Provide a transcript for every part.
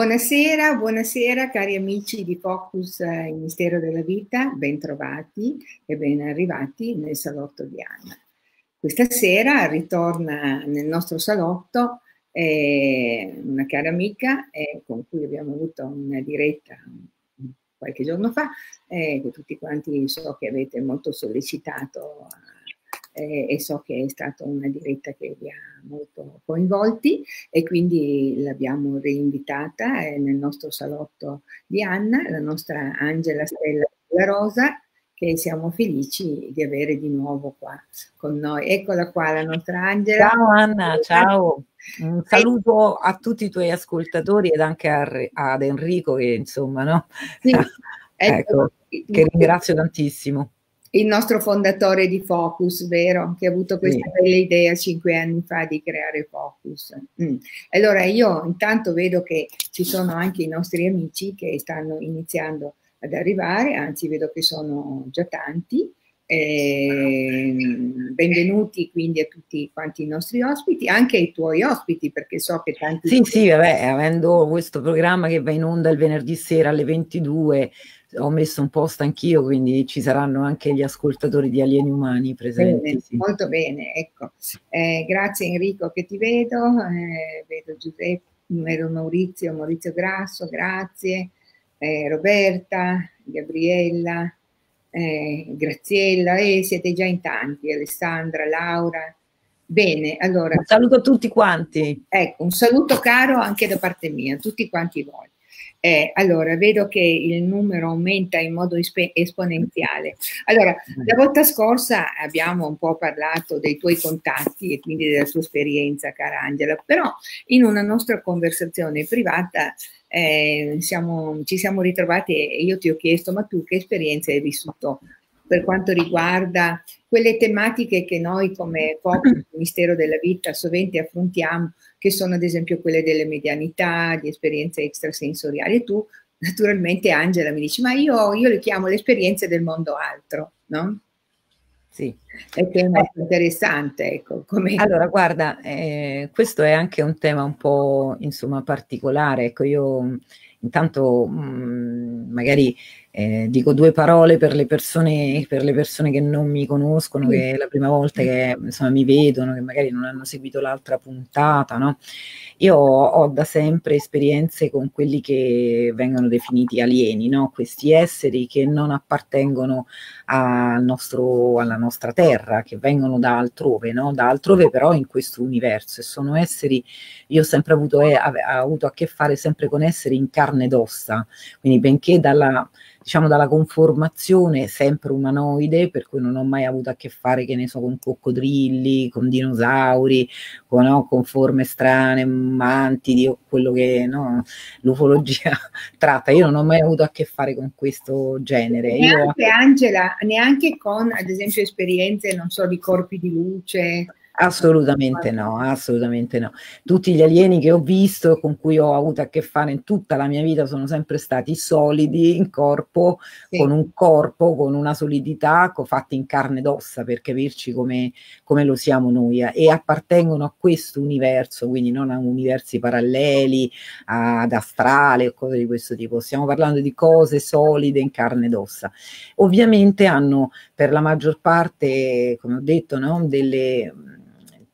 Buonasera, buonasera cari amici di Focus eh, il Mistero della Vita, bentrovati e ben arrivati nel salotto di Anna. Questa sera ritorna nel nostro salotto eh, una cara amica eh, con cui abbiamo avuto una diretta qualche giorno fa, eh, che tutti quanti so che avete molto sollecitato eh, e so che è stata una diretta che vi ha molto coinvolti e quindi l'abbiamo reinvitata eh, nel nostro salotto di Anna, la nostra Angela Stella La Rosa, che siamo felici di avere di nuovo qua con noi. Eccola qua la nostra Angela. Ciao Anna, ciao. Un saluto a tutti i tuoi ascoltatori ed anche a, ad Enrico che insomma, no? Sì, ecco, ecco, che ringrazio tantissimo il nostro fondatore di Focus, vero? Che ha avuto questa sì. bella idea cinque anni fa di creare Focus. Mm. Allora io intanto vedo che ci sono anche i nostri amici che stanno iniziando ad arrivare, anzi vedo che sono già tanti. Eh, benvenuti quindi a tutti quanti i nostri ospiti, anche ai tuoi ospiti, perché so che tanti... Sì, sì, vabbè, avendo questo programma che va in onda il venerdì sera alle 22, ho messo un post anch'io, quindi ci saranno anche gli ascoltatori di Alieni Umani presenti. Bene, sì. Molto bene, ecco. Eh, grazie Enrico che ti vedo, eh, vedo Giuseppe, vedo Maurizio, Maurizio Grasso, grazie, eh, Roberta, Gabriella, eh, Graziella, e siete già in tanti, Alessandra, Laura. Bene, allora. Un saluto a tutti quanti. Ecco, un saluto caro anche da parte mia, a tutti quanti voi. Eh, allora, vedo che il numero aumenta in modo esp- esponenziale. Allora, la volta scorsa abbiamo un po' parlato dei tuoi contatti e quindi della tua esperienza, cara Angela, però in una nostra conversazione privata eh, siamo, ci siamo ritrovati e io ti ho chiesto, ma tu che esperienza hai vissuto per quanto riguarda quelle tematiche che noi come Focus Mistero della Vita sovente affrontiamo, che sono ad esempio quelle delle medianità, di esperienze extrasensoriali. E tu, naturalmente, Angela, mi dici, ma io, io le chiamo le esperienze del mondo altro, no? Sì. E che è molto interessante, ecco. Come... Allora, guarda, eh, questo è anche un tema un po', insomma, particolare. Ecco, io intanto mh, magari eh, dico due parole per le, persone, per le persone che non mi conoscono, che è la prima volta che insomma, mi vedono, che magari non hanno seguito l'altra puntata. No? Io ho, da sempre esperienze con quelli che vengono definiti alieni, no? questi esseri che non appartengono al nostro, alla nostra terra, che vengono da altrove, no? da altrove però in questo universo e sono esseri, io ho sempre avuto, eh, avuto a che fare sempre con esseri in carne ed ossa, quindi benché dalla diciamo dalla conformazione sempre umanoide, per cui non ho mai avuto a che fare, che ne so, con coccodrilli, con dinosauri, con, no, con forme strane, mantidi o quello che no, l'ufologia tratta. Io non ho mai avuto a che fare con questo genere. Neanche Io... Angela, neanche con ad esempio esperienze, non so, di corpi di luce Assolutamente no, assolutamente no. Tutti gli alieni che ho visto, con cui ho avuto a che fare in tutta la mia vita, sono sempre stati solidi in corpo, sì. con un corpo, con una solidità, fatti in carne ed ossa, per capirci come, come lo siamo noi, eh, e appartengono a questo universo, quindi non a universi paralleli, ad astrale o cose di questo tipo. Stiamo parlando di cose solide in carne ed ossa. Ovviamente hanno per la maggior parte, come ho detto, no, delle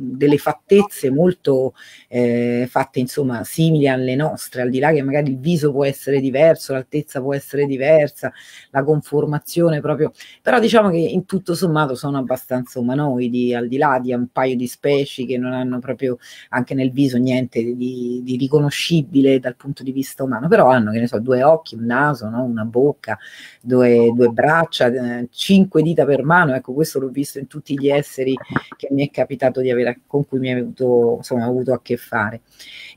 delle fattezze molto eh, fatte insomma simili alle nostre, al di là che magari il viso può essere diverso, l'altezza può essere diversa, la conformazione proprio, però diciamo che in tutto sommato sono abbastanza umanoidi, al di là di un paio di specie che non hanno proprio anche nel viso niente di, di riconoscibile dal punto di vista umano, però hanno, che ne so, due occhi, un naso, no? una bocca, due, due braccia, eh, cinque dita per mano, ecco questo l'ho visto in tutti gli esseri che mi è capitato di avere avere, con cui mi ha avuto, insomma, avuto a che fare.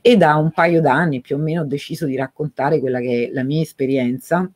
E da un paio d'anni più o meno ho deciso di raccontare quella che è la mia esperienza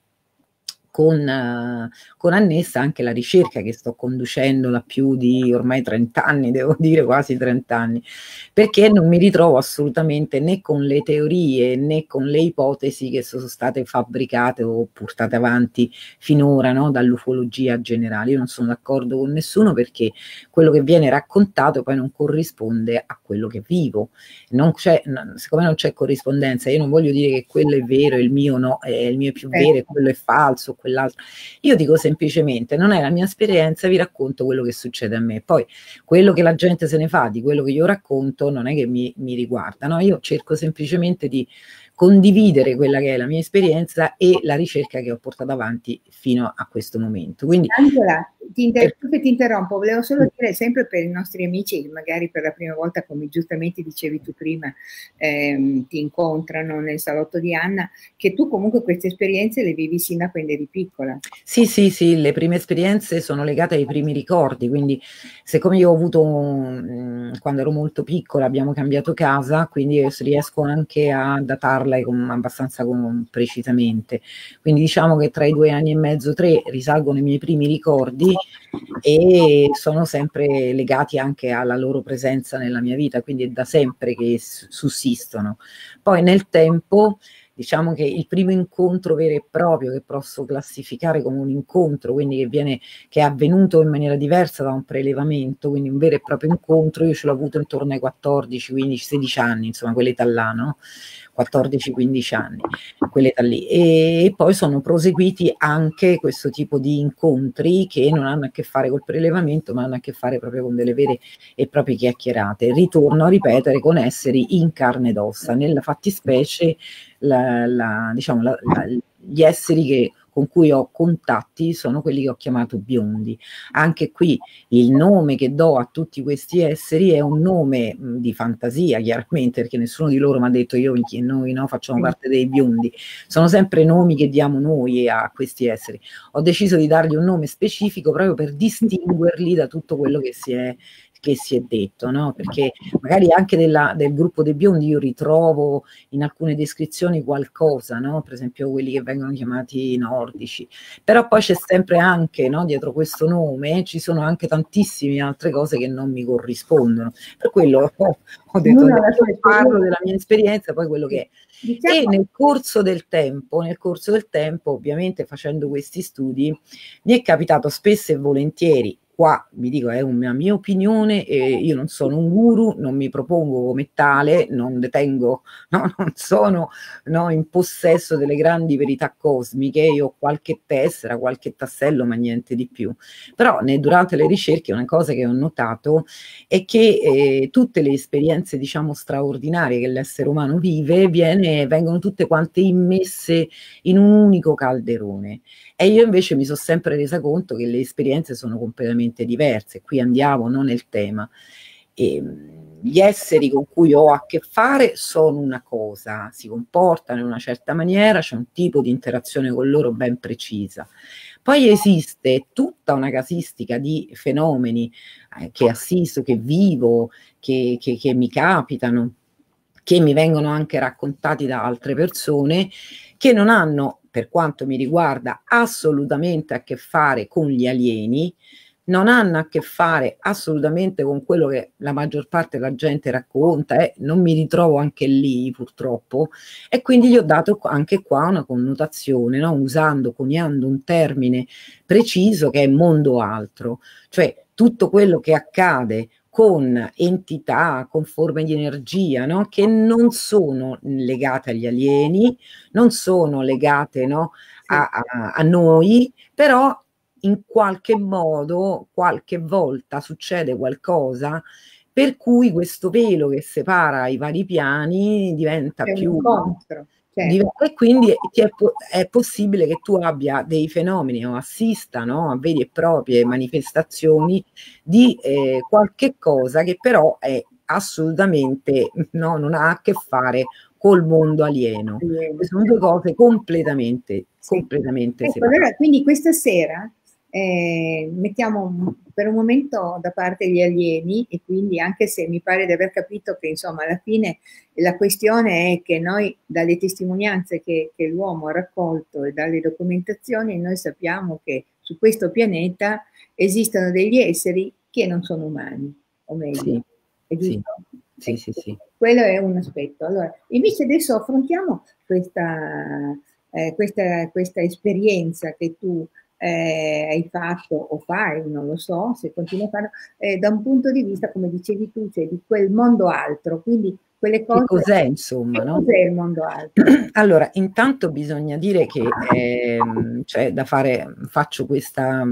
con, con, annessa anche la ricerca che sto conducendo da più di ormai 30 anni, devo dire quasi 30 anni, perché non mi ritrovo assolutamente né con le teorie né con le ipotesi che sono state fabbricate o portate avanti finora no, dall'ufologia generale. Io non sono d'accordo con nessuno perché quello che viene raccontato poi non corrisponde a quello che vivo. Non c'è, siccome non c'è corrispondenza, io non voglio dire che quello è vero, il mio no, è il mio è più vero e quello è falso quell'altro. Io dico semplicemente, non è la mia esperienza, vi racconto quello che succede a me. Poi quello che la gente se ne fa di quello che io racconto non è che mi, mi riguarda, no? Io cerco semplicemente di condividere quella che è la mia esperienza e la ricerca che ho portato avanti fino a questo momento. Quindi, Angela, ti, inter- per... ti interrompo, volevo solo dire sempre per i nostri amici, magari per la prima volta, come giustamente dicevi tu prima, ehm, ti incontrano nel salotto di Anna, che tu comunque queste esperienze le vivi sin da quando eri piccola. Sì, sì, sì, le prime esperienze sono legate ai primi ricordi, quindi siccome io ho avuto, un, quando ero molto piccola, abbiamo cambiato casa, quindi riesco anche a datarla farla con, abbastanza con, precisamente. Quindi diciamo che tra i due anni e mezzo, tre, risalgono i miei primi ricordi e sono sempre legati anche alla loro presenza nella mia vita, quindi è da sempre che sussistono. Poi nel tempo diciamo che il primo incontro vero e proprio che posso classificare come un incontro, quindi che, viene, che è avvenuto in maniera diversa da un prelevamento, quindi un vero e proprio incontro, io ce l'ho avuto intorno ai 14, 15, 16 anni, insomma quell'età là, no? 14-15 anni, quell'età lì. E poi sono proseguiti anche questo tipo di incontri che non hanno a che fare col prelevamento, ma hanno a che fare proprio con delle vere e proprie chiacchierate. Ritorno a ripetere con esseri in carne ed ossa, nella fattispecie la, la, diciamo, la, gli esseri che con cui ho contatti sono quelli che ho chiamato biondi. Anche qui il nome che do a tutti questi esseri è un nome mh, di fantasia, chiaramente, perché nessuno di loro mi ha detto io noi no, facciamo parte dei biondi. Sono sempre nomi che diamo noi a questi esseri. Ho deciso di dargli un nome specifico proprio per distinguerli da tutto quello che si è che si è detto, no? perché magari anche della, del gruppo dei biondi io ritrovo in alcune descrizioni qualcosa, no? per esempio quelli che vengono chiamati nordici, però poi c'è sempre anche no, dietro questo nome, ci sono anche tantissime altre cose che non mi corrispondono, per quello ho, ho detto no, parlo della mia esperienza, poi quello che è. Diciamo. E nel corso del tempo, nel corso del tempo, ovviamente facendo questi studi, mi è capitato spesso e volentieri qua vi dico è una mia opinione e io non sono un guru, non mi propongo come tale, non detengo, no, non sono no, in possesso delle grandi verità cosmiche, io ho qualche tessera, qualche tassello, ma niente di più. Però né, durante le ricerche una cosa che ho notato è che eh, tutte le esperienze, diciamo, straordinarie che l'essere umano vive viene, vengono tutte quante immesse in un unico calderone. E io invece mi sono sempre resa conto che le esperienze sono completamente diverse. Qui andiamo non nel tema. E, ehm, gli esseri con cui ho a che fare sono una cosa, si comportano in una certa maniera, c'è un tipo di interazione con loro ben precisa. Poi esiste tutta una casistica di fenomeni eh, che assisto, che vivo, che, che, che mi capitano, che mi vengono anche raccontati da altre persone, che non hanno per quanto mi riguarda, assolutamente a che fare con gli alieni, non hanno a che fare assolutamente con quello che la maggior parte della gente racconta, eh, non mi ritrovo anche lì purtroppo, e quindi gli ho dato anche qua una connotazione, no? usando, coniando un termine preciso che è mondo altro, cioè tutto quello che accade con entità, con forme di energia, no? che non sono legate agli alieni, non sono legate no? a, a, a noi, però in qualche modo, qualche volta succede qualcosa per cui questo velo che separa i vari piani diventa più... Incontro. Certo. E quindi è, è, possibile che tu abbia dei fenomeni o assista no, a vere e proprie manifestazioni di eh, qualche cosa che però è assolutamente no, non ha a che fare col mondo alieno. Sono due cose completamente, sì. completamente ecco, allora, quindi questa sera eh, mettiamo per un momento da parte gli alieni e quindi anche se mi pare di aver capito che insomma alla fine la questione è che noi dalle testimonianze che, che l'uomo ha raccolto e dalle documentazioni noi sappiamo che su questo pianeta esistono degli esseri che non sono umani, o meglio, sì, è giusto? Sì, sì, sì, Quello è un aspetto. Allora, invece adesso affrontiamo questa, eh, questa, questa esperienza che tu eh, hai fatto o fai, non lo so, se continui a farlo, eh, da un punto di vista, come dicevi tu, cioè di quel mondo altro, quindi quelle cose... Che cos'è insomma? Che no? Cos'è il mondo altro? Allora, intanto bisogna dire che eh, cioè, da fare, faccio questa,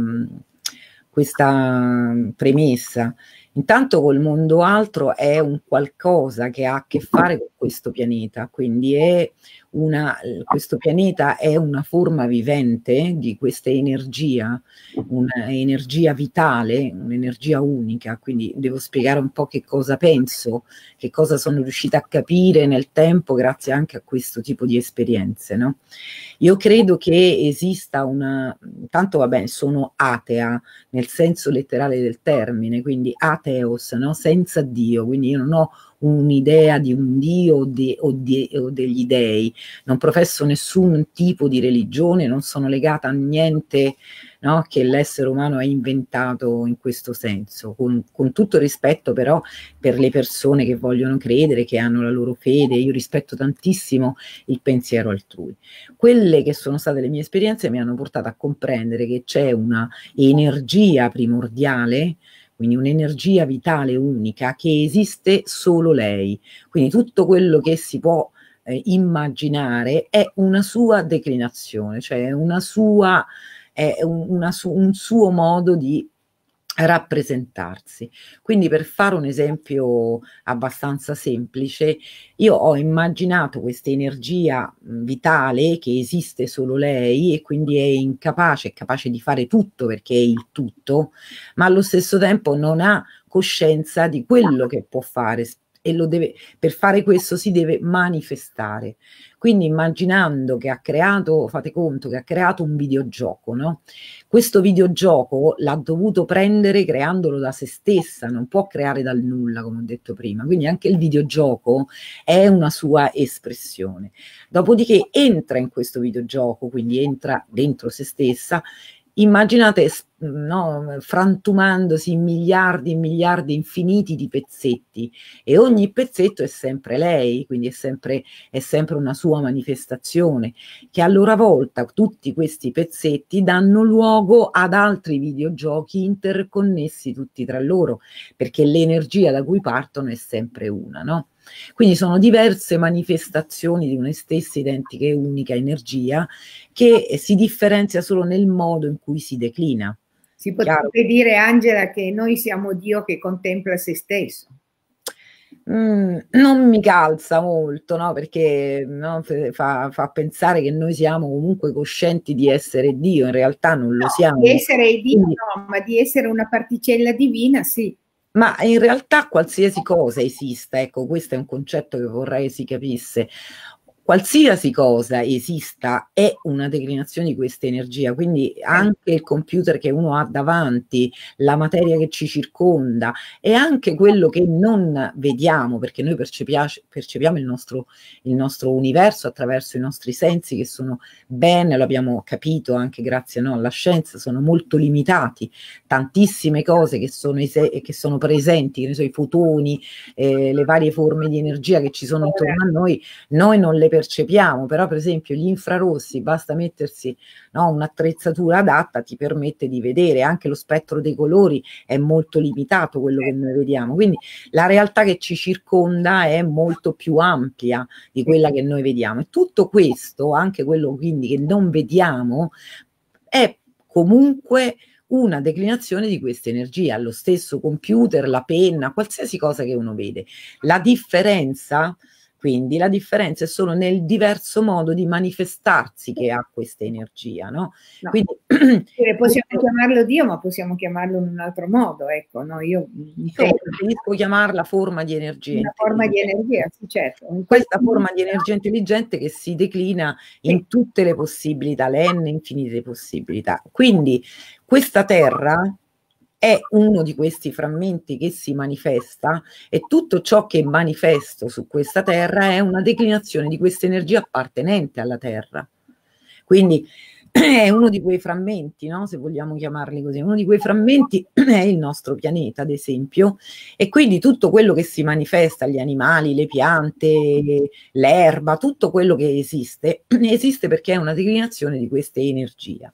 questa premessa, Intanto col mondo altro è un qualcosa che ha a che fare con questo pianeta, quindi è una, questo pianeta è una forma vivente di questa energia, un'energia vitale, un'energia unica, quindi devo spiegare un po' che cosa penso, che cosa sono riuscita a capire nel tempo grazie anche a questo tipo di esperienze. No? Io credo che esista una, tanto va bene, sono atea nel senso letterale del termine, quindi ateos, no? senza Dio, quindi io non ho un'idea di un Dio o, di, o, di, o, degli dei, non professo nessun tipo di religione, non sono legata a niente no, che l'essere umano ha inventato in questo senso, con, con tutto rispetto però per le persone che vogliono credere, che hanno la loro fede, io rispetto tantissimo il pensiero altrui. Quelle che sono state le mie esperienze mi hanno portato a comprendere che c'è una energia primordiale, quindi un'energia vitale unica che esiste solo lei. Quindi tutto quello che si può eh, immaginare è una sua declinazione, cioè una sua, è un, una su, un suo modo di rappresentarsi. Quindi per fare un esempio abbastanza semplice, io ho immaginato questa energia vitale che esiste solo lei e quindi è incapace, è capace di fare tutto perché è il tutto, ma allo stesso tempo non ha coscienza di quello che può fare e lo deve, per fare questo si deve manifestare. Quindi immaginando che ha creato, fate conto, che ha creato un videogioco, no? Questo videogioco l'ha dovuto prendere creandolo da se stessa, non può creare dal nulla, come ho detto prima. Quindi anche il videogioco è una sua espressione. Dopodiché entra in questo videogioco, quindi entra dentro se stessa immaginate no, frantumandosi in miliardi e miliardi infiniti di pezzetti e ogni pezzetto è sempre lei, quindi è sempre, è sempre una sua manifestazione, che a loro volta tutti questi pezzetti danno luogo ad altri videogiochi interconnessi tutti tra loro, perché l'energia da cui partono è sempre una, no? Quindi sono diverse manifestazioni di una stessa identica e unica energia che si differenzia solo nel modo in cui si declina. Si potrebbe Chiaro? dire, Angela, che noi siamo Dio che contempla se stesso. Mm, non mi calza molto, no? perché no, fa, fa, pensare che noi siamo comunque coscienti di essere Dio, in realtà non lo siamo. Di essere Dio, no, ma di essere una particella divina, sì. Ma in realtà qualsiasi cosa esista, ecco, questo è un concetto che vorrei si capisse qualsiasi cosa esista è una declinazione di questa energia, quindi anche il computer che uno ha davanti, la materia che ci circonda e anche quello che non vediamo, perché noi percepiamo il nostro, il nostro universo attraverso i nostri sensi che sono bene, lo abbiamo capito anche grazie no, alla scienza, sono molto limitati, tantissime cose che sono, che sono presenti, che ne so, i fotoni, eh, le varie forme di energia che ci sono intorno a noi, noi non le percepiamo, però per esempio gli infrarossi, basta mettersi no, un'attrezzatura adatta, ti permette di vedere, anche lo spettro dei colori è molto limitato quello che noi vediamo, quindi la realtà che ci circonda è molto più ampia di quella che noi vediamo. E tutto questo, anche quello quindi che non vediamo, è comunque una declinazione di questa energia, lo stesso computer, la penna, qualsiasi cosa che uno vede. La differenza quindi la differenza è solo nel diverso modo di manifestarsi che ha questa energia, no? no. Quindi, possiamo chiamarlo Dio, ma possiamo chiamarlo in un altro modo, ecco, no? Io preferisco chiamarla forma di energia. Una forma di energia, sì, certo. In questa forma di energia intelligente che si declina in tutte le possibilità, le n infinite possibilità. Quindi questa terra è uno di questi frammenti che si manifesta e tutto ciò che manifesto su questa terra è una declinazione di questa energia appartenente alla terra. Quindi è uno di quei frammenti, no? se vogliamo chiamarli così, uno di quei frammenti è il nostro pianeta, ad esempio, e quindi tutto quello che si manifesta, gli animali, le piante, l'erba, tutto quello che esiste, esiste perché è una declinazione di questa energia.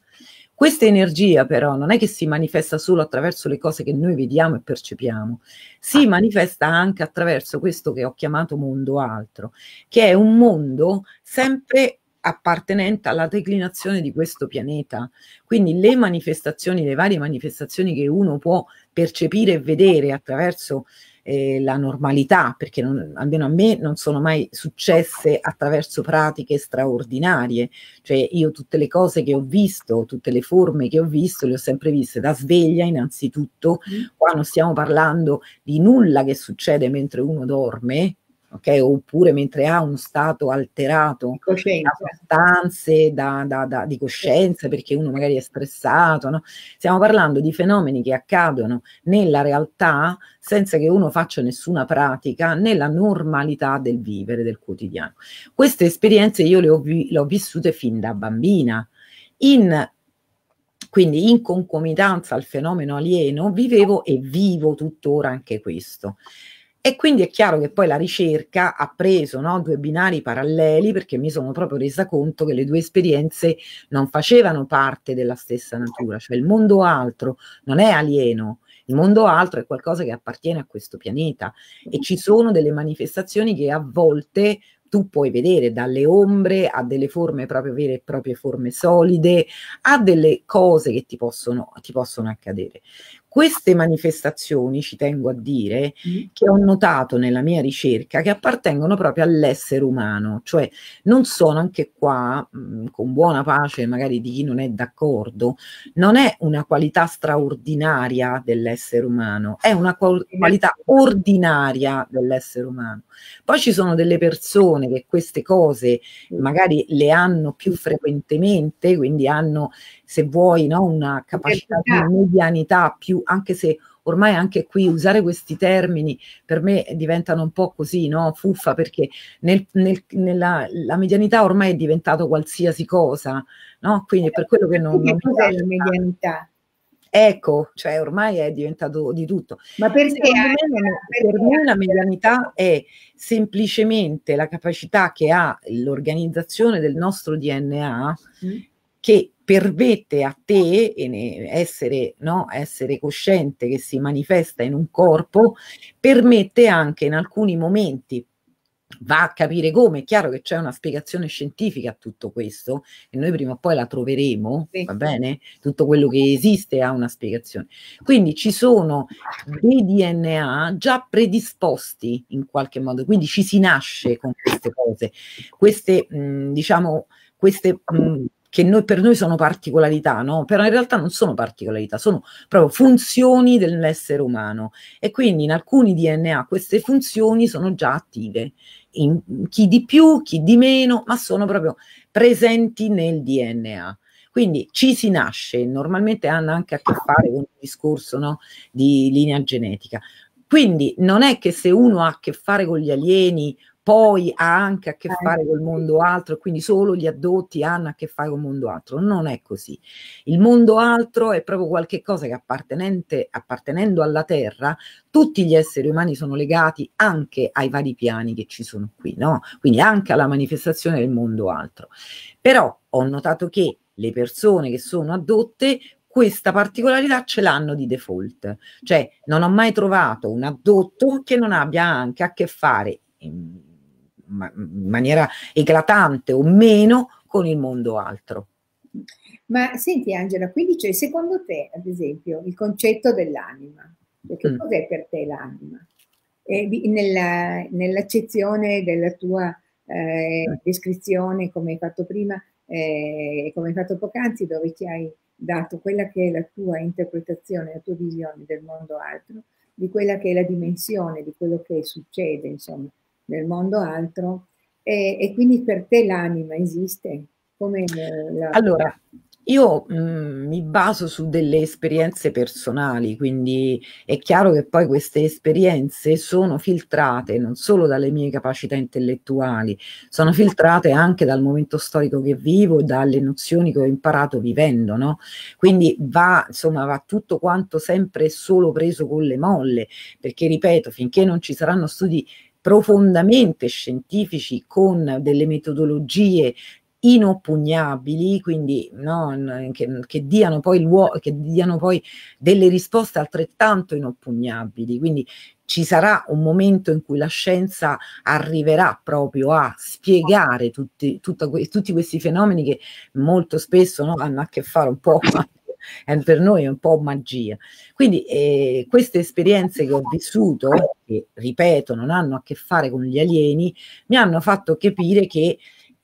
Questa energia però non è che si manifesta solo attraverso le cose che noi vediamo e percepiamo, si manifesta anche attraverso questo che ho chiamato mondo altro, che è un mondo sempre appartenente alla declinazione di questo pianeta. Quindi le manifestazioni, le varie manifestazioni che uno può percepire e vedere attraverso eh, la normalità, perché non, almeno a me non sono mai successe attraverso pratiche straordinarie, cioè io tutte le cose che ho visto, tutte le forme che ho visto, le ho sempre viste da sveglia innanzitutto, mm. qua non stiamo parlando di nulla che succede mentre uno dorme, ok? Oppure mentre ha uno stato alterato da sostanze, da, da, da, di coscienza, perché uno magari è stressato, no? Stiamo parlando di fenomeni che accadono nella realtà senza che uno faccia nessuna pratica nella normalità del vivere, del quotidiano. Queste esperienze io le ho, vi- le ho vissute fin da bambina. In quindi in concomitanza al fenomeno alieno vivevo e vivo tuttora anche questo. E quindi è chiaro che poi la ricerca ha preso no, due binari paralleli perché mi sono proprio resa conto che le due esperienze non facevano parte della stessa natura, cioè il mondo altro non è alieno, il mondo altro è qualcosa che appartiene a questo pianeta e ci sono delle manifestazioni che a volte tu puoi vedere dalle ombre a delle forme proprio vere e proprie forme solide, a delle cose che ti possono, ti possono accadere. Queste manifestazioni, ci tengo a dire, mm. che ho notato nella mia ricerca, che appartengono proprio all'essere umano, cioè non sono anche qua, mh, mm, con buona pace magari di chi non è d'accordo, non è una qualità straordinaria dell'essere umano, è una qual- qualità ordinaria dell'essere umano. Poi ci sono delle persone che queste cose magari le hanno più frequentemente, quindi hanno se vuoi, no? una capacità di medianità più, anche se ormai anche qui usare questi termini per me diventano un po' così, no? Fuffa, perché nel, nel, nella, la medianità ormai è diventato qualsiasi cosa, no? Quindi per quello che non... Che cos'è la medianità? Ecco, cioè ormai è diventato di tutto. Ma perché, me, per me la medianità è semplicemente la capacità che ha l'organizzazione del nostro DNA mm. che permette a te essere, no, essere cosciente che si manifesta in un corpo, permette anche in alcuni momenti va a capire come, è chiaro che c'è una spiegazione scientifica a tutto questo e noi prima o poi la troveremo, sì. va bene? Tutto quello che esiste ha una spiegazione. Quindi ci sono dei DNA già predisposti in qualche modo, quindi ci si nasce con queste cose, queste mh, diciamo queste mh, che noi, per noi sono particolarità, no? Però in realtà non sono particolarità, sono proprio funzioni dell'essere umano e quindi in alcuni DNA queste funzioni sono già attive, in, chi di più, chi di meno, ma sono proprio presenti nel DNA. Quindi ci si nasce, normalmente hanno anche a che fare con il discorso no, di linea genetica. Quindi non è che se uno ha a che fare con gli alieni poi ha anche a che eh. fare col mondo altro, quindi solo gli addotti hanno a che fare col mondo altro. Non è così. Il mondo altro è proprio qualche cosa che appartenendo alla Terra, tutti gli esseri umani sono legati anche ai vari piani che ci sono qui, no? Quindi anche alla manifestazione del mondo altro. Però ho notato che le persone che sono addotte questa particolarità ce l'hanno di default, cioè non ho mai trovato un addotto che non abbia anche a che fare in, in maniera eclatante o meno con il mondo altro. Ma senti Angela, quindi cioè, secondo te, ad esempio, il concetto dell'anima, perché mm. cos'è per te l'anima? E nella, nell'accezione della tua eh, descrizione, come hai fatto prima e eh, come hai fatto poc'anzi, dove ci hai dato quella che è la tua interpretazione, la tua visione del mondo altro, di quella che è la dimensione di quello che succede, insomma, nel mondo altro, e, e quindi per te l'anima esiste? Come la... Allora, io mh, mm, mi baso su delle esperienze personali, quindi è chiaro che poi queste esperienze sono filtrate non solo dalle mie capacità intellettuali, sono filtrate anche dal momento storico che vivo e dalle nozioni che ho imparato vivendo, no? Quindi va, insomma, va tutto quanto sempre solo preso con le molle, perché ripeto, finché non ci saranno studi profondamente scientifici con delle metodologie inoppugnabili, quindi no, che, che, diano poi che diano poi delle risposte altrettanto inoppugnabili. Quindi ci sarà un momento in cui la scienza arriverà proprio a spiegare tutti, que- tutti questi fenomeni che molto spesso no, hanno a che fare un po' per noi è un po' magia. Quindi eh, queste esperienze che ho vissuto, che ripeto non hanno a che fare con gli alieni, mi hanno fatto capire che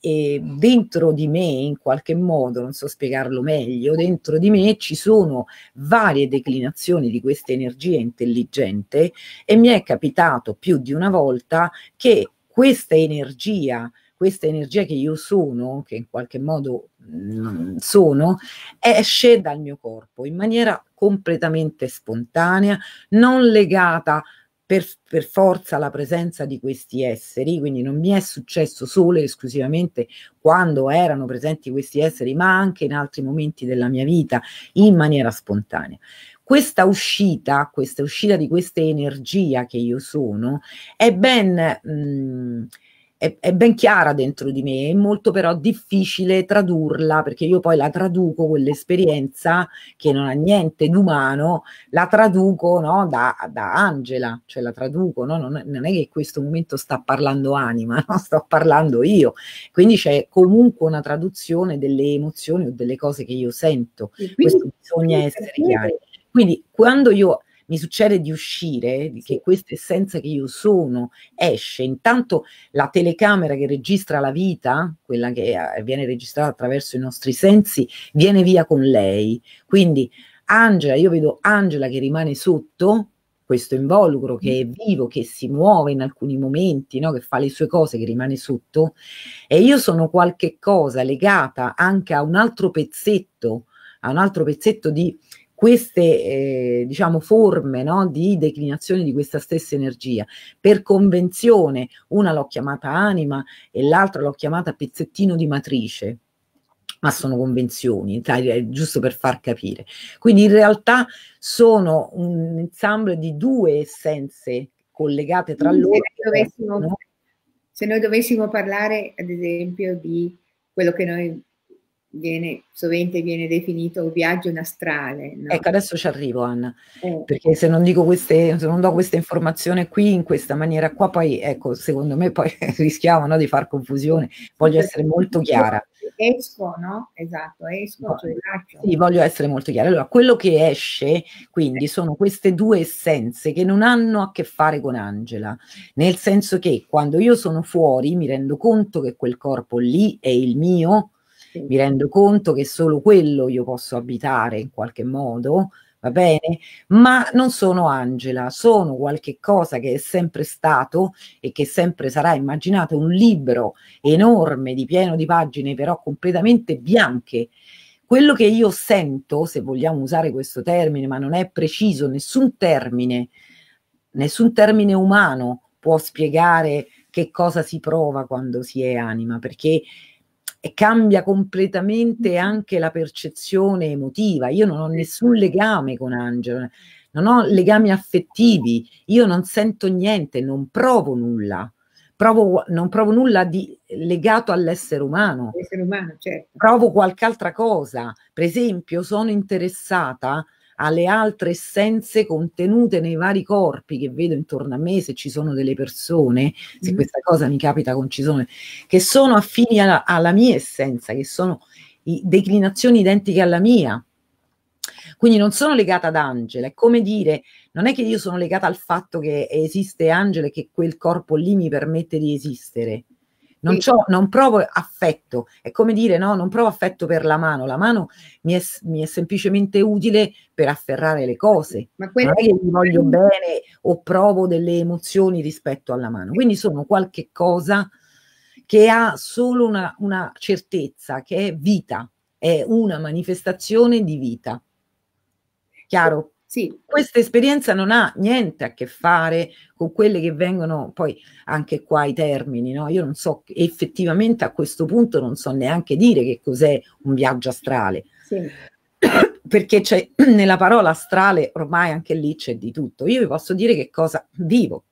e dentro di me, in qualche modo, non so spiegarlo meglio, dentro di me ci sono varie declinazioni di questa energia intelligente e mi è capitato più di una volta che questa energia, questa energia che io sono, che in qualche modo mh, sono, esce dal mio corpo in maniera completamente spontanea, non legata per, per, forza la presenza di questi esseri, quindi non mi è successo solo e esclusivamente quando erano presenti questi esseri, ma anche in altri momenti della mia vita in maniera spontanea. Questa uscita, questa uscita di questa energia che io sono, è ben... Mh, è, è, ben chiara dentro di me, è molto però difficile tradurla perché io poi la traduco, quell'esperienza che non ha niente d'umano, la traduco no, da, da, Angela, cioè la traduco, no? non, è, non, è, che in questo momento sta parlando anima, no? sto parlando io, quindi c'è comunque una traduzione delle emozioni o delle cose che io sento, questo bisogna essere chiari. Quindi quando io mi succede di uscire, che questa essenza che io sono esce, intanto la telecamera che registra la vita, quella che eh, viene registrata attraverso i nostri sensi, viene via con lei. Quindi Angela, io vedo Angela che rimane sotto, questo involucro che è vivo, che si muove in alcuni momenti, no? che fa le sue cose, che rimane sotto, e io sono qualche cosa legata anche a un altro pezzetto, a un altro pezzetto di queste eh, diciamo forme no, di declinazione di questa stessa energia. Per convenzione una l'ho chiamata anima e l'altra l'ho chiamata pezzettino di matrice, ma sono convenzioni, giusto per far capire. Quindi in realtà sono un ensemble di due essenze collegate tra loro. Se noi dovessimo, no? se noi dovessimo parlare, ad esempio, di quello che noi viene, sovente viene definito un viaggio astrale. No? Ecco, adesso ci arrivo Anna, eh. perché se non dico queste, se non do questa informazione qui in questa maniera qua, poi ecco, secondo me poi rischiamo no, di far confusione, voglio essere molto chiara. Esco, no? Esatto, esco, cioè lascio. Sì, voglio essere molto chiara. Allora, quello che esce, quindi, sono queste due essenze che non hanno a che fare con Angela, nel senso che quando io sono fuori mi rendo conto che quel corpo lì è il mio, mi rendo conto che solo quello io posso abitare in qualche modo, va bene? Ma non sono Angela, sono qualche cosa che è sempre stato e che sempre sarà. Immaginate un libro enorme, di pieno di pagine, però completamente bianche. Quello che io sento, se vogliamo usare questo termine, ma non è preciso, nessun termine, nessun termine umano può spiegare che cosa si prova quando si è anima, perché e cambia completamente anche la percezione emotiva. Io non ho nessun legame con Angelo, non ho legami affettivi, io non sento niente, non provo nulla. Provo, non provo nulla di legato all'essere umano. umano certo. Provo qualche altra cosa. Per esempio, sono interessata alle altre essenze contenute nei vari corpi che vedo intorno a me, se ci sono delle persone, se mm. questa cosa mi capita con ci sono, che sono affini alla, alla mia essenza, che sono declinazioni identiche alla mia. Quindi non sono legata ad Angela, è come dire non è che io sono legata al fatto che esiste Angela e che quel corpo lì mi permette di esistere. Non, non, provo affetto, è come dire no, non provo affetto per la mano, la mano mi è, mi è semplicemente utile per afferrare le cose, Ma non è che mi voglio bene o provo delle emozioni rispetto alla mano, quindi sono qualche cosa che ha solo una, una certezza, che è vita, è una manifestazione di vita. Chiaro? Sì. Questa esperienza non ha niente a che fare con quelle che vengono poi anche qua i termini, no? Io non so, effettivamente a questo punto non so neanche dire che cos'è un viaggio astrale. Sì. Perché c'è nella parola astrale ormai anche lì c'è di tutto. Io vi posso dire che cosa vivo.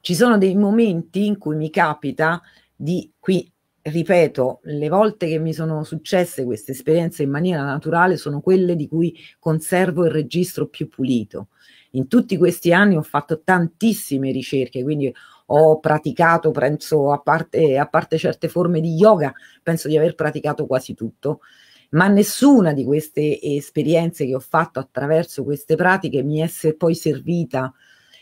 Ci sono dei momenti in cui mi capita di qui ripeto, le volte che mi sono successe queste esperienze in maniera naturale sono quelle di cui conservo il registro più pulito. In tutti questi anni ho fatto tantissime ricerche, quindi ho praticato, penso, a parte, a parte certe forme di yoga, penso di aver praticato quasi tutto, ma nessuna di queste esperienze che ho fatto attraverso queste pratiche mi è poi servita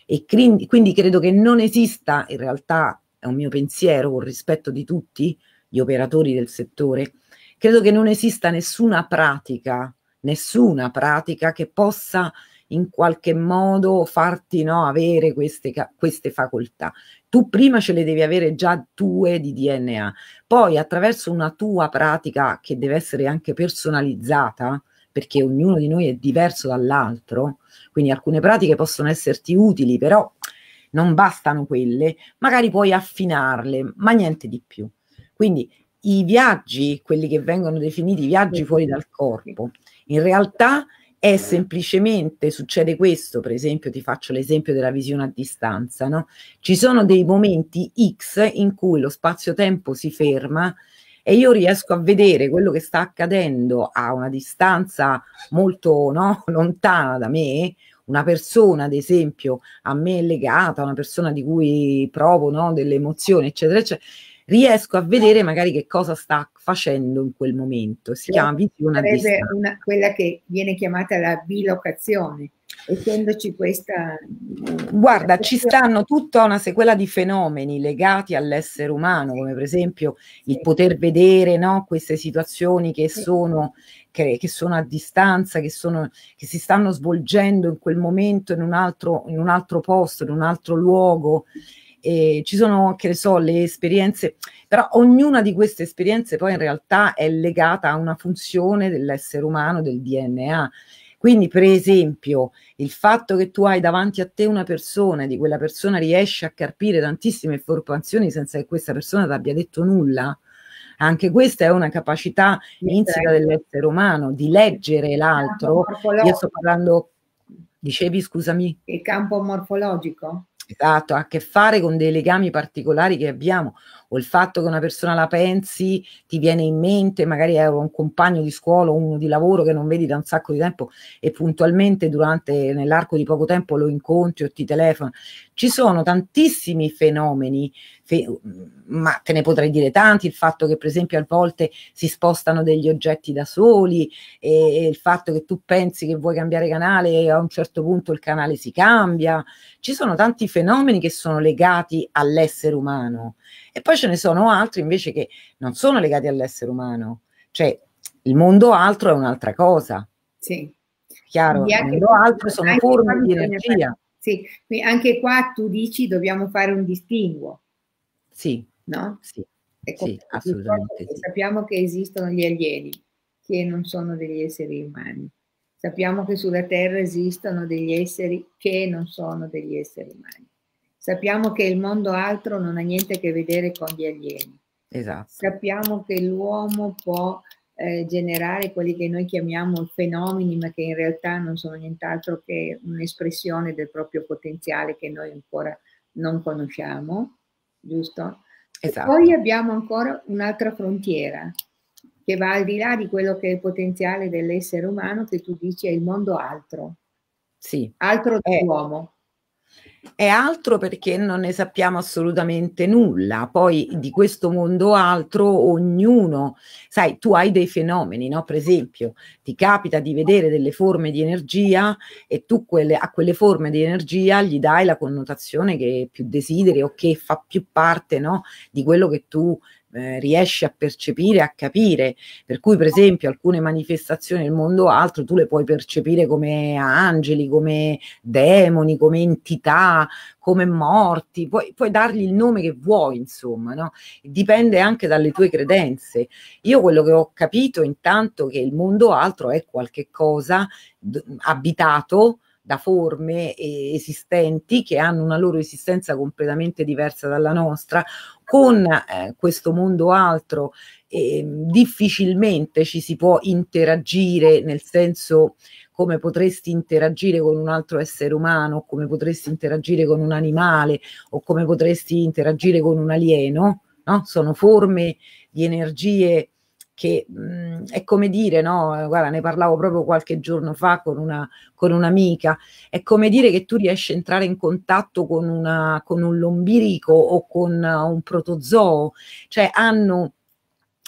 e quindi, credo che non esista in realtà è un mio pensiero con rispetto di tutti gli operatori del settore, credo che non esista nessuna pratica, nessuna pratica che possa in qualche modo farti no, avere queste, queste facoltà. Tu prima ce le devi avere già tue di DNA, poi attraverso una tua pratica che deve essere anche personalizzata, perché ognuno di noi è diverso dall'altro, quindi alcune pratiche possono esserti utili, però non bastano quelle, magari puoi affinarle, ma niente di più. Quindi i viaggi, quelli che vengono definiti viaggi fuori dal corpo, in realtà è semplicemente, succede questo, per esempio ti faccio l'esempio della visione a distanza, no? ci sono dei momenti X in cui lo spazio-tempo si ferma e io riesco a vedere quello che sta accadendo a una distanza molto no, lontana da me, una persona, ad esempio, a me legata, una persona di cui provo no, delle emozioni, eccetera, eccetera, riesco a vedere magari che cosa sta facendo in quel momento. Si chiama visione a distanza. Una, quella che viene chiamata la bilocazione essendoci questa... Guarda, ci stanno tutta una sequela di fenomeni legati all'essere umano, come per esempio il poter vedere no, queste situazioni che sono, che, che sono a distanza, che, sono, che si stanno svolgendo in quel momento in un altro, in un altro posto, in un altro luogo eh, ci sono, che ne so, le esperienze, però ognuna di queste esperienze poi in realtà è legata a una funzione dell'essere umano, del DNA. Quindi, per esempio, il fatto che tu hai davanti a te una persona e di quella persona riesci a carpire tantissime informazioni senza che questa persona ti abbia detto nulla, anche questa è una capacità insita dell'essere umano di leggere l'altro. Io sto parlando, dicevi, scusami. Il campo morfologico? Esatto, ha a che fare con dei legami particolari che abbiamo o il fatto che una persona la pensi, ti viene in mente, magari è un compagno di scuola o uno di lavoro che non vedi da un sacco di tempo e puntualmente durante, nell'arco di poco tempo lo incontri o ti telefona. Ci sono tantissimi fenomeni, fe- ma te ne potrei dire tanti, il fatto che per esempio a volte si spostano degli oggetti da soli e, e il fatto che tu pensi che vuoi cambiare canale e a un certo punto il canale si cambia. Ci sono tanti fenomeni che sono legati all'essere umano e poi ce ne sono altri invece che non sono legati all'essere umano, cioè il mondo altro è un'altra cosa. Sì. Chiaro, il mondo altro sono forme di energia. Sì, anche qua tu dici dobbiamo fare un distinguo. Sì. No? Sì. Ecco, sì, assolutamente. Sì. Sappiamo che esistono gli alieni, che non sono degli esseri umani. Sappiamo che sulla Terra esistono degli esseri che non sono degli esseri umani. Sappiamo che il mondo altro non ha niente a che vedere con gli alieni. Esatto. Sappiamo che l'uomo può eh, generare quelli che noi chiamiamo fenomeni, ma che in realtà non sono nient'altro che un'espressione del proprio potenziale che noi ancora non conosciamo, giusto? Esatto. poi abbiamo ancora un'altra frontiera che va al di là di quello che è il potenziale dell'essere umano, che tu dici è il mondo altro. Sì. Altro dell'uomo. È altro perché non ne sappiamo assolutamente nulla. Poi di questo mondo altro ognuno, sai, tu hai dei fenomeni, no? Per esempio, ti capita di vedere delle forme di energia e tu quelle, a quelle forme di energia gli dai la connotazione che più desideri o che fa più parte, no? Di quello che tu eh, riesci a percepire, a capire. Per cui, per esempio, alcune manifestazioni del mondo altro tu le puoi percepire come angeli, come demoni, come entità, come morti, puoi, puoi dargli il nome che vuoi, insomma, no? Dipende anche dalle tue credenze. Io quello che ho capito intanto che il mondo altro è qualche cosa abitato da forme esistenti che hanno una loro esistenza completamente diversa dalla nostra, con eh, questo mondo altro eh, difficilmente ci si può interagire nel senso come potresti interagire con un altro essere umano, come potresti interagire con un animale o come potresti interagire con un alieno, no? Sono forme di energie che mh, mhmm, è come dire, no? Guarda, ne parlavo proprio qualche giorno fa con, una, con un'amica, è come dire che tu riesci a entrare in contatto con, una, con un lombirico o con un protozoo, cioè hanno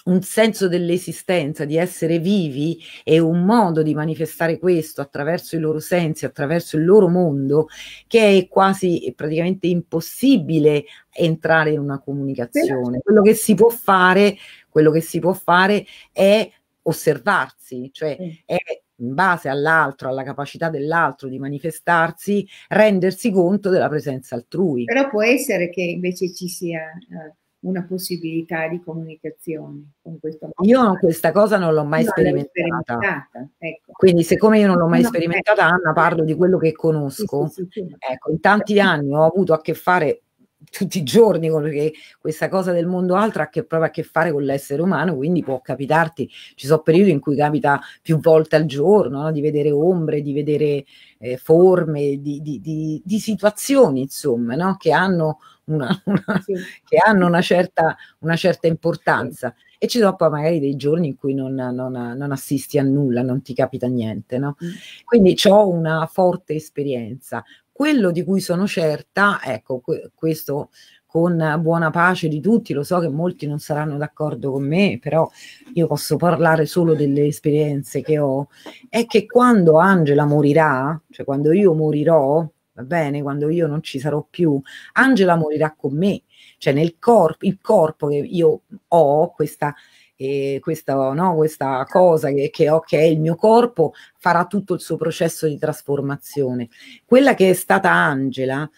un senso dell'esistenza, di essere vivi e un modo di manifestare questo attraverso i loro sensi, attraverso il loro mondo, che è quasi praticamente impossibile entrare in una comunicazione. Quello che si può fare, quello che si può fare è osservarsi, cioè è in base all'altro, alla capacità dell'altro di manifestarsi, rendersi conto della presenza altrui. Però può essere che invece ci sia uh, una possibilità di comunicazione con questo. Io questa cosa non l'ho mai non sperimentata. sperimentata ecco. Quindi, siccome io non l'ho mai no, sperimentata, ecco. Anna, parlo di quello che conosco. Sì, sì, sì, ecco, in tanti anni ho avuto a che fare tutti i giorni perché questa cosa del mondo altro ha che, proprio a che fare con l'essere umano, quindi può capitarti, ci sono periodi in cui capita più volte al giorno no? di vedere ombre, di vedere eh, forme, di, di, di, di, situazioni insomma no? che hanno una, una, sì. che hanno una certa, una certa importanza. Sì. E ci sono poi magari dei giorni in cui non, non, non assisti a nulla, non ti capita niente, no? Mm. Quindi ho una forte esperienza. Quello di cui sono certa, ecco, que- questo con buona pace di tutti, lo so che molti non saranno d'accordo con me, però io posso parlare solo delle esperienze che ho, è che quando Angela morirà, cioè quando io morirò, va bene, quando io non ci sarò più, Angela morirà con me, cioè nel corpo, il corpo che io ho, questa, eh, questa, no, questa cosa che, che, ho, che è il mio corpo, farà tutto il suo processo di trasformazione. Quella che è stata Angela,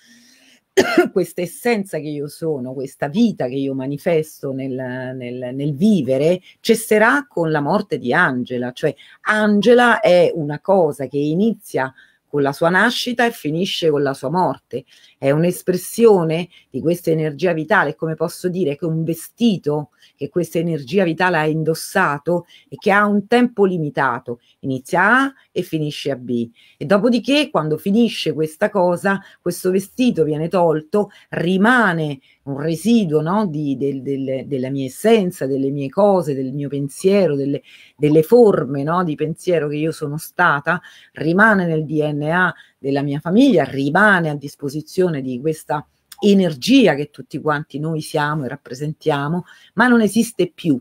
questa essenza che io sono, questa vita che io manifesto nel, nel, nel, vivere, cesserà con la morte di Angela, cioè Angela è una cosa che inizia con la sua nascita e finisce con la sua morte. È un'espressione di questa energia vitale, come posso dire, che un vestito che questa energia vitale ha indossato e che ha un tempo limitato, inizia A e finisce a B. E dopodiché, quando finisce questa cosa, questo vestito viene tolto, rimane un residuo no, di, del, del, della mia essenza, delle mie cose, del mio pensiero, delle, delle forme no, di pensiero che io sono stata, rimane nel DNA della mia famiglia, rimane a disposizione di questa energia che tutti quanti noi siamo e rappresentiamo, ma non esiste più.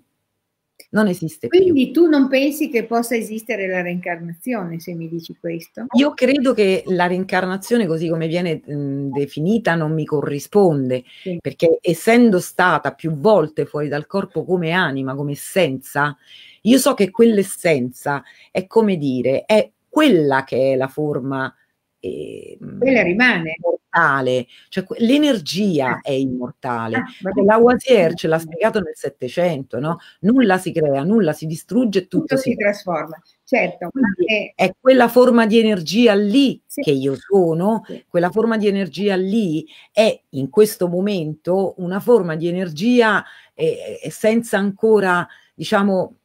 Non esiste Quindi più. Quindi tu non pensi che possa esistere la reincarnazione, se mi dici questo? Io credo che la reincarnazione, così come viene mh, definita, non mi corrisponde, sì. perché essendo stata più volte fuori dal corpo come anima, come essenza, io so che quell'essenza è come dire, è quella che è la forma eh, quella rimane immortale, cioè l'energia ah. è immortale. Ah, Lavoisier ce l'ha spiegato nel Settecento, no? Nulla si crea, nulla si distrugge, tutto, tutto si, si trasforma. Certo, è... è... quella forma di energia lì sì. che io sono, sì. quella forma di energia lì è in questo momento una forma di energia eh, senza ancora, diciamo, eh,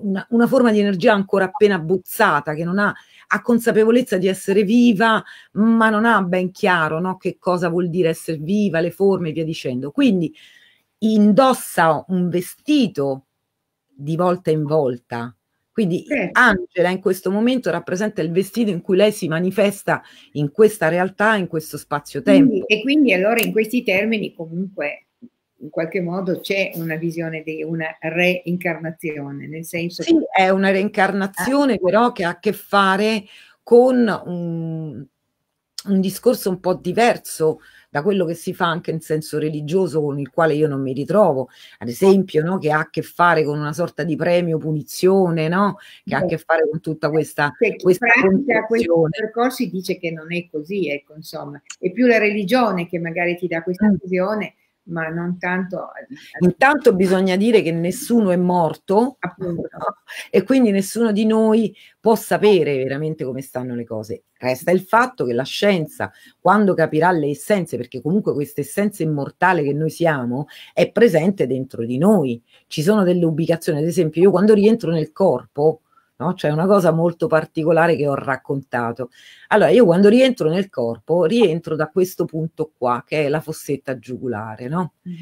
una, una forma di energia ancora appena abbozzata, che non ha ha consapevolezza di essere viva, ma non ha ben chiaro no, che cosa vuol dire essere viva, le forme e via dicendo. Quindi indossa un vestito di volta in volta. Quindi. Angela in questo momento rappresenta il vestito in cui lei si manifesta in questa realtà, in questo spazio-tempo. e quindi allora in questi termini comunque in qualche modo c'è una visione di una reincarnazione, nel senso sì, che... è una reincarnazione ah. però che ha a che fare con un, un discorso un po' diverso da quello che si fa anche in senso religioso con il quale io non mi ritrovo, ad esempio, no, che ha a che fare con una sorta di premio punizione, no? che ha a che fare con tutta questa, che questa pratica questi percorsi dice che non è così, ecco, insomma, è più la religione che magari ti dà questa mm. visione ma non tanto... Intanto bisogna dire che nessuno è morto no? e quindi nessuno di noi può sapere veramente come stanno le cose. Resta il fatto che la scienza, quando capirà le essenze, perché comunque questa essenza immortale che noi siamo è presente dentro di noi, ci sono delle ubicazioni, ad esempio io quando rientro nel corpo, no? Cioè una cosa molto particolare che ho raccontato. Allora, io quando rientro nel corpo, rientro da questo punto qua, che è la fossetta giugulare, no? Mm.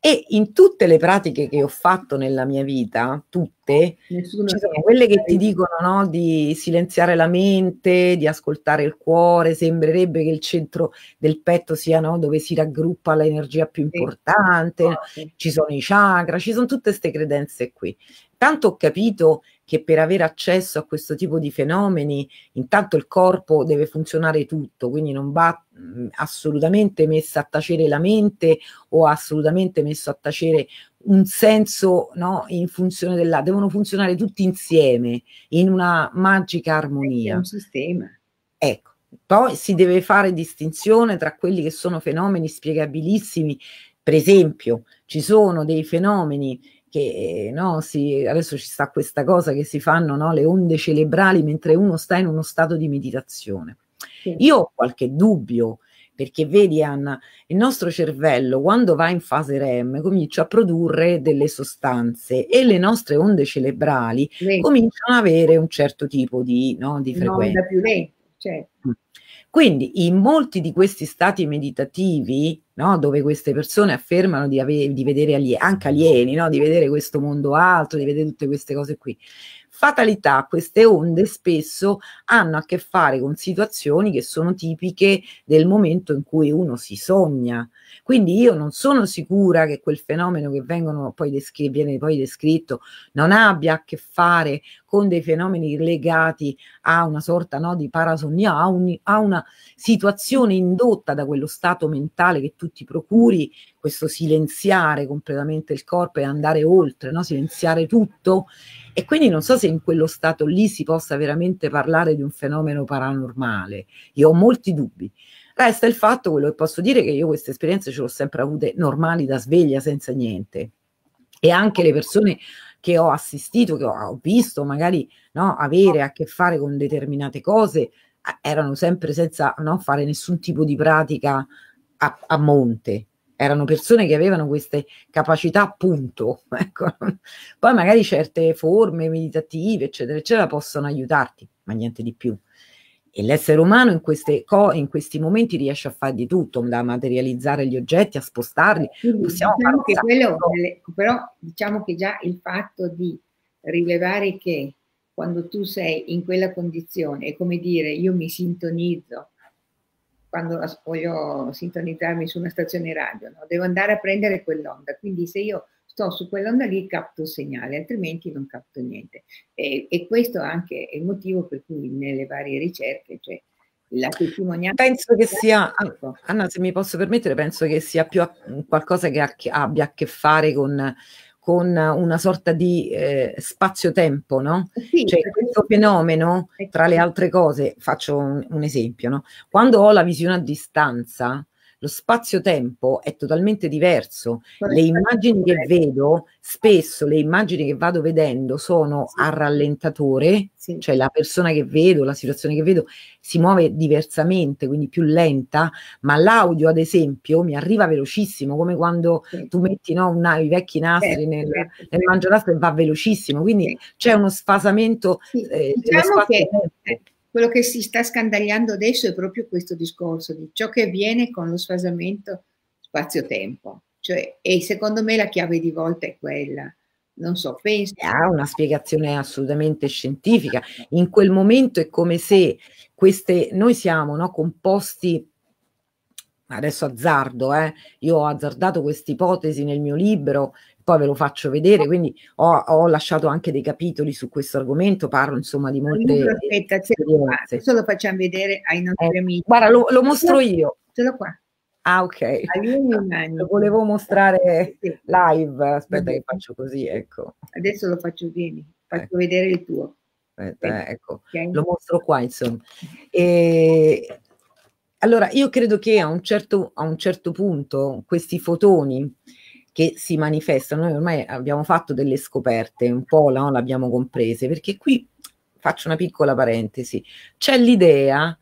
E in tutte le pratiche che ho fatto nella mia vita, tutte, Nessuno ci sono quelle che ti dicono no, di silenziare la mente, di ascoltare il cuore, sembrerebbe che il centro del petto sia no, dove si raggruppa l'energia più importante, ci sono i chakra, ci sono tutte queste credenze qui. Tanto ho capito che per avere accesso a questo tipo di fenomeni, intanto il corpo deve funzionare tutto, quindi non va mh, assolutamente messa a tacere la mente o assolutamente messo a tacere un senso no, in funzione della, devono funzionare tutti insieme in una magica armonia. È un sistema. Ecco, poi si deve fare distinzione tra quelli che sono fenomeni spiegabilissimi. Per esempio, ci sono dei fenomeni che no, si, adesso ci sta questa cosa che si fanno no, le onde cerebrali mentre uno sta in uno stato di meditazione. Sì. Io ho qualche dubbio perché vedi Anna, il nostro cervello quando va in fase REM comincia a produrre delle sostanze e le nostre onde cerebrali sì. cominciano ad avere un certo tipo di, no, di frequenza. più lenta, certo. Quindi in molti di questi stati meditativi, no, dove queste persone affermano di, ave- di vedere alie- anche alieni, no, di vedere questo mondo altro, di vedere tutte queste cose qui, fatalità, queste onde spesso hanno a che fare con situazioni che sono tipiche del momento in cui uno si sogna. Quindi io non sono sicura che quel fenomeno che poi descri- viene poi descritto non abbia a che fare con dei fenomeni legati a una sorta no, di parasonnia, a, un, a una situazione indotta da quello stato mentale che tu ti procuri, questo silenziare completamente il corpo e andare oltre, no? silenziare tutto e quindi non so se in quello stato lì si possa veramente parlare di un fenomeno paranormale. Io ho molti dubbi. Resta il fatto, quello che posso dire, che io queste esperienze ce l'ho sempre avute normali da sveglia, senza niente. E anche le persone che ho assistito, che ho, visto magari no, avere a che fare con determinate cose, erano sempre senza no, fare nessun tipo di pratica a, a monte erano persone che avevano queste capacità, appunto. Ecco. Poi magari certe forme meditative, eccetera, eccetera, possono aiutarti, ma niente di più. E l'essere umano in, queste co- in questi momenti riesce a fare di tutto, da materializzare gli oggetti, a spostarli. Possiamo diciamo che quello, però diciamo che già il fatto di rilevare che quando tu sei in quella condizione, è come dire io mi sintonizzo quando voglio sintonizzarmi su una stazione radio, no? devo andare a prendere quell'onda, quindi se io sto su quell'onda lì capto segnale, altrimenti non capto niente. E, e questo anche è il motivo per cui nelle varie ricerche, cioè la testimonianza... Penso che sia, Anna se mi posso permettere, penso che sia più qualcosa che abbia a che fare con con una sorta di eh, spazio-tempo, no? Sì, cioè questo fenomeno, tra le altre cose, faccio un, un esempio, no? Quando ho la visione a distanza, lo spazio-tempo è totalmente diverso. Le immagini che vedo, spesso le immagini che vado vedendo sono a rallentatore, sì. cioè la persona che vedo, la situazione che vedo si muove diversamente, quindi più lenta, ma l'audio, ad esempio, mi arriva velocissimo, come quando sì. tu metti no, una, i vecchi nastri certo, nel, certo, nel mangianastro e va velocissimo, quindi sì. c'è uno sfasamento. Eh, diciamo che quello che si sta scandagliando adesso è proprio questo discorso di ciò che avviene con lo sfasamento spazio-tempo. Cioè, e secondo me la chiave di volta è quella. non so, penso. Ha una spiegazione assolutamente scientifica. In quel momento è come se queste, noi siamo no, composti adesso azzardo, eh? io ho azzardato questa ipotesi nel mio libro, poi ve lo faccio vedere, quindi ho, ho lasciato anche dei capitoli su questo argomento, parlo insomma di molte... Aspetta, adesso lo facciamo vedere ai nostri eh, amici. Guarda, lo, lo mostro io. Ce l'ho qua. Ah, ok. Lo volevo mostrare live. Aspetta, che faccio così, ecco. Adesso lo faccio, vieni, faccio ecco. vedere il tuo. Aspetta, ecco, okay. lo mostro qua, insomma. E, allora, io credo che a un, certo, a un certo punto questi fotoni che si manifestano, noi ormai abbiamo fatto delle scoperte, un po' no, l'abbiamo comprese, perché qui faccio una piccola parentesi, c'è l'idea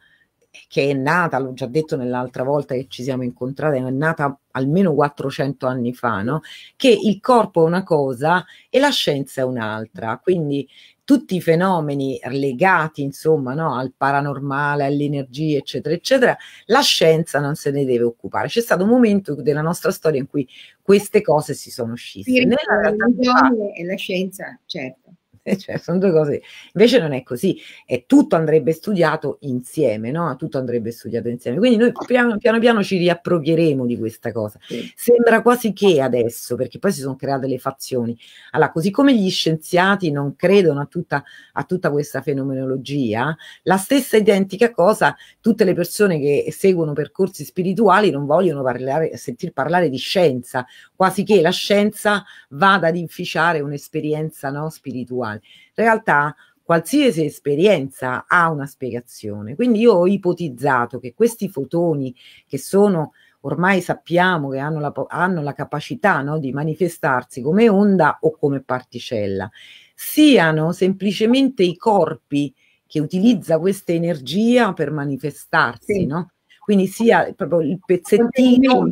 che è nata, l'ho già detto nell'altra volta che ci siamo incontrati, è nata almeno 400 anni fa, no? che il corpo è una cosa e la scienza è un'altra. Quindi tutti i fenomeni legati, insomma, no, al paranormale, all'energia, eccetera, eccetera, la scienza non se ne deve occupare. C'è stato un momento della nostra storia in cui queste cose si sono scisse. Nella realtà, e la scienza, certo. cioè, sono due cose. Invece non è così, e tutto andrebbe studiato insieme, no? Tutto andrebbe studiato insieme. Quindi noi piano piano, piano ci riapproprieremo di questa cosa. Sì. Sembra quasi che adesso, perché poi si sono create le fazioni. Allora, così come gli scienziati non credono a tutta, a tutta questa fenomenologia, la stessa identica cosa, tutte le persone che seguono percorsi spirituali non vogliono parlare, sentir parlare di scienza, quasi che la scienza vada ad inficiare un'esperienza no, spirituale spirituale. In realtà qualsiasi esperienza ha una spiegazione. Quindi io ho ipotizzato che questi fotoni che sono ormai sappiamo che hanno la, hanno la capacità no, di manifestarsi come onda o come particella, siano semplicemente i corpi che utilizza questa energia per manifestarsi, sì. no? Quindi sia proprio il pezzettino.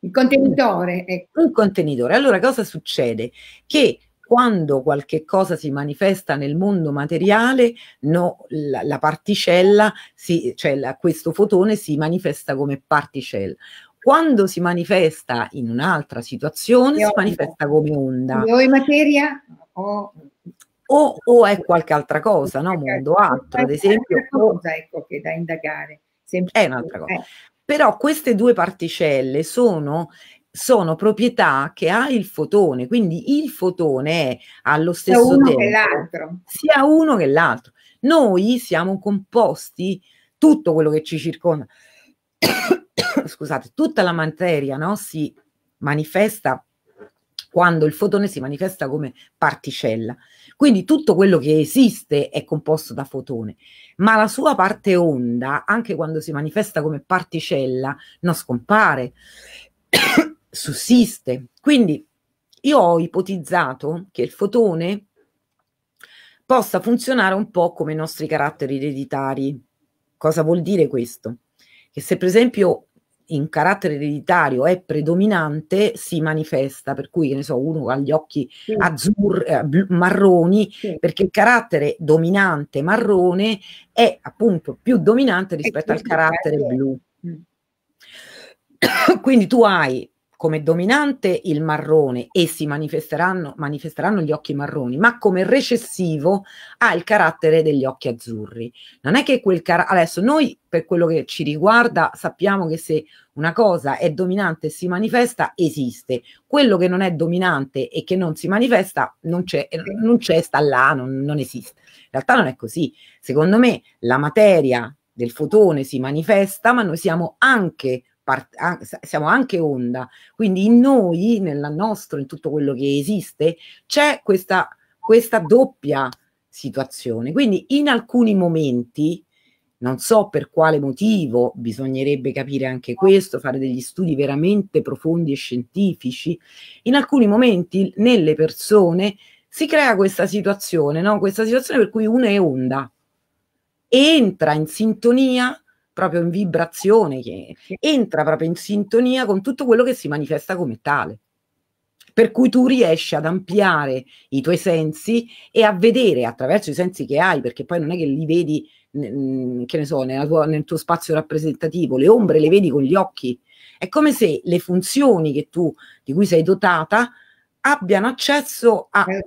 Il contenitore. Ecco. Un contenitore. Allora cosa succede? Che quando qualche cosa si manifesta nel mondo materiale, no, la, la particella, si, cioè la, questo fotone si manifesta come particella. Quando si manifesta in un'altra situazione, si manifesta come onda. O in materia o o, o, è qualche altra cosa, no? Mondo altro, ad esempio. È cosa ecco, che da indagare. Sempre è un'altra cosa. Eh. Però queste due particelle sono sono proprietà che ha il fotone, quindi il fotone è allo stesso sia uno tempo che l'altro. sia uno che l'altro. Noi siamo composti, tutto quello che ci circonda, scusate, tutta la materia no, si manifesta quando il fotone si manifesta come particella. Quindi tutto quello che esiste è composto da fotone, ma la sua parte onda, anche quando si manifesta come particella, non scompare sussiste. Quindi io ho ipotizzato che il fotone possa funzionare un po' come i nostri caratteri ereditari. Cosa vuol dire questo? Che se per esempio in carattere ereditario è predominante, si manifesta, per cui che ne so, uno ha gli occhi sì. azzurri, eh, marroni, sì. perché il carattere dominante marrone è appunto più dominante rispetto al carattere blu. Mm. Quindi tu hai come dominante il marrone e si manifesteranno, manifesteranno gli occhi marroni, ma come recessivo ha il carattere degli occhi azzurri. Non è che quel carattere, adesso noi per quello che ci riguarda sappiamo che se una cosa è dominante e si manifesta, esiste. Quello che non è dominante e che non si manifesta, non c'è, non c'è sta là, non, non esiste. In realtà non è così. Secondo me la materia del fotone si manifesta, ma noi siamo anche siamo anche onda, quindi in noi, nel nostro, in tutto quello che esiste, c'è questa, questa doppia situazione. Quindi in alcuni momenti, non so per quale motivo, bisognerebbe capire anche questo, fare degli studi veramente profondi e scientifici, in alcuni momenti nelle persone si crea questa situazione, no? questa situazione per cui una è onda, entra in sintonia proprio in vibrazione, che entra proprio in sintonia con tutto quello che si manifesta come tale. Per cui tu riesci ad ampliare i tuoi sensi e a vedere attraverso i sensi che hai, perché poi non è che li vedi, che ne so, tua, nel tuo spazio rappresentativo, le ombre le vedi con gli occhi. È come se le funzioni che tu, di cui sei dotata abbiano accesso a eh.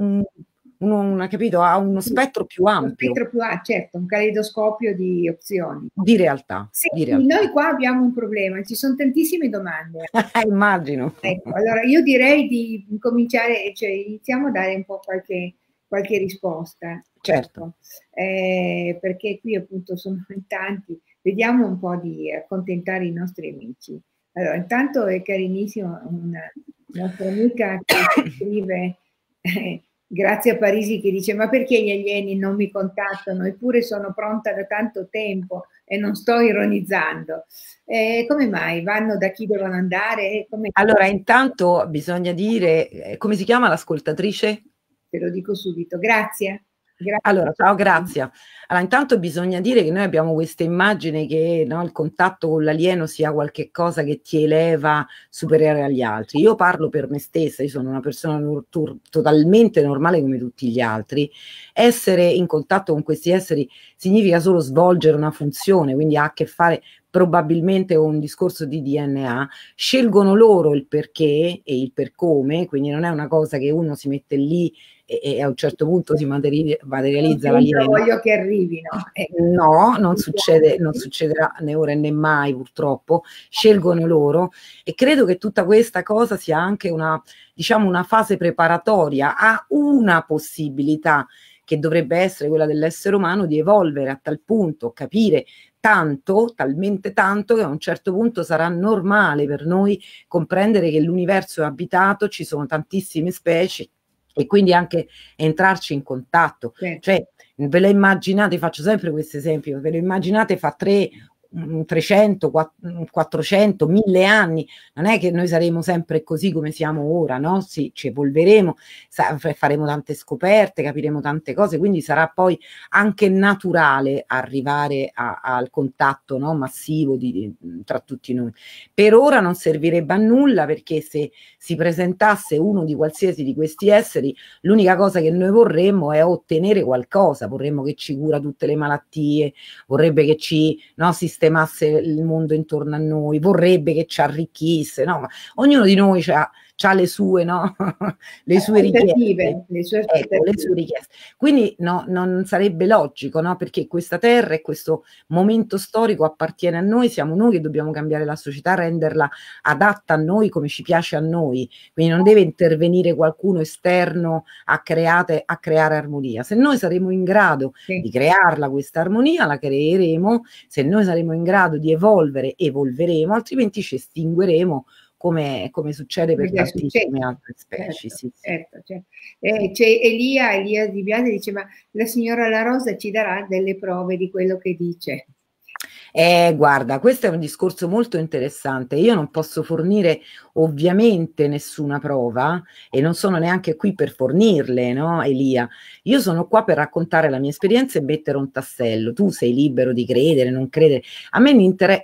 Un un, capito, ha uno spettro più ampio. Un spettro più ampio, certo, un caleidoscopio di opzioni. Di realtà. Sì, di realtà. Noi qua abbiamo un problema, ci sono tantissime domande. Immagino. Ecco, allora io direi di cominciare, cioè iniziamo a dare un po' qualche, qualche risposta. Certo. Eh, perché qui appunto sono in tanti, vediamo un po' di accontentare i nostri amici. Allora, intanto è carinissimo una nostra amica che scrive eh, Grazie a Parisi che dice ma perché gli alieni non mi contattano eppure sono pronta da tanto tempo e non sto ironizzando. Eh, come mai? Vanno da chi devono andare? Come... Allora intanto bisogna dire, eh, come si chiama l'ascoltatrice? Te lo dico subito, grazie. Grazie. Allora, ciao, grazie. Allora, intanto bisogna dire che noi abbiamo questa immagine che no, il contatto con l'alieno sia qualcosa che ti eleva superiore agli altri. Io parlo per me stessa, io sono una persona totalmente normale come tutti gli altri. Essere in contatto con questi esseri significa solo svolgere una funzione, quindi ha a che fare probabilmente un discorso di DNA, scelgono loro il perché e il per come, quindi non è una cosa che uno si mette lì e, e a un certo punto si materializza la linea. voglio che arrivino. No, non, succede, non succederà né ora né mai purtroppo, scelgono loro e credo che tutta questa cosa sia anche una, diciamo, una fase preparatoria a una possibilità che dovrebbe essere quella dell'essere umano di evolvere a tal punto, capire tanto, talmente tanto che a un certo punto sarà normale per noi comprendere che l'universo è abitato, ci sono tantissime specie, e quindi anche entrarci in contatto. Sì. Cioè, ve lo immaginate, faccio sempre questo esempio, ve lo immaginate fa tre 300, 400, 1000 anni, non è che noi saremo sempre così come siamo ora, no? Sì, ci evolveremo, faremo tante scoperte, capiremo tante cose, quindi sarà poi anche naturale arrivare a, al contatto no? massivo di, di, tra tutti noi. Per ora non servirebbe a nulla perché se si presentasse uno di qualsiasi di questi esseri, l'unica cosa che noi vorremmo è ottenere qualcosa, vorremmo che ci cura tutte le malattie, vorrebbe che ci no, sistemi sistemasse il mondo intorno a noi, vorrebbe che ci arricchisse, no? Ognuno di noi ha ha le sue, no? le sue richieste. Le sue, ecco, le sue richieste. Quindi no, non sarebbe logico, no? Perché questa terra e questo momento storico appartiene a noi, siamo noi che dobbiamo cambiare la società, renderla adatta a noi come ci piace a noi. Quindi non deve intervenire qualcuno esterno a, create, a creare armonia. Se noi saremo in grado sì. di crearla questa armonia, la creeremo. Se noi saremo in grado di evolvere, evolveremo, altrimenti ci estingueremo come, come succede per tantissime altre specie. Certo, sì, certo, certo. Eh, c'è Elia, Elia Di Biase dice ma la signora La Rosa ci darà delle prove di quello che dice. Eh, guarda, questo è un discorso molto interessante. Io non posso fornire ovviamente nessuna prova e non sono neanche qui per fornirle, no, Elia? Io sono qua per raccontare la mia esperienza e mettere un tassello. Tu sei libero di credere, non credere. A me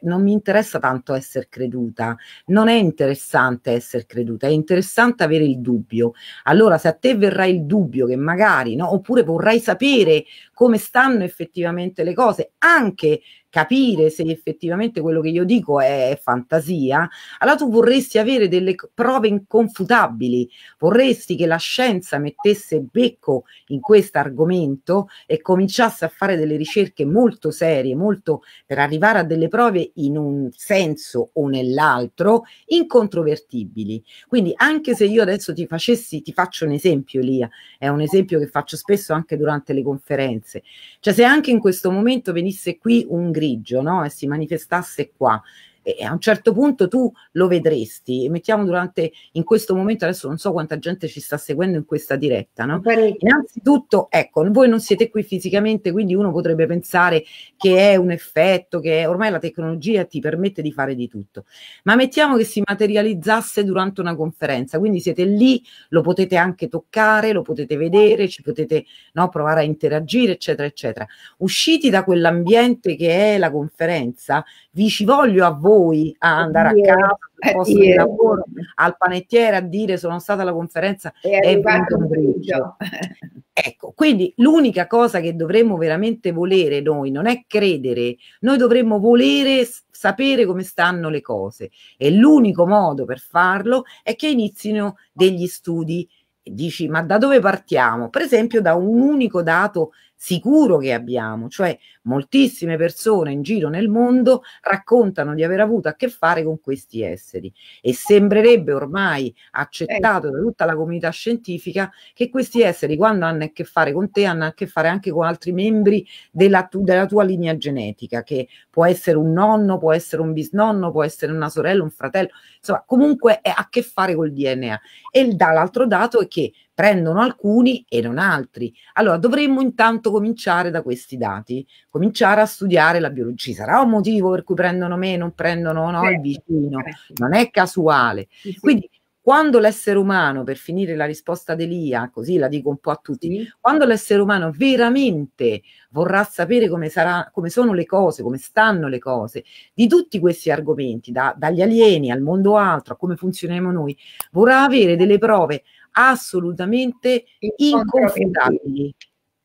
non mi interessa tanto essere creduta, non è interessante essere creduta, è interessante avere il dubbio. Allora, se a te verrà il dubbio che magari, no, oppure vorrai sapere come stanno effettivamente le cose, anche capire se effettivamente quello che io dico è fantasia, allora tu vorresti avere delle prove inconfutabili, vorresti che la scienza mettesse becco in questo argomento e cominciasse a fare delle ricerche molto serie, molto per arrivare a delle prove in un senso o nell'altro incontrovertibili. Quindi anche se io adesso ti facessi, ti faccio un esempio, Elia, è un esempio che faccio spesso anche durante le conferenze, cioè se anche in questo momento venisse qui un grigio no? e si manifestasse qua e a un certo punto tu lo vedresti. Mettiamo durante in questo momento, adesso non so quanta gente ci sta seguendo in questa diretta, no? Innanzitutto, ecco, voi non siete qui fisicamente, quindi uno potrebbe pensare che è un effetto, che ormai la tecnologia ti permette di fare di tutto. Ma mettiamo che si materializzasse durante una conferenza, quindi siete lì, lo potete anche toccare, lo potete vedere, ci potete no, provare a interagire, eccetera, eccetera. Usciti da quell'ambiente che è la conferenza, vi ci voglio a voi voi a andare a casa al posto di lavoro, al panettiere a dire sono stata alla conferenza e è venuto un grigio. ecco, quindi l'unica cosa che dovremmo veramente volere noi non è credere, noi dovremmo volere sapere come stanno le cose e l'unico modo per farlo è che inizino degli studi dici ma da dove partiamo? Per esempio da un unico dato sicuro che abbiamo, cioè moltissime persone in giro nel mondo raccontano di aver avuto a che fare con questi esseri e sembrerebbe ormai accettato da tutta la comunità scientifica che questi esseri quando hanno a che fare con te hanno a che fare anche con altri membri della, tu, della tua linea genetica, che può essere un nonno, può essere un bisnonno, può essere una sorella, un fratello, insomma comunque è a che fare col DNA. E dall'altro dato è che prendono alcuni e non altri. Allora dovremmo intanto cominciare da questi dati, cominciare a studiare la biologia. Ci sarà un motivo per cui prendono me, non prendono no, il certo, vicino, certo. non è casuale. Quindi quando l'essere umano, per finire la risposta di Elia, così la dico un po' a tutti, sì. quando l'essere umano veramente vorrà sapere come, sarà, come sono le cose, come stanno le cose, di tutti questi argomenti, da, dagli alieni al mondo altro, a come funzioniamo noi, vorrà avere delle prove assolutamente inconfutabili,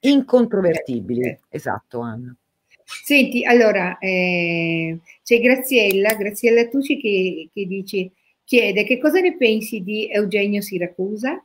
incontrovertibili. Esatto, Anna. Senti, allora, eh, c'è Graziella, Graziella Tucci che, che dice, chiede che cosa ne pensi di Eugenio Siracusa?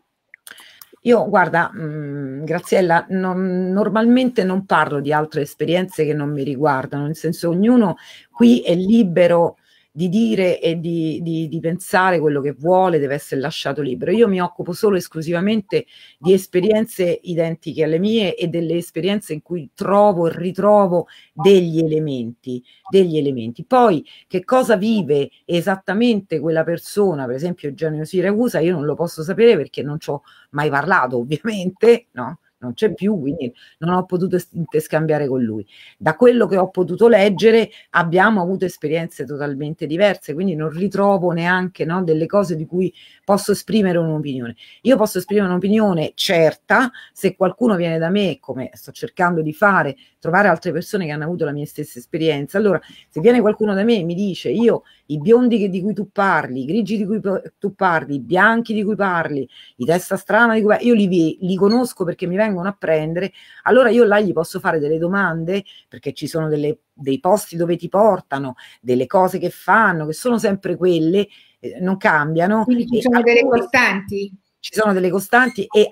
Io, guarda, mh, mm, Graziella, non, normalmente non parlo di altre esperienze che non mi riguardano, nel senso ognuno qui è libero di dire e di, di, di, pensare quello che vuole deve essere lasciato libero. Io mi occupo solo esclusivamente di esperienze identiche alle mie e delle esperienze in cui trovo e ritrovo degli elementi, degli elementi. Poi che cosa vive esattamente quella persona, per esempio Eugenio Siracusa, io non lo posso sapere perché non ci ho mai parlato, ovviamente, no? Non c'è più, quindi non ho potuto scambiare con lui. Da quello che ho potuto leggere abbiamo avuto esperienze totalmente diverse, quindi non ritrovo neanche no, delle cose di cui posso esprimere un'opinione. Io posso esprimere un'opinione certa se qualcuno viene da me, come sto cercando di fare, trovare altre persone che hanno avuto la mia stessa esperienza. Allora, se viene qualcuno da me e mi dice io i biondi di cui tu parli, i grigi di cui tu parli, i bianchi di cui parli, i testa strana di cui parli, io li, li conosco perché mi vengono a prendere, allora io là gli posso fare delle domande perché ci sono delle, dei posti dove ti portano, delle cose che fanno, che sono sempre quelle, eh, non cambiano. Quindi ci sono delle costanti? Ci sono delle costanti e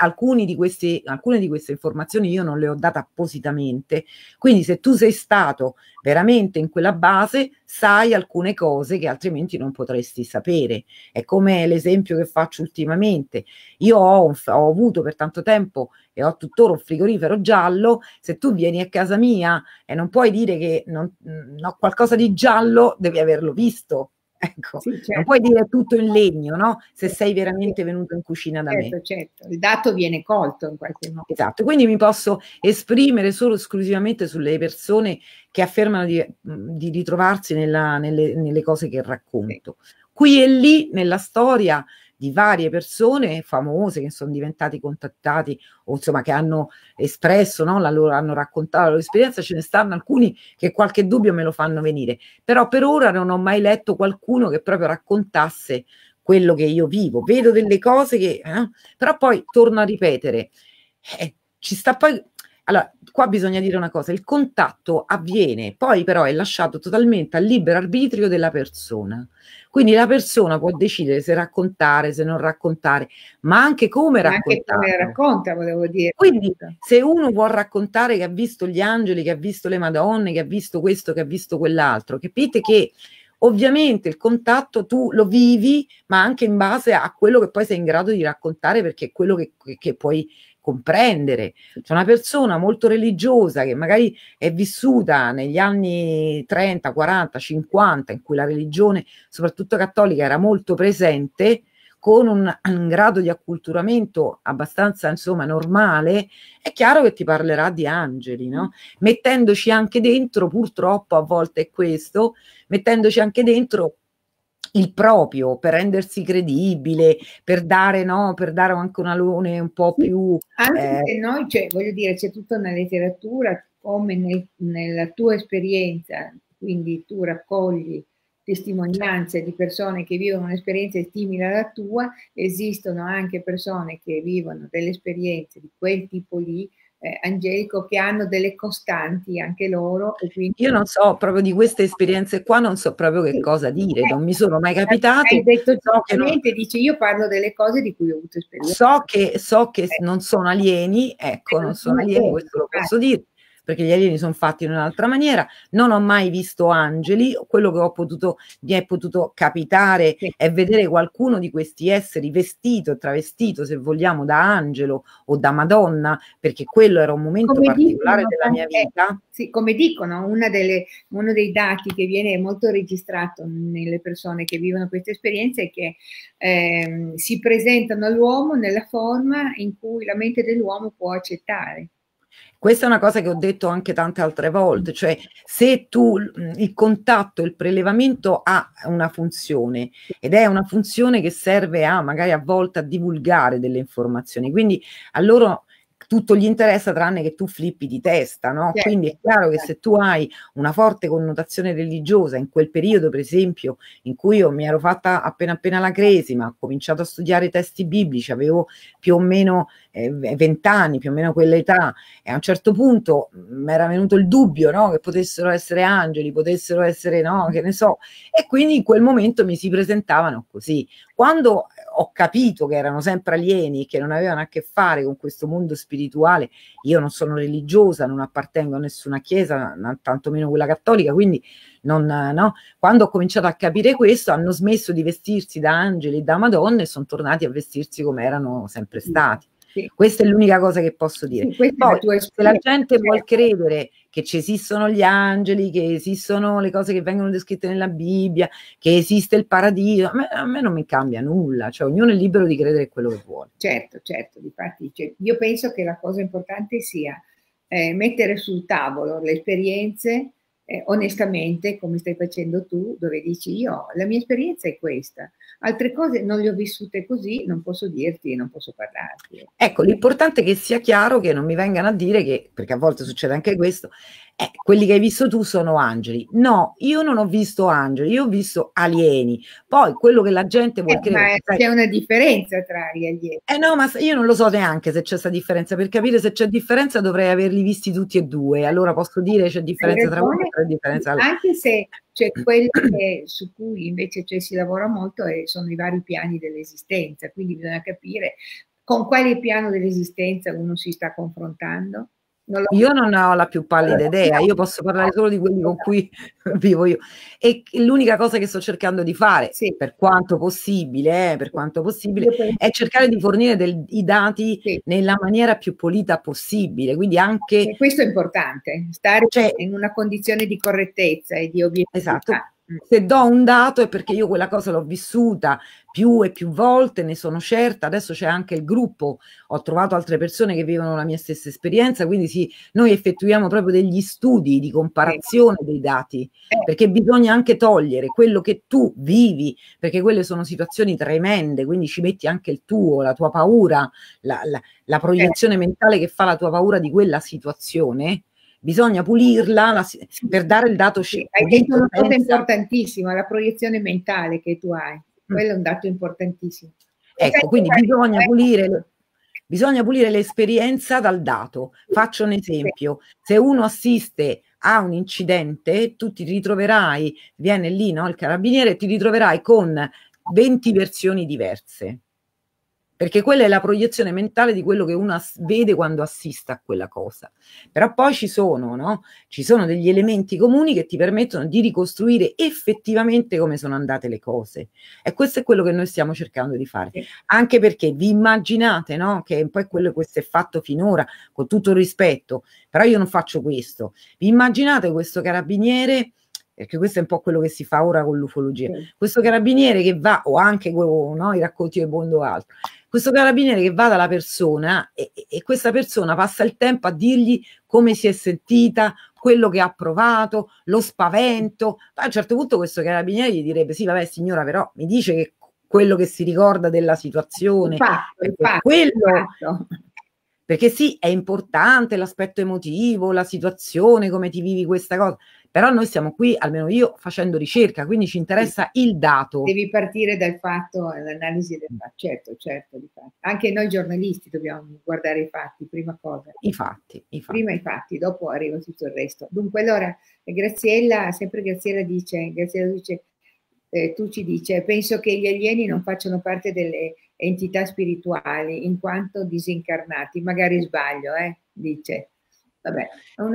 di questi, alcune di queste informazioni io non le ho date appositamente. Quindi se tu sei stato veramente in quella base, sai alcune cose che altrimenti non potresti sapere. È come l'esempio che faccio ultimamente. Io ho, ho avuto per tanto tempo e ho tuttora un frigorifero giallo, se tu vieni a casa mia e non puoi dire che non, no, qualcosa di giallo, devi averlo visto Ecco, sì, certo. non puoi dire tutto in legno, no? Se sei veramente venuto in cucina da certo, me. Certo, il dato viene colto in qualche modo. Esatto, quindi mi posso esprimere solo esclusivamente sulle persone che affermano di, di ritrovarsi nella, nelle, nelle, cose che racconto. Qui e lì nella storia di varie persone famose che sono diventati contattati o insomma che hanno espresso, no, la loro, hanno raccontato la loro esperienza, ce ne stanno alcuni che qualche dubbio me lo fanno venire, però per ora non ho mai letto qualcuno che proprio raccontasse quello che io vivo, vedo delle cose che, eh, però poi torno a ripetere, eh, ci sta poi allora, qua bisogna dire una cosa, il contatto avviene, poi però è lasciato totalmente al libero arbitrio della persona. Quindi la persona può decidere se raccontare, se non raccontare, ma anche come raccontare. Anche come racconta, volevo dire. Quindi se uno può raccontare che ha visto gli angeli, che ha visto le madonne, che ha visto questo, che ha visto quell'altro, capite che ovviamente il contatto tu lo vivi, ma anche in base a quello che poi sei in grado di raccontare, perché è quello che, che puoi comprendere. C'è una persona molto religiosa che magari è vissuta negli anni 30, 40, 50, in cui la religione, soprattutto cattolica, era molto presente, con un, un, grado di acculturamento abbastanza insomma normale, è chiaro che ti parlerà di angeli, no? Mettendoci anche dentro, purtroppo a volte è questo, mettendoci anche dentro il proprio per rendersi credibile, per dare, no, per dare anche una lune un po' più... Anche eh, se noi, cioè, voglio dire, c'è tutta una letteratura come nel, nella tua esperienza, quindi tu raccogli testimonianze di persone che vivono un'esperienza simile alla tua, esistono anche persone che vivono delle esperienze di quel tipo lì, eh, angelico che hanno delle costanti anche loro. E quindi... Io non so proprio di queste esperienze qua, non so proprio che sì. cosa dire, non mi sono mai capitate. Hai detto so che non... dici io parlo delle cose di cui ho avuto esperienza. So che, so che eh. non sono alieni, ecco, non sono alieni, questo lo posso dire perché gli alieni sono fatti in un'altra maniera. Non ho mai visto angeli, quello che ho potuto, mi è potuto capitare sì. è vedere qualcuno di questi esseri vestito travestito, se vogliamo, da angelo o da Madonna, perché quello era un momento come particolare dicono, della mia vita. Sì, come dicono, delle, uno dei dati che viene molto registrato nelle persone che vivono queste esperienze è che eh, si presentano all'uomo nella forma in cui la mente dell'uomo può accettare. Questa è una cosa che ho detto anche tante altre volte, cioè se tu il contatto, il prelevamento ha una funzione ed è una funzione che serve a magari a volte a divulgare delle informazioni, quindi a loro tutto gli interessa tranne che tu flippi di testa, no? Certo. Quindi è chiaro che certo. se tu hai una forte connotazione religiosa, in quel periodo per esempio in cui io mi ero fatta appena appena la cresima, ho cominciato a studiare i testi biblici, avevo più o meno eh, vent'anni, eh, più o meno quell'età, e a un certo punto mi era venuto il dubbio no? che potessero essere angeli, potessero essere, no, che ne so, e quindi in quel momento mi si presentavano così. Quando ho capito che erano sempre alieni, che non avevano a che fare con questo mondo spirituale. Io non sono religiosa, non appartengo a nessuna chiesa, tantomeno quella cattolica, quindi non, no? quando ho cominciato a capire questo hanno smesso di vestirsi da angeli e da madonne e sono tornati a vestirsi come erano sempre stati. Sì. Questa è l'unica cosa che posso dire. Sì, Poi, se la gente certo. vuol credere che ci esistono gli angeli, che esistono le cose che vengono descritte nella Bibbia, che esiste il paradiso, a me, a me non mi cambia nulla, cioè ognuno è libero di credere quello che vuole. Certo, certo, difatti cioè, io penso che la cosa importante sia eh, mettere sul tavolo le esperienze eh, onestamente, come stai facendo tu, dove dici io, la mia esperienza è questa, altre cose non le ho vissute così, non posso dirti, non posso parlarti. Ecco, l'importante è che sia chiaro che non mi vengano a dire che, perché a volte succede anche questo, eh, quelli che hai visto tu sono angeli. No, io non ho visto angeli, io ho visto alieni. Poi quello che la gente vuole eh, credere. Ma c'è una differenza tra gli alieni. Eh no, ma io non lo so neanche se c'è questa differenza. Per capire se c'è differenza dovrei averli visti tutti e due. Allora posso dire c'è differenza tra uno e differenza tra Anche se c'è quello che, su cui invece cioè, si lavora molto e sono i vari piani dell'esistenza. Quindi bisogna capire con quale piano dell'esistenza uno si sta confrontando non io non ho la più pallida idea, io posso parlare solo di quelli con cui vivo io. E l'unica cosa che sto cercando di fare, sì. per quanto possibile, eh, per quanto possibile è cercare di fornire del, i dati sì. nella maniera più pulita possibile. Quindi anche... E questo è importante, stare cioè, in una condizione di correttezza e di obiettività. Esatto se do un dato è perché io quella cosa l'ho vissuta più e più volte, ne sono certa, adesso c'è anche il gruppo, ho trovato altre persone che vivono la mia stessa esperienza, quindi sì, noi effettuiamo proprio degli studi di comparazione dei dati, eh. perché bisogna anche togliere quello che tu vivi, perché quelle sono situazioni tremende, quindi ci metti anche il tuo, la tua paura, la, la, la proiezione mentale che fa la tua paura di quella situazione bisogna pulirla la, per dare il dato scientifico. Hai detto una cosa importantissima, la proiezione mentale che tu hai, mm. quello è un dato importantissimo. Ecco, quindi bisogna pulire, bisogna pulire l'esperienza dal dato. Faccio un esempio, se uno assiste a un incidente, tu ti ritroverai, viene lì no, il carabiniere, ti ritroverai con 20 versioni diverse perché quella è la proiezione mentale di quello che uno vede quando assiste a quella cosa. Però poi ci sono, no? Ci sono degli elementi comuni che ti permettono di ricostruire effettivamente come sono andate le cose. E questo è quello che noi stiamo cercando di fare. Anche perché vi immaginate, no? Che un po' è quello che questo è fatto finora, con tutto il rispetto, però io non faccio questo. Vi immaginate questo carabiniere perché questo è un po' quello che si fa ora con l'ufologia. Questo carabiniere che va, o anche no, i racconti del mondo o altro, questo carabiniere che va dalla persona e, e, questa persona passa il tempo a dirgli come si è sentita, quello che ha provato, lo spavento. A un certo punto questo carabiniere gli direbbe: Sì, vabbè, signora, però mi dice che quello che si ricorda della situazione, fatto, fatto, quello, perché sì, è importante l'aspetto emotivo, la situazione, come ti vivi questa cosa, però noi siamo qui, almeno io, facendo ricerca, quindi ci interessa il dato. Devi partire dal fatto, l'analisi del fatto, certo, certo, anche noi giornalisti dobbiamo guardare i fatti, prima cosa. I fatti, i fatti. Prima i fatti, dopo arriva tutto il resto. Dunque allora, Graziella, sempre Graziella dice, Graziella dice eh, tu ci dici, penso che gli alieni non facciano parte delle entità spirituali in quanto disincarnati, magari sbaglio, eh, dice. Vabbè,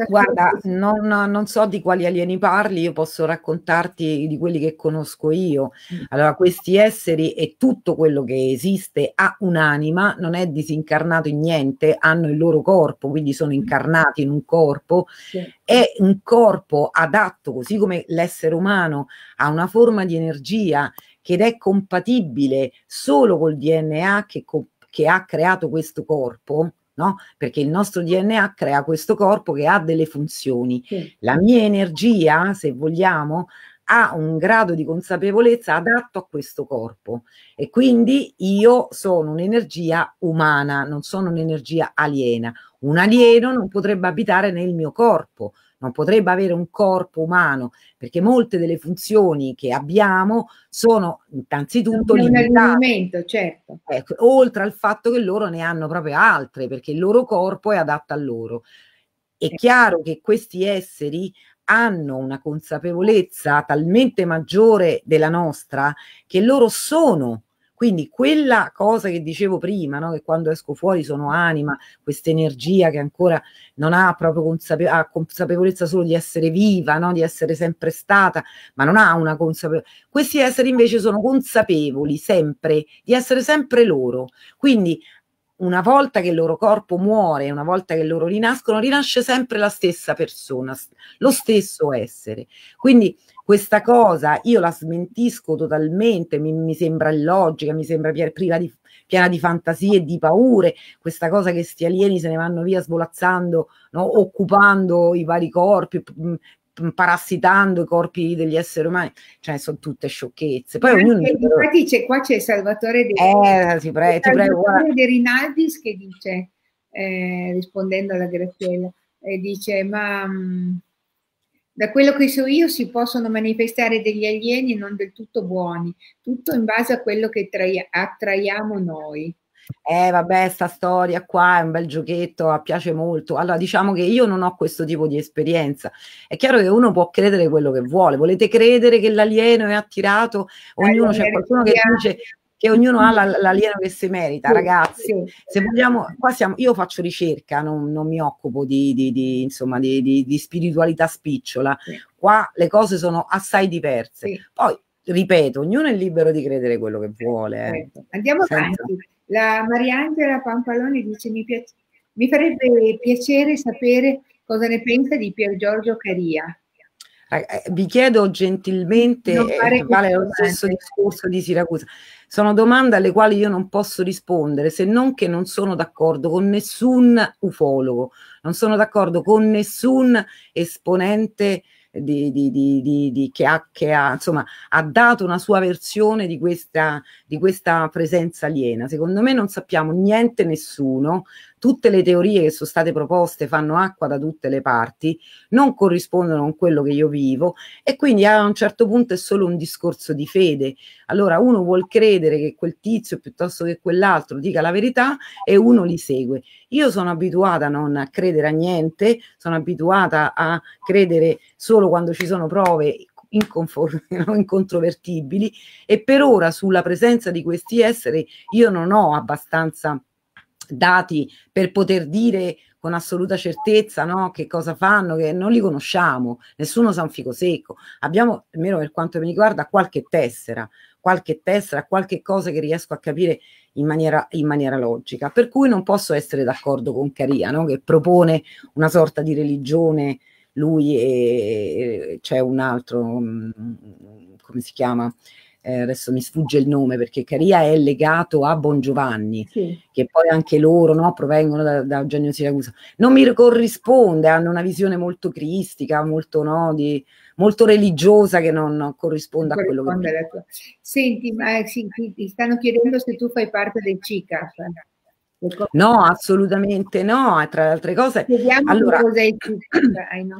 Guarda, non, non, so di quali alieni parli, io posso raccontarti di quelli che conosco io. Mm. Allora, questi esseri e tutto quello che esiste ha un'anima, non è disincarnato in niente, hanno il loro corpo, quindi sono mm. incarnati in un corpo. Sì. È un corpo adatto, così come l'essere umano ha una forma di energia che è compatibile solo col DNA che, che ha creato questo corpo no? Perché il nostro DNA crea questo corpo che ha delle funzioni. Sì. La mia energia, se vogliamo, ha un grado di consapevolezza adatto a questo corpo e quindi io sono un'energia umana, non sono un'energia aliena. Un alieno non potrebbe abitare nel mio corpo, non potrebbe avere un corpo umano, perché molte delle funzioni che abbiamo sono innanzitutto limitate. certo. Ecco, oltre al fatto che loro ne hanno proprio altre, perché il loro corpo è adatto a loro. È chiaro che questi esseri hanno una consapevolezza talmente maggiore della nostra che loro sono quindi quella cosa che dicevo prima, no? che quando esco fuori sono anima, questa energia che ancora non ha proprio consape- ha consapevolezza solo di essere viva, no? di essere sempre stata, ma non ha una consapevolezza. Questi esseri invece sono consapevoli sempre di essere sempre loro. Quindi una volta che il loro corpo muore, una volta che loro rinascono, rinasce sempre la stessa persona, lo stesso essere. Quindi questa cosa io la smentisco totalmente, mi, mi sembra illogica, mi sembra priva di, piena di fantasie e di paure, questa cosa che sti alieni se ne vanno via svolazzando, no? occupando i vari corpi, parassitando i corpi degli esseri umani, cioè sono tutte sciocchezze. Poi ognuno infatti c'è, qua c'è Salvatore De, eh, ti prego, ti prego, De Rinaldis che dice, eh, rispondendo alla Graziella, eh, dice ma... Mh, mm, da quello che so io si possono manifestare degli alieni non del tutto buoni, tutto in base a quello che trai- attraiamo noi. Eh vabbè, sta storia qua è un bel giochetto, piace molto. Allora diciamo che io non ho questo tipo di esperienza. È chiaro che uno può credere quello che vuole. Volete credere che l'alieno è attirato? Ognuno c'è qualcuno che dice che ognuno ha l'alieno che si merita, sì, ragazzi. Sì. Se vogliamo, qua siamo, io faccio ricerca, non, non mi occupo di, di, di insomma, di, di, spiritualità spicciola. Sì. Qua le cose sono assai diverse. Poi, ripeto, ognuno è libero di credere quello che vuole. Eh. Certo. Andiamo Senza... avanti. La Mariangela Pampaloni dice: mi, piace, mi farebbe piacere sapere cosa ne pensa di Pier Giorgio Caria. Eh, eh, vi chiedo gentilmente, eh, vale lo stesso discorso di Siracusa, sono domande alle quali io non posso rispondere se non che non sono d'accordo con nessun ufologo, non sono d'accordo con nessun esponente di, di, di, di, che, ha, che ha, insomma, ha dato una sua versione di questa, di questa presenza aliena. Secondo me non sappiamo niente nessuno, tutte le teorie che sono state proposte fanno acqua da tutte le parti, non corrispondono con quello che io vivo e quindi a un certo punto è solo un discorso di fede. Allora uno vuol credere che quel tizio piuttosto che quell'altro dica la verità e uno li segue. Io sono abituata a non credere a niente, sono abituata a credere solo quando ci sono prove incontrovertibili e per ora sulla presenza di questi esseri io non ho abbastanza dati per poter dire con assoluta certezza no, che cosa fanno, che non li conosciamo, nessuno sa un fico secco. Abbiamo, almeno per quanto mi riguarda, qualche tessera, qualche tessera, qualche cosa che riesco a capire in maniera, in maniera logica. Per cui non posso essere d'accordo con Caria, no, che propone una sorta di religione, lui e c'è un altro, mm, come si chiama? Eh, adesso mi sfugge il nome perché Caria è legato a Bon Giovanni, sì. che poi anche loro no, provengono da, da Eugenio Siracusa. Non mi corrisponde, hanno una visione molto cristica, molto, no, di, molto religiosa che non corrisponde a quello che... Tua... Senti, ma eh, sì, ti stanno chiedendo se tu fai parte del CICAF. No, assolutamente no. Tra le altre cose, allora, il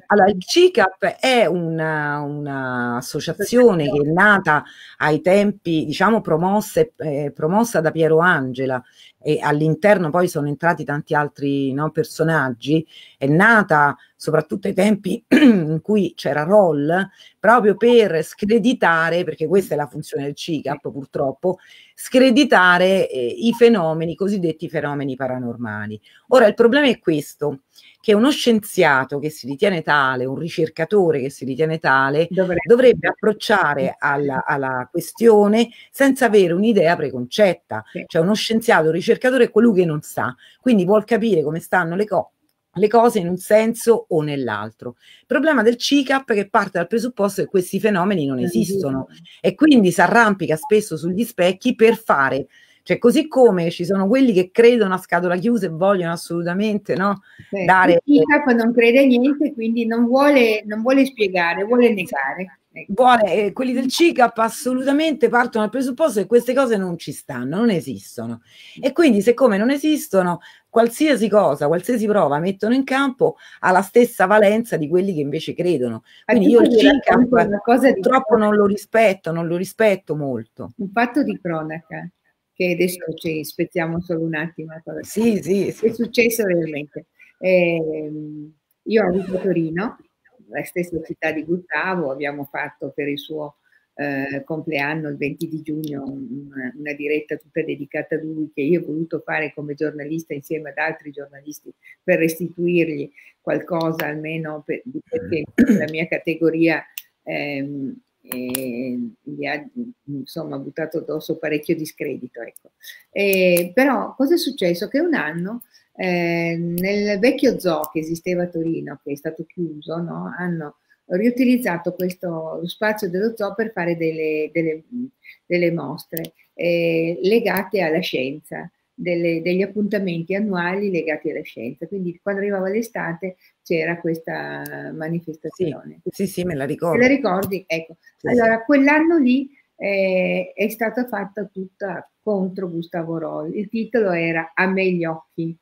allora, il CICAP è un'associazione che è nata ai tempi, diciamo, promosse, eh, promossa da Piero Angela e all'interno poi sono entrati tanti altri no, personaggi, è nata soprattutto ai tempi in cui c'era Roll, proprio per screditare, perché questa è la funzione del CICAP purtroppo, screditare eh, i fenomeni, i cosiddetti fenomeni paranormali. Ora il problema è questo, che uno scienziato che si ritiene tale, un ricercatore che si ritiene tale, dovrebbe, dovrebbe approcciare alla, alla, questione senza avere un'idea preconcetta. Sì. Cioè uno scienziato, un ricercatore è colui che non sa, quindi vuol capire come stanno le cose le cose in un senso o nell'altro. Il problema del CICAP è che parte dal presupposto che questi fenomeni non esistono e quindi si arrampica spesso sugli specchi per fare cioè, così come ci sono quelli che credono a scatola chiusa e vogliono assolutamente no, Beh, dare. Il CICAP non crede a niente, quindi non vuole, non vuole spiegare, vuole negare. Vuole, eh, quelli del CICAP assolutamente partono dal presupposto che queste cose non ci stanno, non esistono. E quindi, siccome non esistono, qualsiasi cosa, qualsiasi prova mettono in campo ha la stessa valenza di quelli che invece credono. Quindi io il CICAP purtroppo non lo rispetto, non lo rispetto molto. Un fatto di cronaca che adesso ci spezziamo solo un attimo. Sì, sì, sì. È successo realmente. Eh, io ho avuto Torino, la stessa città di Gustavo, abbiamo fatto per il suo eh, compleanno il 20 di giugno una, una, diretta tutta dedicata a lui che io ho voluto fare come giornalista insieme ad altri giornalisti per restituirgli qualcosa almeno per, perché la mia categoria ehm, e gli ha insomma buttato addosso parecchio discredito. Ecco. E, però cosa è successo? Che un anno eh, nel vecchio zoo che esisteva a Torino, che è stato chiuso, no? hanno riutilizzato questo, lo spazio dello zoo per fare delle, delle, delle mostre eh, legate alla scienza delle, degli appuntamenti annuali legati alla scienza. Quindi quando arrivava l'estate c'era questa manifestazione. Sì, sì, sì me la ricordo. Me la ricordi? Ecco. Sì, allora, sì. quell'anno lì eh, è stata fatta tutta contro Gustavo Roll. Il titolo era A me gli occhi.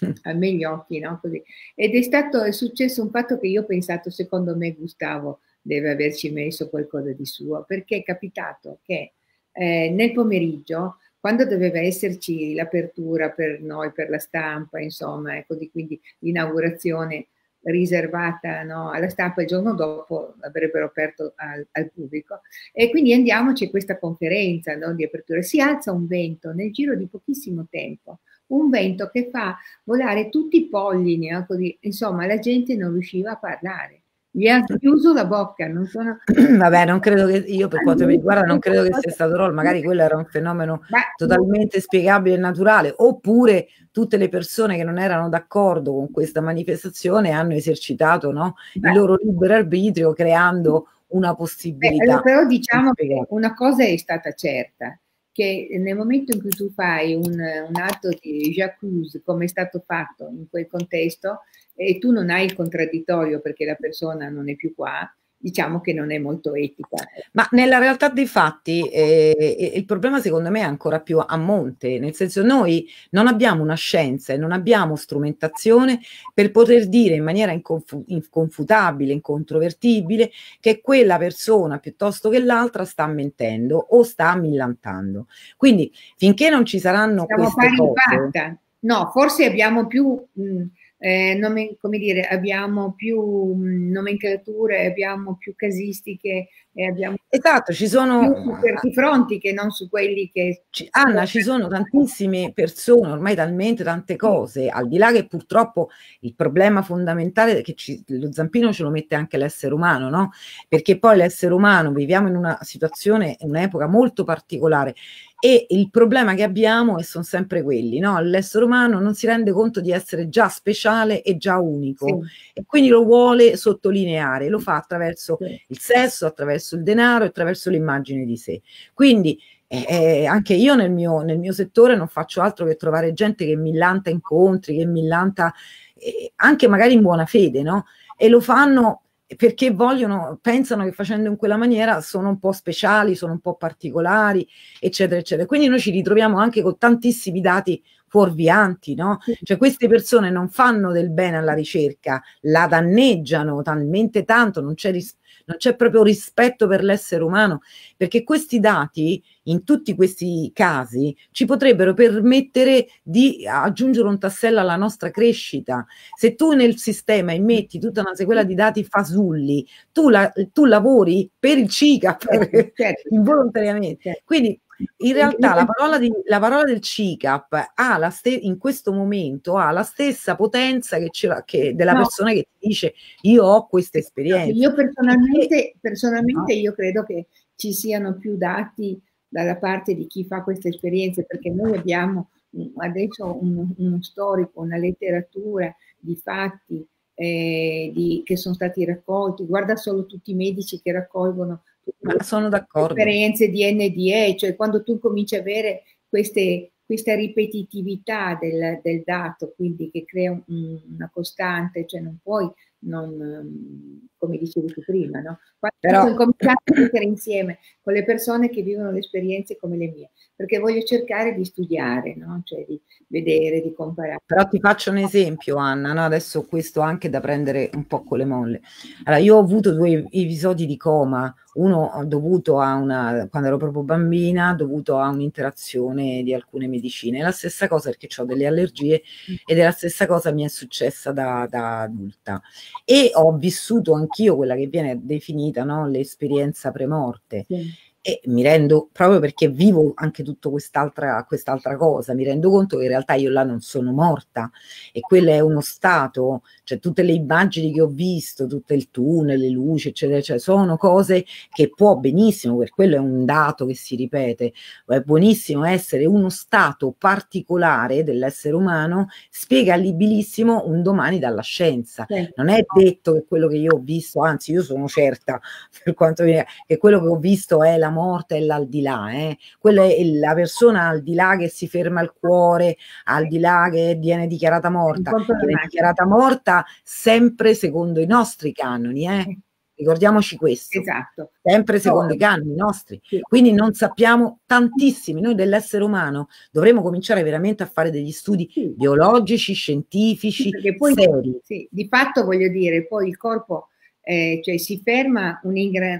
A me gli occhi, no? Così. Ed è stato è successo un fatto che io ho pensato, secondo me Gustavo deve averci messo qualcosa di suo, perché è capitato che eh, nel pomeriggio quando doveva esserci l'apertura per noi, per la stampa, insomma, ecco, di, quindi l'inaugurazione riservata no, alla stampa, il giorno dopo avrebbero aperto al, al pubblico. E quindi andiamo, c'è questa conferenza no, di apertura, si alza un vento nel giro di pochissimo tempo, un vento che fa volare tutti i pollini, no, così, insomma la gente non riusciva a parlare gli ha chiuso la bocca. Non sono... Vabbè, non credo che io, per quanto mi riguarda, non credo che sia stato roll. Magari quello era un fenomeno totalmente spiegabile e naturale. Oppure tutte le persone che non erano d'accordo con questa manifestazione hanno esercitato no, il loro libero arbitrio creando una possibilità. Beh, allora, però diciamo che una cosa è stata certa, che nel momento in cui tu fai un, un atto di j'accuse, come è stato fatto in quel contesto, e tu non hai il contraddittorio perché la persona non è più qua, diciamo che non è molto etica. Ma nella realtà dei fatti eh, il problema secondo me è ancora più a monte, nel senso noi non abbiamo una scienza e non abbiamo strumentazione per poter dire in maniera inconfu- inconfutabile, incontrovertibile che quella persona piuttosto che l'altra sta mentendo o sta millantando. Quindi finché non ci saranno Siamo queste cose... No, forse abbiamo più... Mh, eh, nome, come dire, abbiamo più mh, nomenclature, abbiamo più casistiche e abbiamo esatto, ci sono più su certi fronti che non su quelli che ci, Anna, ci sono tantissime persone, ormai talmente tante cose, al di là che purtroppo il problema fondamentale è che ci, lo zampino ce lo mette anche l'essere umano, no? Perché poi l'essere umano viviamo in una situazione, in un'epoca molto particolare e il problema che abbiamo, e sono sempre quelli, no? l'essere umano non si rende conto di essere già speciale e già unico sì. e quindi lo vuole sottolineare, lo fa attraverso sì. il sesso, attraverso il denaro, attraverso l'immagine di sé. Quindi eh, eh, anche io nel mio, nel mio, settore non faccio altro che trovare gente che millanta incontri, che millanta eh, anche magari in buona fede, no? E lo fanno perché vogliono, pensano che facendo in quella maniera sono un po' speciali, sono un po' particolari, eccetera, eccetera. Quindi noi ci ritroviamo anche con tantissimi dati fuorvianti, no? Cioè queste persone non fanno del bene alla ricerca, la danneggiano talmente tanto, non c'è rispetto non c'è proprio rispetto per l'essere umano, perché questi dati, in tutti questi casi, ci potrebbero permettere di aggiungere un tassello alla nostra crescita. Se tu nel sistema immetti tutta una sequela di dati fasulli, tu, la, tu lavori per il CICAP certo, certo. involontariamente. Quindi in realtà la parola, di, la parola del CICAP ha la ste- in questo momento ha la stessa potenza che, ce che della no. persona che ti dice io ho questa esperienza. Io personalmente, personalmente no. io credo che ci siano più dati dalla parte di chi fa queste esperienze perché noi abbiamo adesso un, uno storico, una letteratura di fatti eh, di, che sono stati raccolti, guarda solo tutti i medici che raccolgono ma sono d'accordo. esperienze di NDE, cioè quando tu cominci a avere queste, questa ripetitività del, del, dato, quindi che crea un, una costante, cioè non puoi non, come dicevi tu prima, no? Quando Però... cominciato a mettere insieme con le persone che vivono le esperienze come le mie, perché voglio cercare di studiare, no? Cioè di vedere, di comparare. Però ti faccio un esempio, Anna, no? adesso questo anche da prendere un po' con le molle. Allora, io ho avuto due episodi di coma, uno dovuto a una, quando ero proprio bambina, dovuto a un'interazione di alcune medicine. la stessa cosa perché ho delle allergie ed è la stessa cosa mi è successa da, da adulta. E ho vissuto anch'io quella che viene definita no? l'esperienza premorte. Sì e mi rendo, proprio perché vivo anche tutta quest'altra, quest'altra cosa, mi rendo conto che in realtà io là non sono morta e quello è uno stato, cioè tutte le immagini che ho visto, tutto il tunnel, le luci, eccetera, cioè sono cose che può benissimo, per quello è un dato che si ripete, è buonissimo essere uno stato particolare dell'essere umano, spiegabilissimo un domani dalla scienza. Sì. Non è detto che quello che io ho visto, anzi io sono certa per quanto mi che quello che ho visto è la morte e l'aldilà, eh? quella è la persona al di là che si ferma il cuore, al di là che viene dichiarata morta, viene dichiarata morta sempre secondo i nostri canoni, eh? Ricordiamoci questo. Esatto. Sempre secondo no. i canoni nostri. Sì. Quindi non sappiamo tantissimi. Noi dell'essere umano dovremmo cominciare veramente a fare degli studi sì. biologici, scientifici, sì, poi, seri. Sì, di fatto voglio dire, poi il corpo, eh, cioè si ferma un,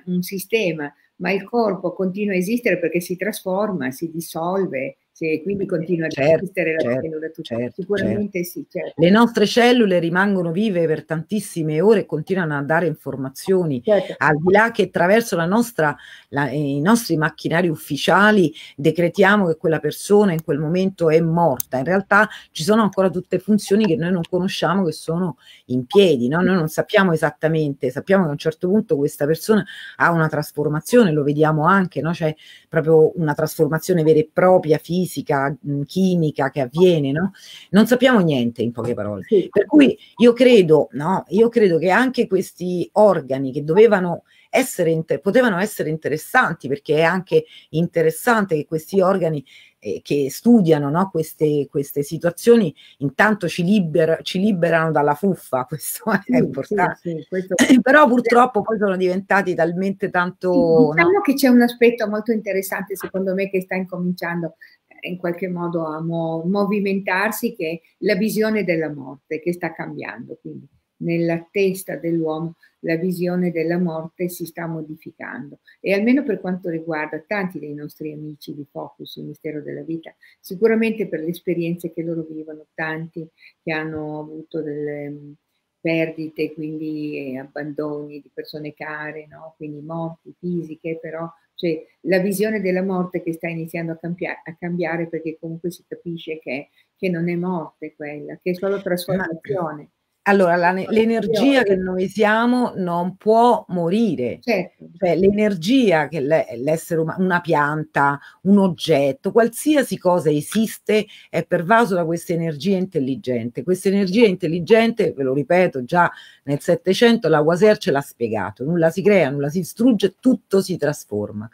un sistema, ma il corpo continua a esistere perché si trasforma, si dissolve, se quindi continua certo, ad esistere la certo, cellula tutta. Certo, Sicuramente certo. sì. Certo. Le nostre cellule rimangono vive per tantissime ore e continuano a dare informazioni, certo. al di là che attraverso la nostra, la, i nostri macchinari ufficiali decretiamo che quella persona in quel momento è morta. In realtà ci sono ancora tutte funzioni che noi non conosciamo che sono in piedi, no? noi non sappiamo esattamente, sappiamo che a un certo punto questa persona ha una trasformazione, lo vediamo anche, no? c'è proprio una trasformazione vera e propria, fisica mh, chimica che avviene, no? Non sappiamo niente in poche parole. Sì. Per cui io credo, no? Io credo che anche questi organi che dovevano essere, inter- potevano essere interessanti, perché è anche interessante che questi organi eh, che studiano no, queste, queste, situazioni intanto ci, liber- ci, liberano dalla fuffa, questo è sì, importante. Sì, sì, questo... Però purtroppo poi sono diventati talmente tanto... diciamo no? che c'è un aspetto molto interessante secondo me che sta incominciando in qualche modo a mo- movimentarsi, che è la visione della morte che sta cambiando. Quindi nella testa dell'uomo la visione della morte si sta modificando e almeno per quanto riguarda tanti dei nostri amici di Focus, il mistero della vita, sicuramente per le esperienze che loro vivono, tanti che hanno avuto delle mm, perdite, quindi abbandoni di persone care, no? quindi morti fisiche, però cioè la visione della morte che sta iniziando a, cambiare, a cambiare perché comunque si capisce che, che, non è morte quella, che è solo trasformazione. Allora, la, l'energia che noi siamo non può morire. Certo. Cioè, l'energia che l'essere umano, una pianta, un oggetto, qualsiasi cosa esiste è pervaso da questa energia intelligente. Questa energia intelligente, ve lo ripeto, già nel Settecento Lavoisier ce l'ha spiegato, nulla si crea, nulla si distrugge, tutto si trasforma.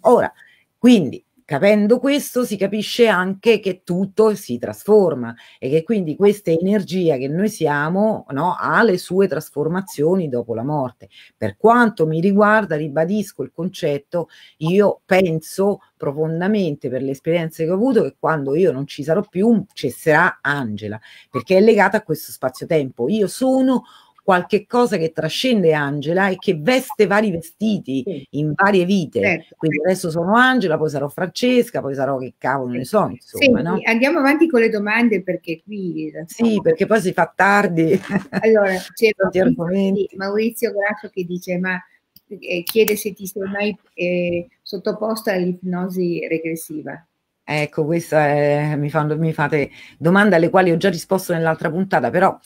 Ora, quindi capendo questo si capisce anche che tutto si trasforma e che quindi questa energia che noi siamo no, ha le sue trasformazioni dopo la morte. Per quanto mi riguarda, ribadisco il concetto, io penso profondamente per le esperienze che ho avuto che quando io non ci sarò più cesserà Angela, perché è legata a questo spazio-tempo. Io sono qualche cosa che trascende Angela e che veste vari vestiti sì. in varie vite. Certo. Quindi adesso sono Angela, poi sarò Francesca, poi sarò che cavolo ne so, insomma. Sì, no? Andiamo avanti con le domande perché qui... Sì, perché poi si fa tardi. Allora, c'è Maurizio, Maurizio Grasso che dice ma eh, chiede se ti sei mai eh, sottoposta all'ipnosi regressiva. Ecco, questa è, mi, fanno, mi fate domande alle quali ho già risposto nell'altra puntata, però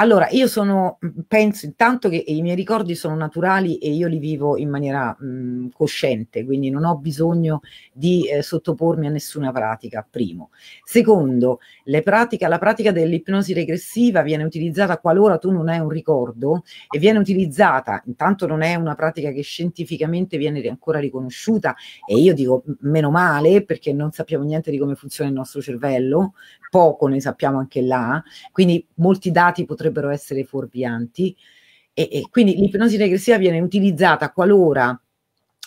allora, io sono, mhmm, penso intanto che i miei ricordi sono naturali e io li vivo in maniera mh, mhmm, cosciente, quindi non ho bisogno di eh, sottopormi a nessuna pratica, primo. Secondo, pratica, la pratica dell'ipnosi regressiva viene utilizzata qualora tu non hai un ricordo e viene utilizzata, intanto non è una pratica che scientificamente viene ancora riconosciuta e io dico meno male perché non sappiamo niente di come funziona il nostro cervello, poco ne sappiamo anche là, quindi molti dati potrebbero essere fuorvianti. E, e quindi l'ipnosi regressiva viene utilizzata qualora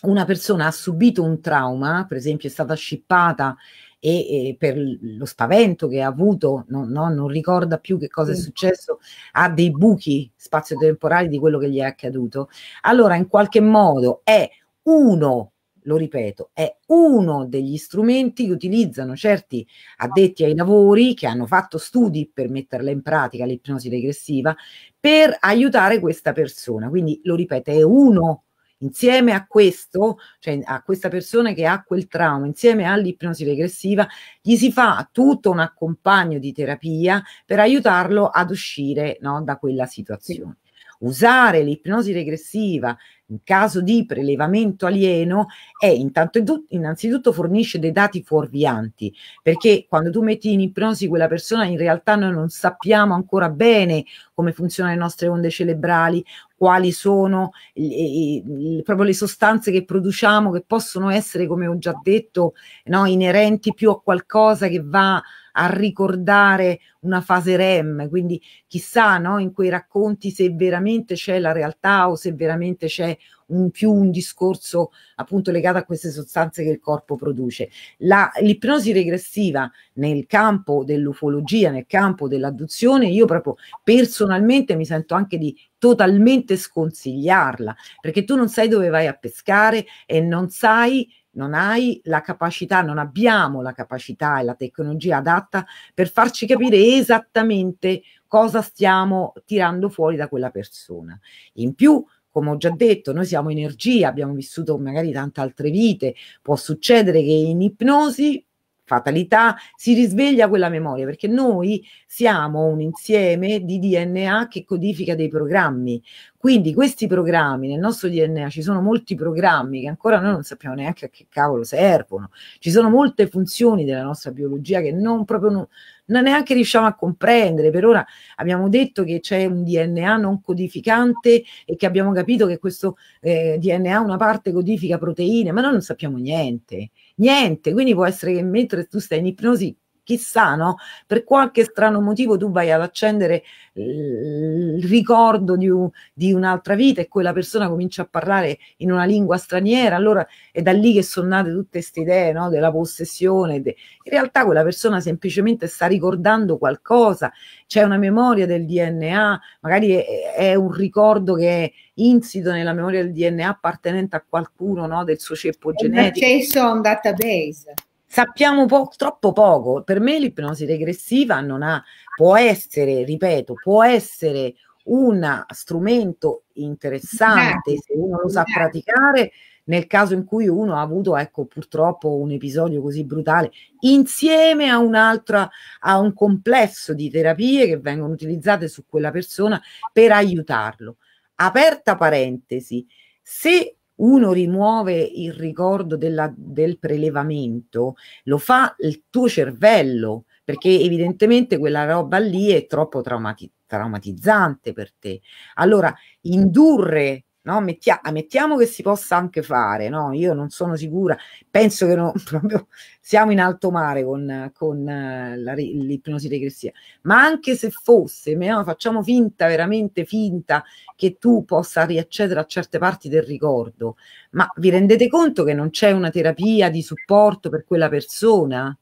una persona ha subito un trauma, per esempio è stata scippata e, e, per lo spavento che ha avuto, no, no, non ricorda più che cosa è successo, ha dei buchi spazio-temporali di quello che gli è accaduto, allora in qualche modo è uno lo ripeto, è uno degli strumenti che utilizzano certi addetti ai lavori che hanno fatto studi per metterla in pratica l'ipnosi regressiva per aiutare questa persona. Quindi lo ripeto, è uno insieme a questo, cioè a questa persona che ha quel trauma, insieme all'ipnosi regressiva, gli si fa tutto un accompagno di terapia per aiutarlo ad uscire no, da quella situazione. Usare l'ipnosi regressiva in caso di prelevamento alieno è intanto innanzitutto fornisce dei dati fuorvianti perché quando tu metti in ipnosi quella persona in realtà noi non sappiamo ancora bene come funzionano le nostre onde cerebrali quali sono le, le, proprio le sostanze che produciamo che possono essere come ho già detto no, inerenti più a qualcosa che va a ricordare una fase REM, quindi chissà no, in quei racconti se veramente c'è la realtà o se veramente c'è un più un discorso appunto legato a queste sostanze che il corpo produce. La, l'ipnosi regressiva nel campo dell'ufologia, nel campo dell'adduzione, io proprio personalmente mi sento anche di totalmente sconsigliarla, perché tu non sai dove vai a pescare e non sai non hai la capacità, non abbiamo la capacità e la tecnologia adatta per farci capire esattamente cosa stiamo tirando fuori da quella persona. In più, come ho già detto, noi siamo energia, abbiamo vissuto magari tante altre vite, può succedere che in ipnosi fatalità, si risveglia quella memoria, perché noi siamo un insieme di DNA che codifica dei programmi. Quindi questi programmi, nel nostro DNA ci sono molti programmi che ancora noi non sappiamo neanche a che cavolo servono. Ci sono molte funzioni della nostra biologia che non proprio non, non neanche riusciamo a comprendere. Per ora abbiamo detto che c'è un DNA non codificante e che abbiamo capito che questo eh, DNA una parte codifica proteine, ma noi non sappiamo niente niente. Quindi può essere che mentre tu stai in ipnosi chissà, no? Per qualche strano motivo tu vai ad accendere il ricordo di, un, di, un'altra vita e quella persona comincia a parlare in una lingua straniera, allora è da lì che sono nate tutte queste idee, no? Della possessione. De... In realtà quella persona semplicemente sta ricordando qualcosa, c'è una memoria del DNA, magari è, è un ricordo che è insito nella memoria del DNA appartenente a qualcuno, no? Del suo ceppo genetico. Accesso a un database. Sappiamo po- troppo poco. Per me l'ipnosi regressiva non ha, può essere, ripeto, può essere un strumento interessante se uno lo sa praticare nel caso in cui uno ha avuto, ecco, purtroppo un episodio così brutale, insieme a un'altra, a un complesso di terapie che vengono utilizzate su quella persona per aiutarlo. Aperta parentesi, se uno rimuove il ricordo della, del prelevamento, lo fa il tuo cervello, perché evidentemente quella roba lì è troppo traumati- traumatizzante per te. Allora, indurre No? Mettia, mettiamo che si possa anche fare, no? Io non sono sicura, penso che no, proprio siamo in alto mare con, con uh, l'ipnosi regressiva, ma anche se fosse, no, facciamo finta, veramente finta, che tu possa riaccedere a certe parti del ricordo, ma vi rendete conto che non c'è una terapia di supporto per quella persona?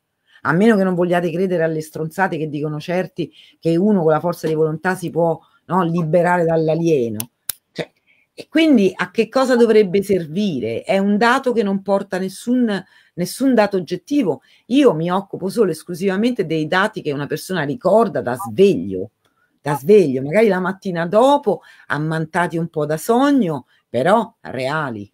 A meno che non vogliate credere alle stronzate che dicono certi che uno con la forza di volontà si può no, liberare dall'alieno e quindi a che cosa dovrebbe servire? È un dato che non porta nessun, nessun dato oggettivo. Io mi occupo solo esclusivamente dei dati che una persona ricorda da sveglio, da sveglio, magari la mattina dopo, ammantati un po' da sogno, però reali.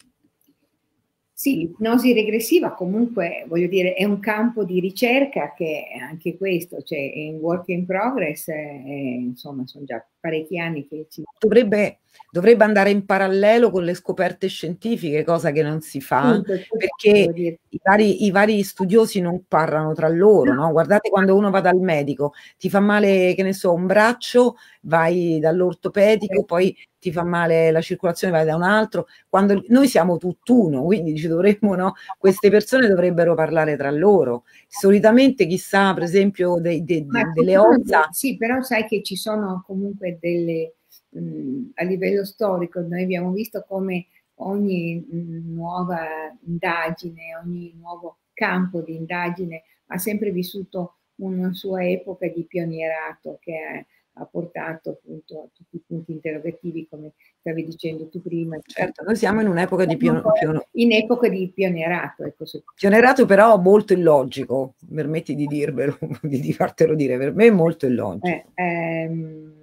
Sì, l'ipnosi regressiva comunque, voglio dire, è un campo di ricerca che anche questo, cioè è in work in progress, e, insomma sono già parecchi anni che ci... Dovrebbe, dovrebbe andare in parallelo con le scoperte scientifiche, cosa che non si fa, perché i vari, i vari, studiosi non parlano tra loro, no? Guardate quando uno va dal medico, ti fa male, che ne so, un braccio, vai dall'ortopedico, poi ti fa male la circolazione, vai da un altro. Quando noi siamo tutt'uno, quindi ci dovremmo, no? Queste persone dovrebbero parlare tra loro. Solitamente, chissà, per esempio, de, de, de, delle ossa. Sì, però sai che ci sono comunque delle mh, a livello storico, noi abbiamo visto come ogni mh, nuova indagine, ogni nuovo campo di indagine ha sempre vissuto una sua epoca di pionierato che è ha portato appunto a tutti i punti interrogativi, come stavi dicendo tu prima. Certo, noi siamo in un'epoca di pion- pion- in epoca di pionierato. Ecco, pionierato però molto illogico, permetti di dirvelo, di, di fartelo dire, per me è molto illogico. Eh, ehm,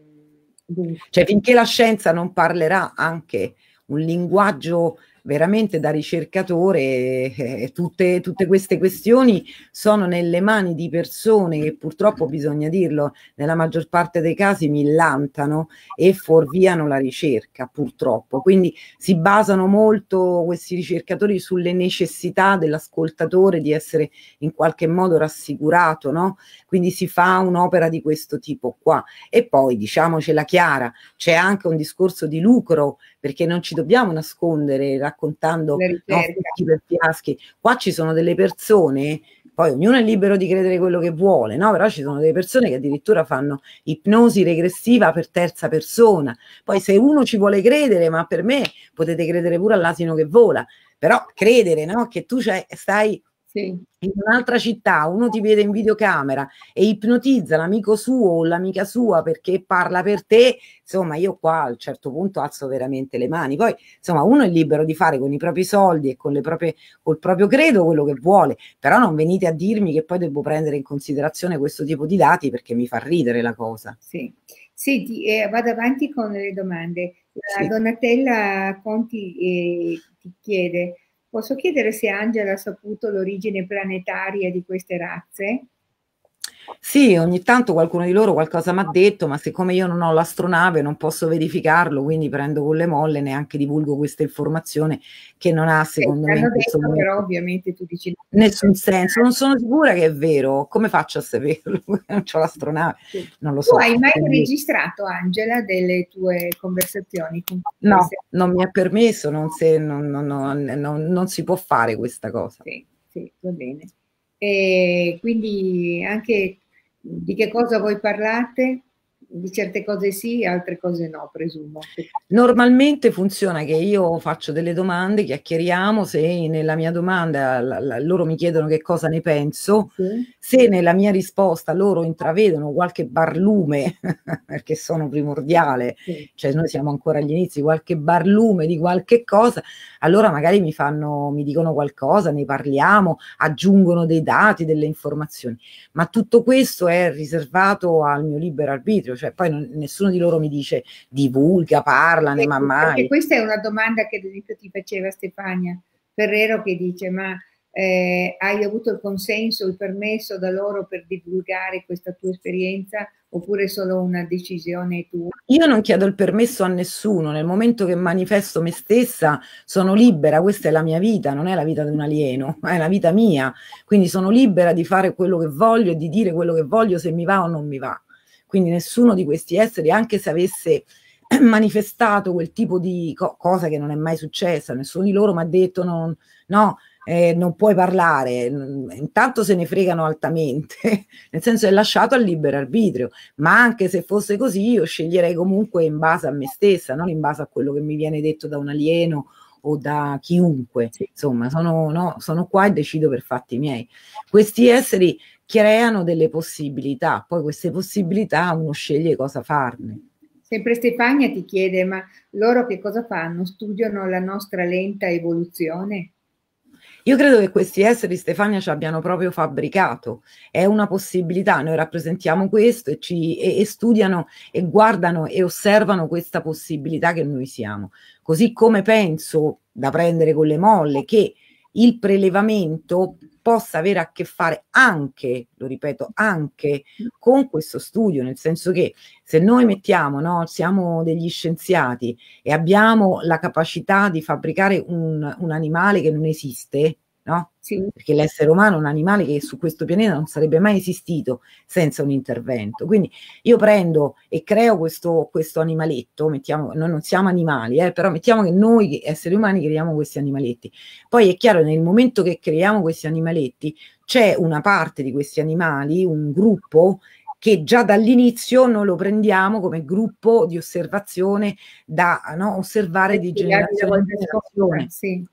cioè finché la scienza non parlerà anche un linguaggio veramente da ricercatore eh, tutte, tutte, queste questioni sono nelle mani di persone che purtroppo bisogna dirlo nella maggior parte dei casi millantano e fuorviano la ricerca purtroppo quindi si basano molto questi ricercatori sulle necessità dell'ascoltatore di essere in qualche modo rassicurato no? quindi si fa un'opera di questo tipo qua e poi diciamocela chiara c'è anche un discorso di lucro perché non ci dobbiamo nascondere raccontando no, per fiaschi. Qua ci sono delle persone, poi ognuno è libero di credere quello che vuole, no? però ci sono delle persone che addirittura fanno ipnosi regressiva per terza persona. Poi se uno ci vuole credere, ma per me potete credere pure all'asino che vola, però credere no? che tu stai sì. in un'altra città, uno ti vede in videocamera e ipnotizza l'amico suo o l'amica sua perché parla per te, insomma io qua a un certo punto alzo veramente le mani. Poi insomma uno è libero di fare con i propri soldi e con le proprie, col proprio credo quello che vuole, però non venite a dirmi che poi devo prendere in considerazione questo tipo di dati perché mi fa ridere la cosa. Sì. Senti, eh, vado avanti con le domande. La sì. Donatella Conti eh, ti chiede, Posso chiedere se Angela ha saputo l'origine planetaria di queste razze? Sì, ogni tanto qualcuno di loro qualcosa mi ha detto, ma siccome io non ho l'astronave non posso verificarlo, quindi prendo con le molle, neanche divulgo questa informazione che non ha secondo eh, me detto, però ovviamente tu dici nessun senso, non sono sicura che è vero, come faccio a saperlo? non ho l'astronave, sì. non lo so. Tu hai mai quindi... registrato Angela delle tue conversazioni? no, non mi ha permesso, non, se, non, non, non, si può fare questa cosa. Sì, sì, va bene. E quindi anche di che cosa voi parlate? Di certe cose sì, altre cose no, presumo. Normalmente funziona che io faccio delle domande, chiacchieriamo, se nella mia domanda la, la, loro mi chiedono che cosa ne penso, sì. se nella mia risposta loro intravedono qualche barlume, perché sono primordiale, sì. cioè noi siamo ancora agli inizi, qualche barlume di qualche cosa, allora magari mi fanno, mi dicono qualcosa, ne parliamo, aggiungono dei dati, delle informazioni, ma tutto questo è riservato al mio libero arbitrio, cioè poi non, nessuno di loro mi dice divulga, parlane, ma mai. Questa è una domanda che ad esempio ti faceva Stefania Ferrero che dice ma eh, hai avuto il consenso, il permesso da loro per divulgare questa tua esperienza oppure solo una decisione tua? Io non chiedo il permesso a nessuno, nel momento che manifesto me stessa sono libera, questa è la mia vita, non è la vita di un alieno, è la vita mia, quindi sono libera di fare quello che voglio e di dire quello che voglio se mi va o non mi va. Quindi nessuno di questi esseri, anche se avesse manifestato quel tipo di co- cosa che non è mai successa, nessuno di loro mi ha detto non, no, eh, non puoi parlare, intanto se ne fregano altamente, nel senso è lasciato al libero arbitrio, ma anche se fosse così io sceglierei comunque in base a me stessa, non in base a quello che mi viene detto da un alieno o da chiunque, sì. insomma sono, no, sono qua e decido per fatti miei. Questi esseri creano delle possibilità, poi queste possibilità uno sceglie cosa farne. Sempre Stefania ti chiede, ma loro che cosa fanno? Studiano la nostra lenta evoluzione? Io credo che questi esseri, Stefania, ci abbiano proprio fabbricato. È una possibilità, noi rappresentiamo questo e, ci, e, e studiano e guardano e osservano questa possibilità che noi siamo. Così come penso da prendere con le molle che il prelevamento possa avere a che fare anche, lo ripeto, anche con questo studio, nel senso che se noi mettiamo, no, siamo degli scienziati e abbiamo la capacità di fabbricare un, un animale che non esiste, no? Sì. Perché l'essere umano è un animale che su questo pianeta non sarebbe mai esistito senza un intervento. Quindi io prendo e creo questo, questo animaletto, mettiamo, noi non siamo animali, eh, però mettiamo che noi esseri umani creiamo questi animaletti. Poi è chiaro, nel momento che creiamo questi animaletti, c'è una parte di questi animali, un gruppo che già dall'inizio noi lo prendiamo come gruppo di osservazione da no, osservare di generazione in generazione. Sì.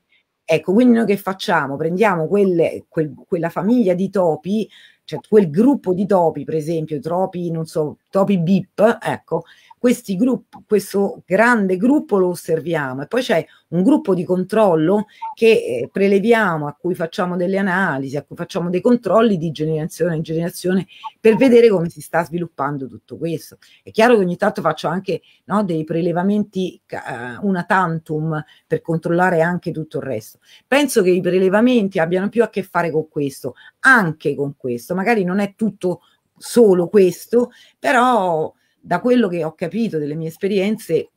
Ecco, quindi noi che facciamo? Prendiamo quelle, quel, quella famiglia di topi, cioè quel gruppo di topi, per esempio, topi, non so, topi bip, ecco, questi gruppi, questo grande gruppo lo osserviamo e poi c'è un gruppo di controllo che eh, preleviamo, a cui facciamo delle analisi, a cui facciamo dei controlli di generazione in generazione per vedere come si sta sviluppando tutto questo. È chiaro che ogni tanto faccio anche no, dei prelevamenti uh, una tantum per controllare anche tutto il resto. Penso che i prelevamenti abbiano più a che fare con questo, anche con questo, magari non è tutto solo questo, però da quello che ho capito delle mie esperienze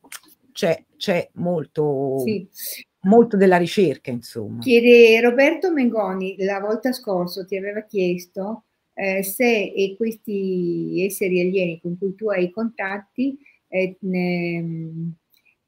c'è, c'è molto, sì. molto della ricerca, insomma. Chiede Roberto Mengoni, la volta scorsa ti aveva chiesto eh, se questi esseri alieni con cui tu hai contatti eh, ne,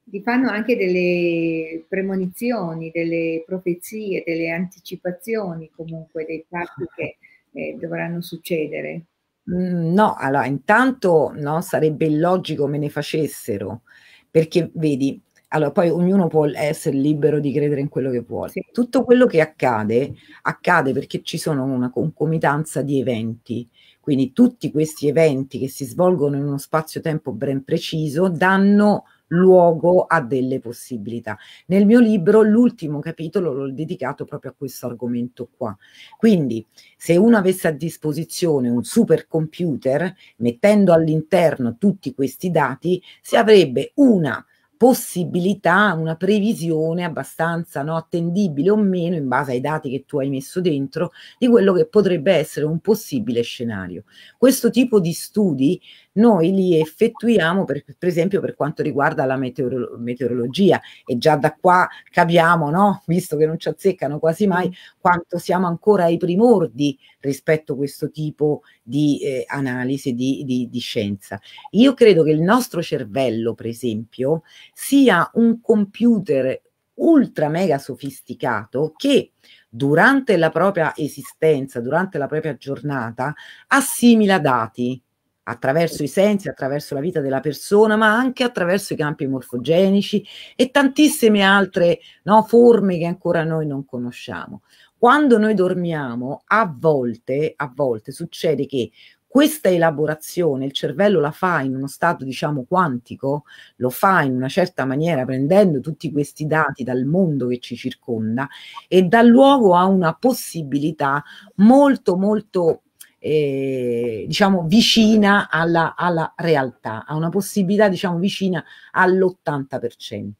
ti fanno anche delle premonizioni, delle profezie, delle anticipazioni comunque dei fatti che eh, dovranno succedere. Mhmm, no, allora intanto no, sarebbe illogico me ne facessero, perché vedi, allora poi ognuno può essere libero di credere in quello che vuole. Sì. Tutto quello che accade, accade perché ci sono una concomitanza di eventi. Quindi tutti questi eventi che si svolgono in uno spazio-tempo ben preciso danno luogo a delle possibilità. Nel mio libro l'ultimo capitolo l'ho dedicato proprio a questo argomento qua. Quindi se uno avesse a disposizione un supercomputer, mettendo all'interno tutti questi dati, si avrebbe una possibilità, una previsione abbastanza no, attendibile o meno in base ai dati che tu hai messo dentro di quello che potrebbe essere un possibile scenario. Questo tipo di studi noi li effettuiamo per, per esempio per quanto riguarda la meteoro, meteorologia e già da qua capiamo, no? visto che non ci azzeccano quasi mai, quanto siamo ancora ai primordi rispetto a questo tipo di eh, analisi di, di, di scienza. Io credo che il nostro cervello, per esempio, sia un computer ultra mega sofisticato che durante la propria esistenza, durante la propria giornata, assimila dati attraverso i sensi, attraverso la vita della persona, ma anche attraverso i campi morfogenici e tantissime altre no, forme che ancora noi non conosciamo. Quando noi dormiamo, a volte, a volte succede che questa elaborazione il cervello la fa in uno stato, diciamo, quantico, lo fa in una certa maniera prendendo tutti questi dati dal mondo che ci circonda e dà luogo a una possibilità molto, molto eh, diciamo vicina alla, alla, realtà, a una possibilità diciamo vicina all'80%.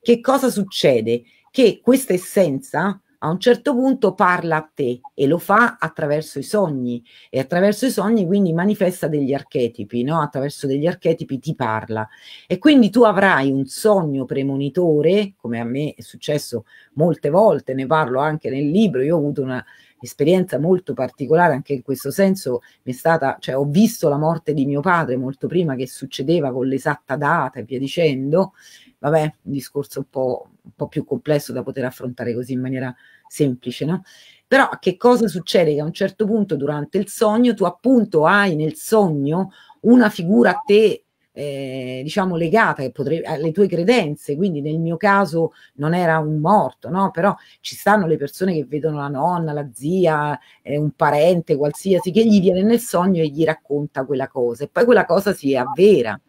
Che cosa succede? Che questa essenza a un certo punto parla a te e lo fa attraverso i sogni e attraverso i sogni quindi manifesta degli archetipi, no? attraverso degli archetipi ti parla e quindi tu avrai un sogno premonitore, come a me è successo molte volte, ne parlo anche nel libro, io ho avuto una esperienza molto particolare anche in questo senso mi è stata, cioè ho visto la morte di mio padre molto prima che succedeva con l'esatta data e via dicendo, vabbè, un discorso un po', un po più complesso da poter affrontare così in maniera semplice, no? Però che cosa succede? Che a un certo punto durante il sogno tu appunto hai nel sogno una figura a te eh, diciamo legata alle tue credenze, quindi nel mio caso non era un morto, no? però ci stanno le persone che vedono la nonna, la zia, eh, un parente qualsiasi che gli viene nel sogno e gli racconta quella cosa e poi quella cosa si avvera.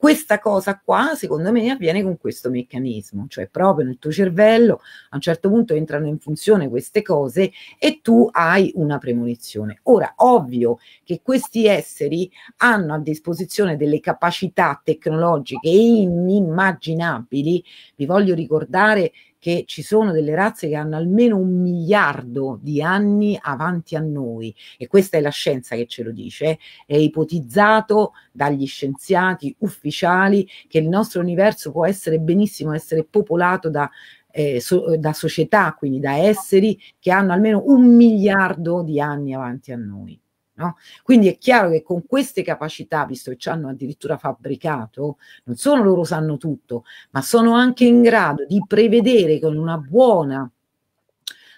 Questa cosa qua, secondo me, avviene con questo meccanismo, cioè proprio nel tuo cervello a un certo punto entrano in funzione queste cose e tu hai una premonizione. Ora, ovvio che questi esseri hanno a disposizione delle capacità tecnologiche inimmaginabili. Vi voglio ricordare che ci sono delle razze che hanno almeno un miliardo di anni avanti a noi e questa è la scienza che ce lo dice, è ipotizzato dagli scienziati ufficiali che il nostro universo può essere benissimo essere popolato da eh, so, da società, quindi da esseri che hanno almeno un miliardo di anni avanti a noi. No? Quindi è chiaro che con queste capacità, visto che ci hanno addirittura fabbricato, non solo loro sanno tutto, ma sono anche in grado di prevedere con una buona,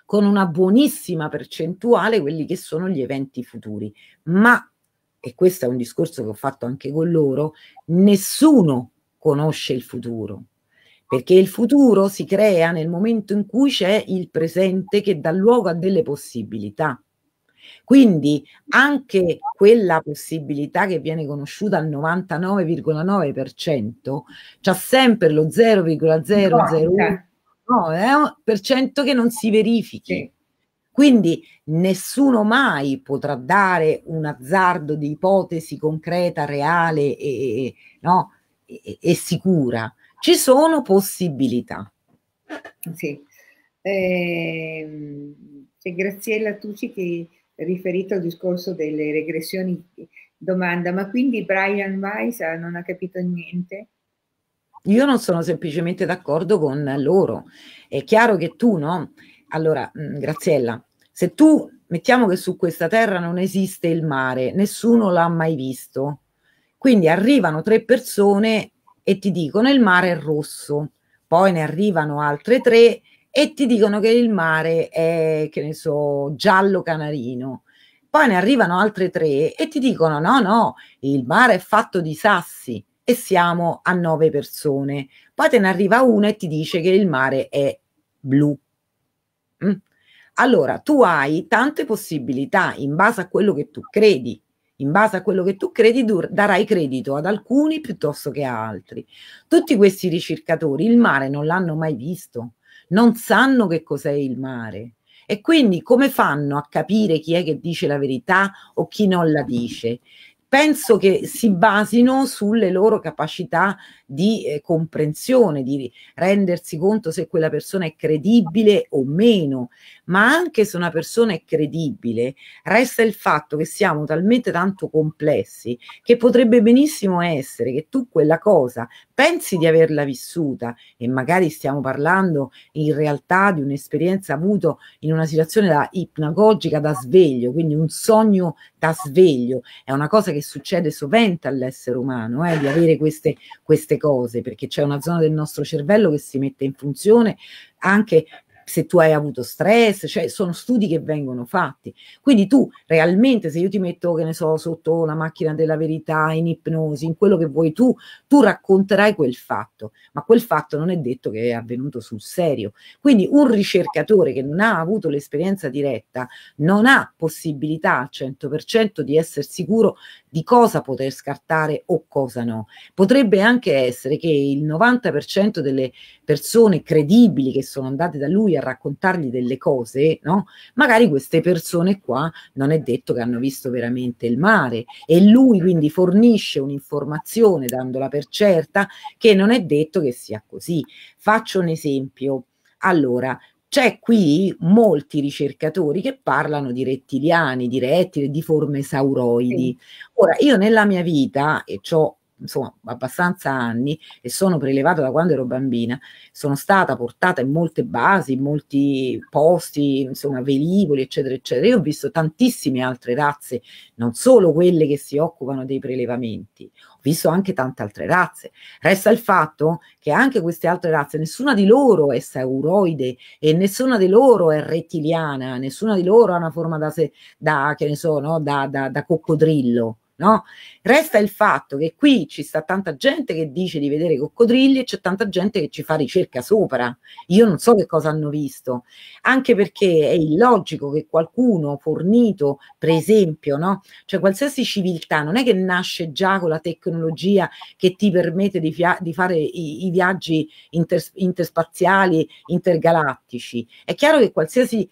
con una buonissima percentuale quelli che sono gli eventi futuri. Ma, e questo è un discorso che ho fatto anche con loro, nessuno conosce il futuro perché il futuro si crea nel momento in cui c'è il presente che dà luogo a delle possibilità. Quindi anche quella possibilità che viene conosciuta al 99,9% c'ha sempre lo 0,001 no, è un per cento che non si verifichi. Sì. Quindi nessuno mai potrà dare un azzardo di ipotesi concreta, reale e, no, e, e sicura. Ci sono possibilità. Sì. Eh, Graziella Tucci che riferito al discorso delle regressioni, domanda, ma quindi Brian Weiss non ha capito niente? Io non sono semplicemente d'accordo con loro. È chiaro che tu, no? Allora, mm, Graziella, se tu mettiamo che su questa terra non esiste il mare, nessuno l'ha mai visto, quindi arrivano tre persone e ti dicono il mare è rosso, poi ne arrivano altre tre e ti dicono che il mare è, che ne so, giallo canarino. Poi ne arrivano altre tre e ti dicono no, no, il mare è fatto di sassi e siamo a nove persone. Poi te ne arriva una e ti dice che il mare è blu. Mm? Allora, tu hai tante possibilità in base a quello che tu credi. In base a quello che tu credi, tu darai credito ad alcuni piuttosto che a altri. Tutti questi ricercatori il mare non l'hanno mai visto non sanno che cos'è il mare. E quindi come fanno a capire chi è che dice la verità o chi non la dice? Penso che si basino sulle loro capacità di eh, comprensione, di rendersi conto se quella persona è credibile o meno, ma anche se una persona è credibile, resta il fatto che siamo talmente tanto complessi che potrebbe benissimo essere che tu quella cosa pensi di averla vissuta e magari stiamo parlando in realtà di un'esperienza avuta in una situazione da ipnagogica da sveglio, quindi un sogno da sveglio, è una cosa che succede sovente all'essere umano, eh, di avere queste, queste cose, perché c'è una zona del nostro cervello che si mette in funzione anche se tu hai avuto stress, cioè sono studi che vengono fatti. Quindi tu realmente, se io ti metto, che ne so, sotto la macchina della verità, in ipnosi, in quello che vuoi tu, tu racconterai quel fatto, ma quel fatto non è detto che è avvenuto sul serio. Quindi un ricercatore che non ha avuto l'esperienza diretta non ha possibilità al 100% di essere sicuro di cosa poter scartare o cosa no. Potrebbe anche essere che il 90% delle persone credibili che sono andate da lui a raccontargli delle cose, no? Magari queste persone qua non è detto che hanno visto veramente il mare e lui quindi fornisce un'informazione dandola per certa che non è detto che sia così. Faccio un esempio. Allora, c'è qui molti ricercatori che parlano di rettiliani, di rettili, di forme sauroidi. Ora, io nella mia vita, e ho insomma abbastanza anni e sono prelevata da quando ero bambina, sono stata portata in molte basi, in molti posti, insomma velivoli, eccetera, eccetera. Io ho visto tantissime altre razze, non solo quelle che si occupano dei prelevamenti, ho visto anche tante altre razze. Resta il fatto che anche queste altre razze, nessuna di loro è sauroide e nessuna di loro è rettiliana, nessuna di loro ha una forma da, se, da che ne so, no? da, da, da coccodrillo no? Resta il fatto che qui ci sta tanta gente che dice di vedere coccodrilli e c'è tanta gente che ci fa ricerca sopra. Io non so che cosa hanno visto, anche perché è illogico che qualcuno fornito, per esempio, no? Cioè qualsiasi civiltà non è che nasce già con la tecnologia che ti permette di, di fare i, i viaggi inter- interspaziali, intergalattici. È chiaro che qualsiasi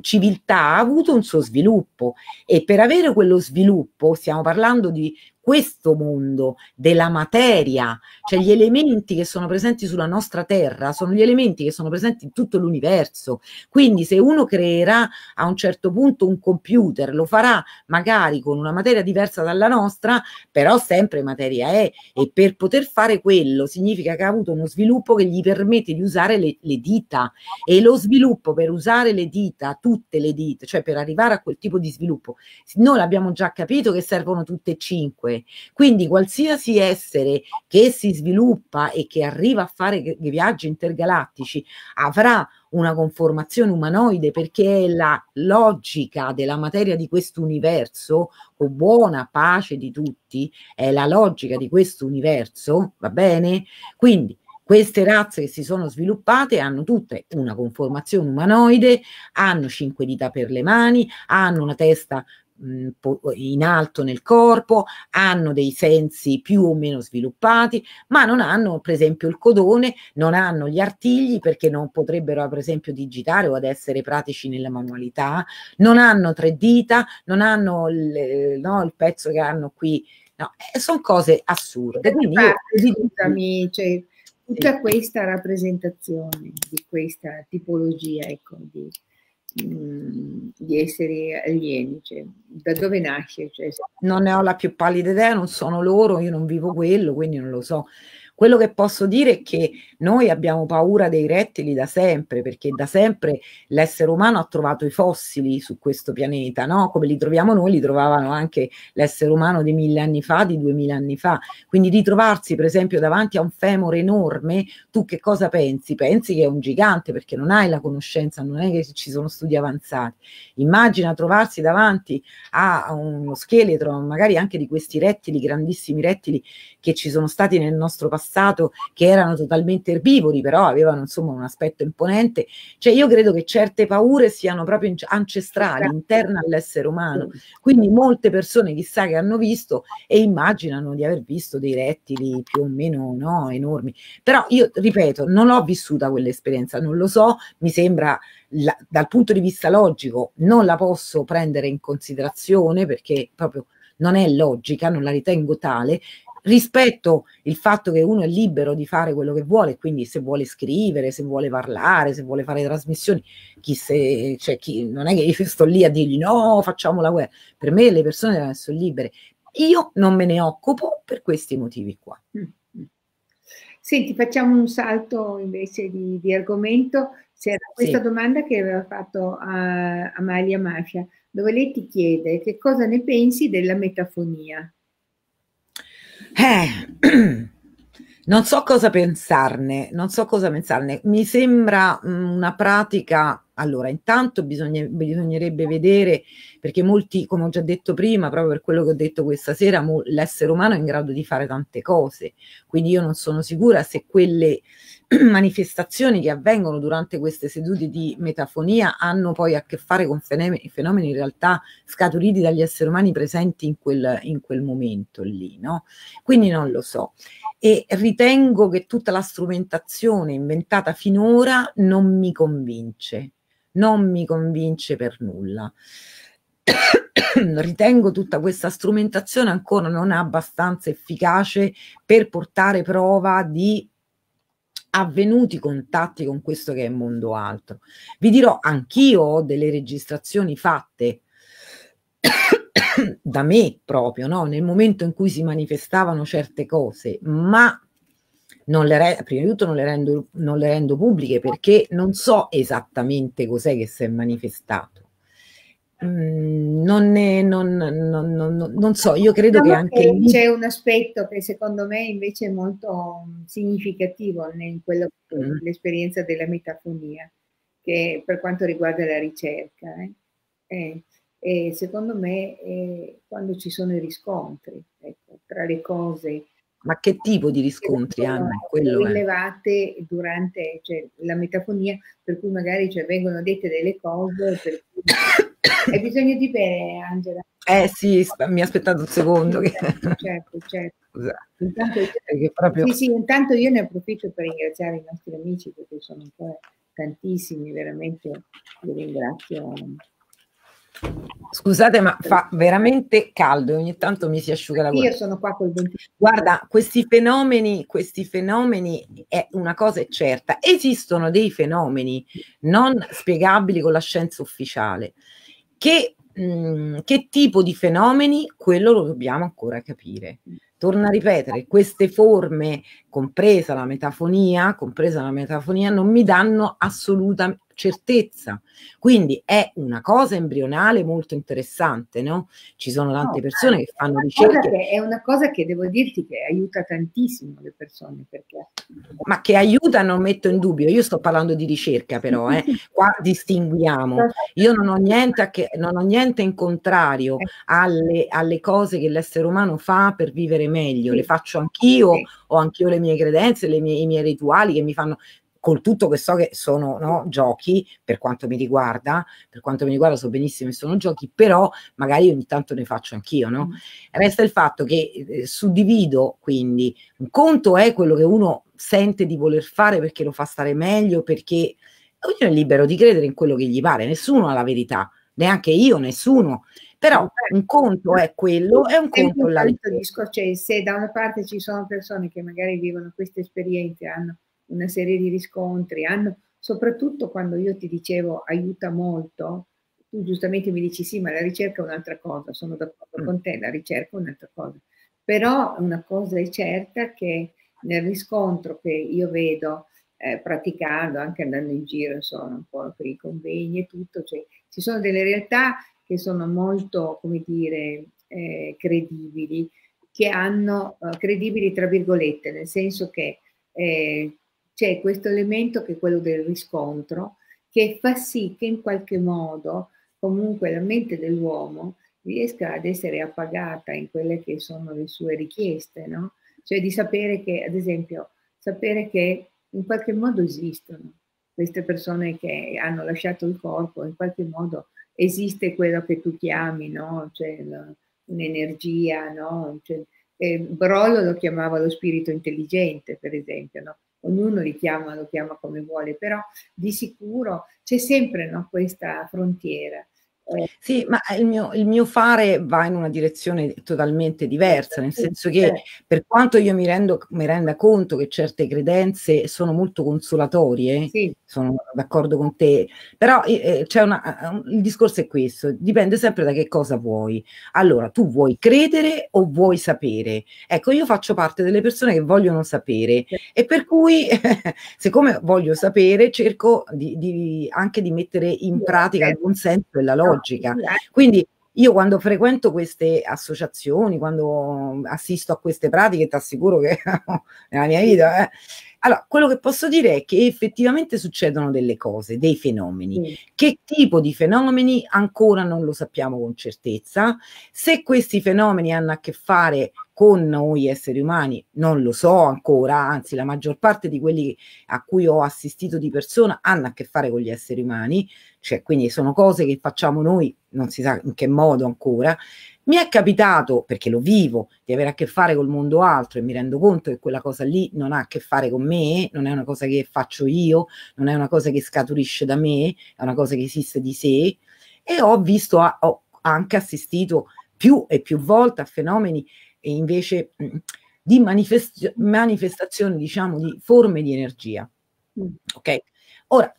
civiltà ha avuto un suo sviluppo e per avere quello sviluppo stiamo parlando di questo mondo della materia, cioè gli elementi che sono presenti sulla nostra terra, sono gli elementi che sono presenti in tutto l'universo. Quindi se uno creerà a un certo punto un computer, lo farà magari con una materia diversa dalla nostra, però sempre materia è e per poter fare quello significa che ha avuto uno sviluppo che gli permette di usare le, le dita e lo sviluppo per usare le dita, tutte le dita, cioè per arrivare a quel tipo di sviluppo, noi l'abbiamo già capito che servono tutte e cinque due. Quindi qualsiasi essere che si sviluppa e che arriva a fare viaggi intergalattici avrà una conformazione umanoide perché è la logica della materia di questo universo, con buona pace di tutti, è la logica di questo universo, va bene? Quindi queste razze che si sono sviluppate hanno tutte una conformazione umanoide, hanno cinque dita per le mani, hanno una testa in alto nel corpo, hanno dei sensi più o meno sviluppati, ma non hanno per esempio il codone, non hanno gli artigli perché non potrebbero per esempio digitare o ad essere pratici nella manualità, non hanno tre dita, non hanno il, no, il pezzo che hanno qui, no, eh, sono cose assurde. Quindi io, cioè, tutta questa rappresentazione di questa tipologia ecco, di Mm, di esseri alieni, cioè, da dove nasce? Cioè, non ne ho la più pallida idea, non sono loro, io non vivo quello, quindi non lo so. Quello che posso dire è che noi abbiamo paura dei rettili da sempre, perché da sempre l'essere umano ha trovato i fossili su questo pianeta, no? Come li troviamo noi, li trovavano anche l'essere umano di mille anni fa, di duemila anni fa. Quindi ritrovarsi, per esempio, davanti a un femore enorme, tu che cosa pensi? Pensi che è un gigante perché non hai la conoscenza, non è che ci sono studi avanzati. Immagina trovarsi davanti a uno scheletro, magari anche di questi rettili, grandissimi rettili che ci sono stati nel nostro passato passato che erano totalmente erbivori, però avevano insomma un aspetto imponente. Cioè io credo che certe paure siano proprio ancestrali, interne all'essere umano. Quindi molte persone chissà che hanno visto e immaginano di aver visto dei rettili più o meno no, enormi. Però io ripeto, non ho vissuta quell'esperienza, non lo so, mi sembra la, dal punto di vista logico non la posso prendere in considerazione perché proprio non è logica, non la ritengo tale, rispetto il fatto che uno è libero di fare quello che vuole, quindi se vuole scrivere, se vuole parlare, se vuole fare trasmissioni, chi se, cioè chi, non è che io sto lì a dirgli no, facciamo la guerra. Per me le persone devono essere libere. Io non me ne occupo per questi motivi qua. Mm, mm. Senti, facciamo un salto invece di, di argomento. C'era questa sì. domanda che aveva fatto a Amalia Mafia, dove lei ti chiede che cosa ne pensi della metafonia. Eh, non so cosa pensarne, non so cosa pensarne. Mi sembra mm, una pratica. Allora, intanto bisogna, bisognerebbe vedere, perché molti, come ho già detto prima, proprio per quello che ho detto questa sera, l'essere umano è in grado di fare tante cose. Quindi io non sono sicura se quelle manifestazioni che avvengono durante queste sedute di metafonia hanno poi a che fare con fenomeni, fenomeni in realtà scaturiti dagli esseri umani presenti in quel, in quel momento lì, no? Quindi non lo so. E ritengo che tutta la strumentazione inventata finora non mi convince, non mi convince per nulla. ritengo tutta questa strumentazione ancora non abbastanza efficace per portare prova di avvenuti contatti con questo che è mondo altro. Vi dirò, anch'io ho delle registrazioni fatte da me proprio, no? nel momento in cui si manifestavano certe cose, ma non le prima di tutto non le, rendo, non le rendo pubbliche perché non so esattamente cos'è che si è manifestato. Mm, non, è, non, non, non, so, io credo diciamo che anche che lì... c'è un aspetto che secondo me invece è molto significativo in quello mm. l'esperienza della metafonia, che per quanto riguarda la ricerca. Eh? Eh, e secondo me eh, quando ci sono i riscontri ecco, tra le cose ma che tipo di riscontri hanno? Quello rilevate è. durante cioè, la metafonia, per cui magari cioè, vengono dette delle cose. Per cui... Hai bisogno di bere, Angela? Eh sì, mi ha aspettato un secondo. Certo, certo. certo. Intanto, io, proprio... sì, sì, intanto io ne approfitto per ringraziare i nostri amici perché sono un po' tantissimi, veramente li ringrazio Scusate, ma fa veramente caldo e ogni tanto mi si asciuga la gola. Io sono qua col 20. Guarda, questi fenomeni, questi fenomeni è una cosa è certa. Esistono dei fenomeni non spiegabili con la scienza ufficiale. Che, mh, mm, che tipo di fenomeni? Quello lo dobbiamo ancora capire. Torno a ripetere, queste forme, compresa la metafonia, compresa la metafonia, non mi danno assolutamente certezza. Quindi è una cosa embrionale molto interessante, no? Ci sono tante no, persone che fanno ricerche. Che è una cosa che devo dirti che aiuta tantissimo le persone. Perché... Ma che aiuta non metto in dubbio, io sto parlando di ricerca però, eh. qua distinguiamo. Io non ho niente, che, non ho niente in contrario eh. alle, alle, cose che l'essere umano fa per vivere meglio, le faccio anch'io, ho anch'io le mie credenze, le mie, i miei rituali che mi fanno col tutto che so che sono no, giochi per quanto mi riguarda, per quanto mi riguarda so benissimo che sono giochi, però magari ogni tanto ne faccio anch'io, no? Mm. Resta il fatto che eh, suddivido quindi un conto è quello che uno sente di voler fare perché lo fa stare meglio, perché ognuno è libero di credere in quello che gli pare, nessuno ha la verità, neanche io, nessuno. Però un conto è quello e un conto è l'altro. Cioè, se da una parte ci sono persone che magari vivono queste esperienze, hanno una serie di riscontri, hanno, soprattutto quando io ti dicevo aiuta molto, tu giustamente mi dici sì, ma la ricerca è un'altra cosa, sono d'accordo mm. con te, la ricerca è un'altra cosa. Però una cosa è certa che nel riscontro che io vedo eh, praticando, anche andando in giro, insomma, un po' per i convegni e tutto, cioè ci sono delle realtà che sono molto, come dire, eh, credibili, che hanno, eh, credibili tra virgolette, nel senso che eh, c'è questo elemento che è quello del riscontro, che fa sì che in qualche modo comunque la mente dell'uomo riesca ad essere appagata in quelle che sono le sue richieste, no? Cioè di sapere che, ad esempio, sapere che in qualche modo esistono queste persone che hanno lasciato il corpo, in qualche modo esiste quello che tu chiami, no? Cioè un'energia, no? Cioè, eh, Brollo lo chiamava lo spirito intelligente, per esempio, no? Ognuno li chiama, lo chiama come vuole, però di sicuro c'è sempre no, questa frontiera. Eh, sì, ma il mio, il mio, fare va in una direzione totalmente diversa, nel senso che per quanto io mi, rendo, mi renda conto che certe credenze sono molto consolatorie, sì. Sono d'accordo con te, però eh, eh c'è una, il discorso è questo, dipende sempre da che cosa vuoi. Allora, tu vuoi credere o vuoi sapere? Ecco, io faccio parte delle persone che vogliono sapere e per cui, siccome voglio sapere, cerco di, di, anche di mettere in pratica il buon senso e la logica logica. Quindi io quando frequento queste associazioni, quando assisto a queste pratiche, ti assicuro che nella mia vita, eh, allora, quello che posso dire è che effettivamente succedono delle cose, dei fenomeni. Mm. Che tipo di fenomeni ancora non lo sappiamo con certezza. Se questi fenomeni hanno a che fare con noi esseri umani, non lo so ancora, anzi la maggior parte di quelli a cui ho assistito di persona hanno a che fare con gli esseri umani, cioè quindi sono cose che facciamo noi, non si sa in che modo ancora, mi è capitato, perché lo vivo, di avere a che fare col mondo altro e mi rendo conto che quella cosa lì non ha a che fare con me, non è una cosa che faccio io, non è una cosa che scaturisce da me, è una cosa che esiste di sé e ho visto, ho anche assistito più e più volte a fenomeni invece mm, di manifest- manifestazioni, diciamo, di forme di energia. Mm. Ok? Ora,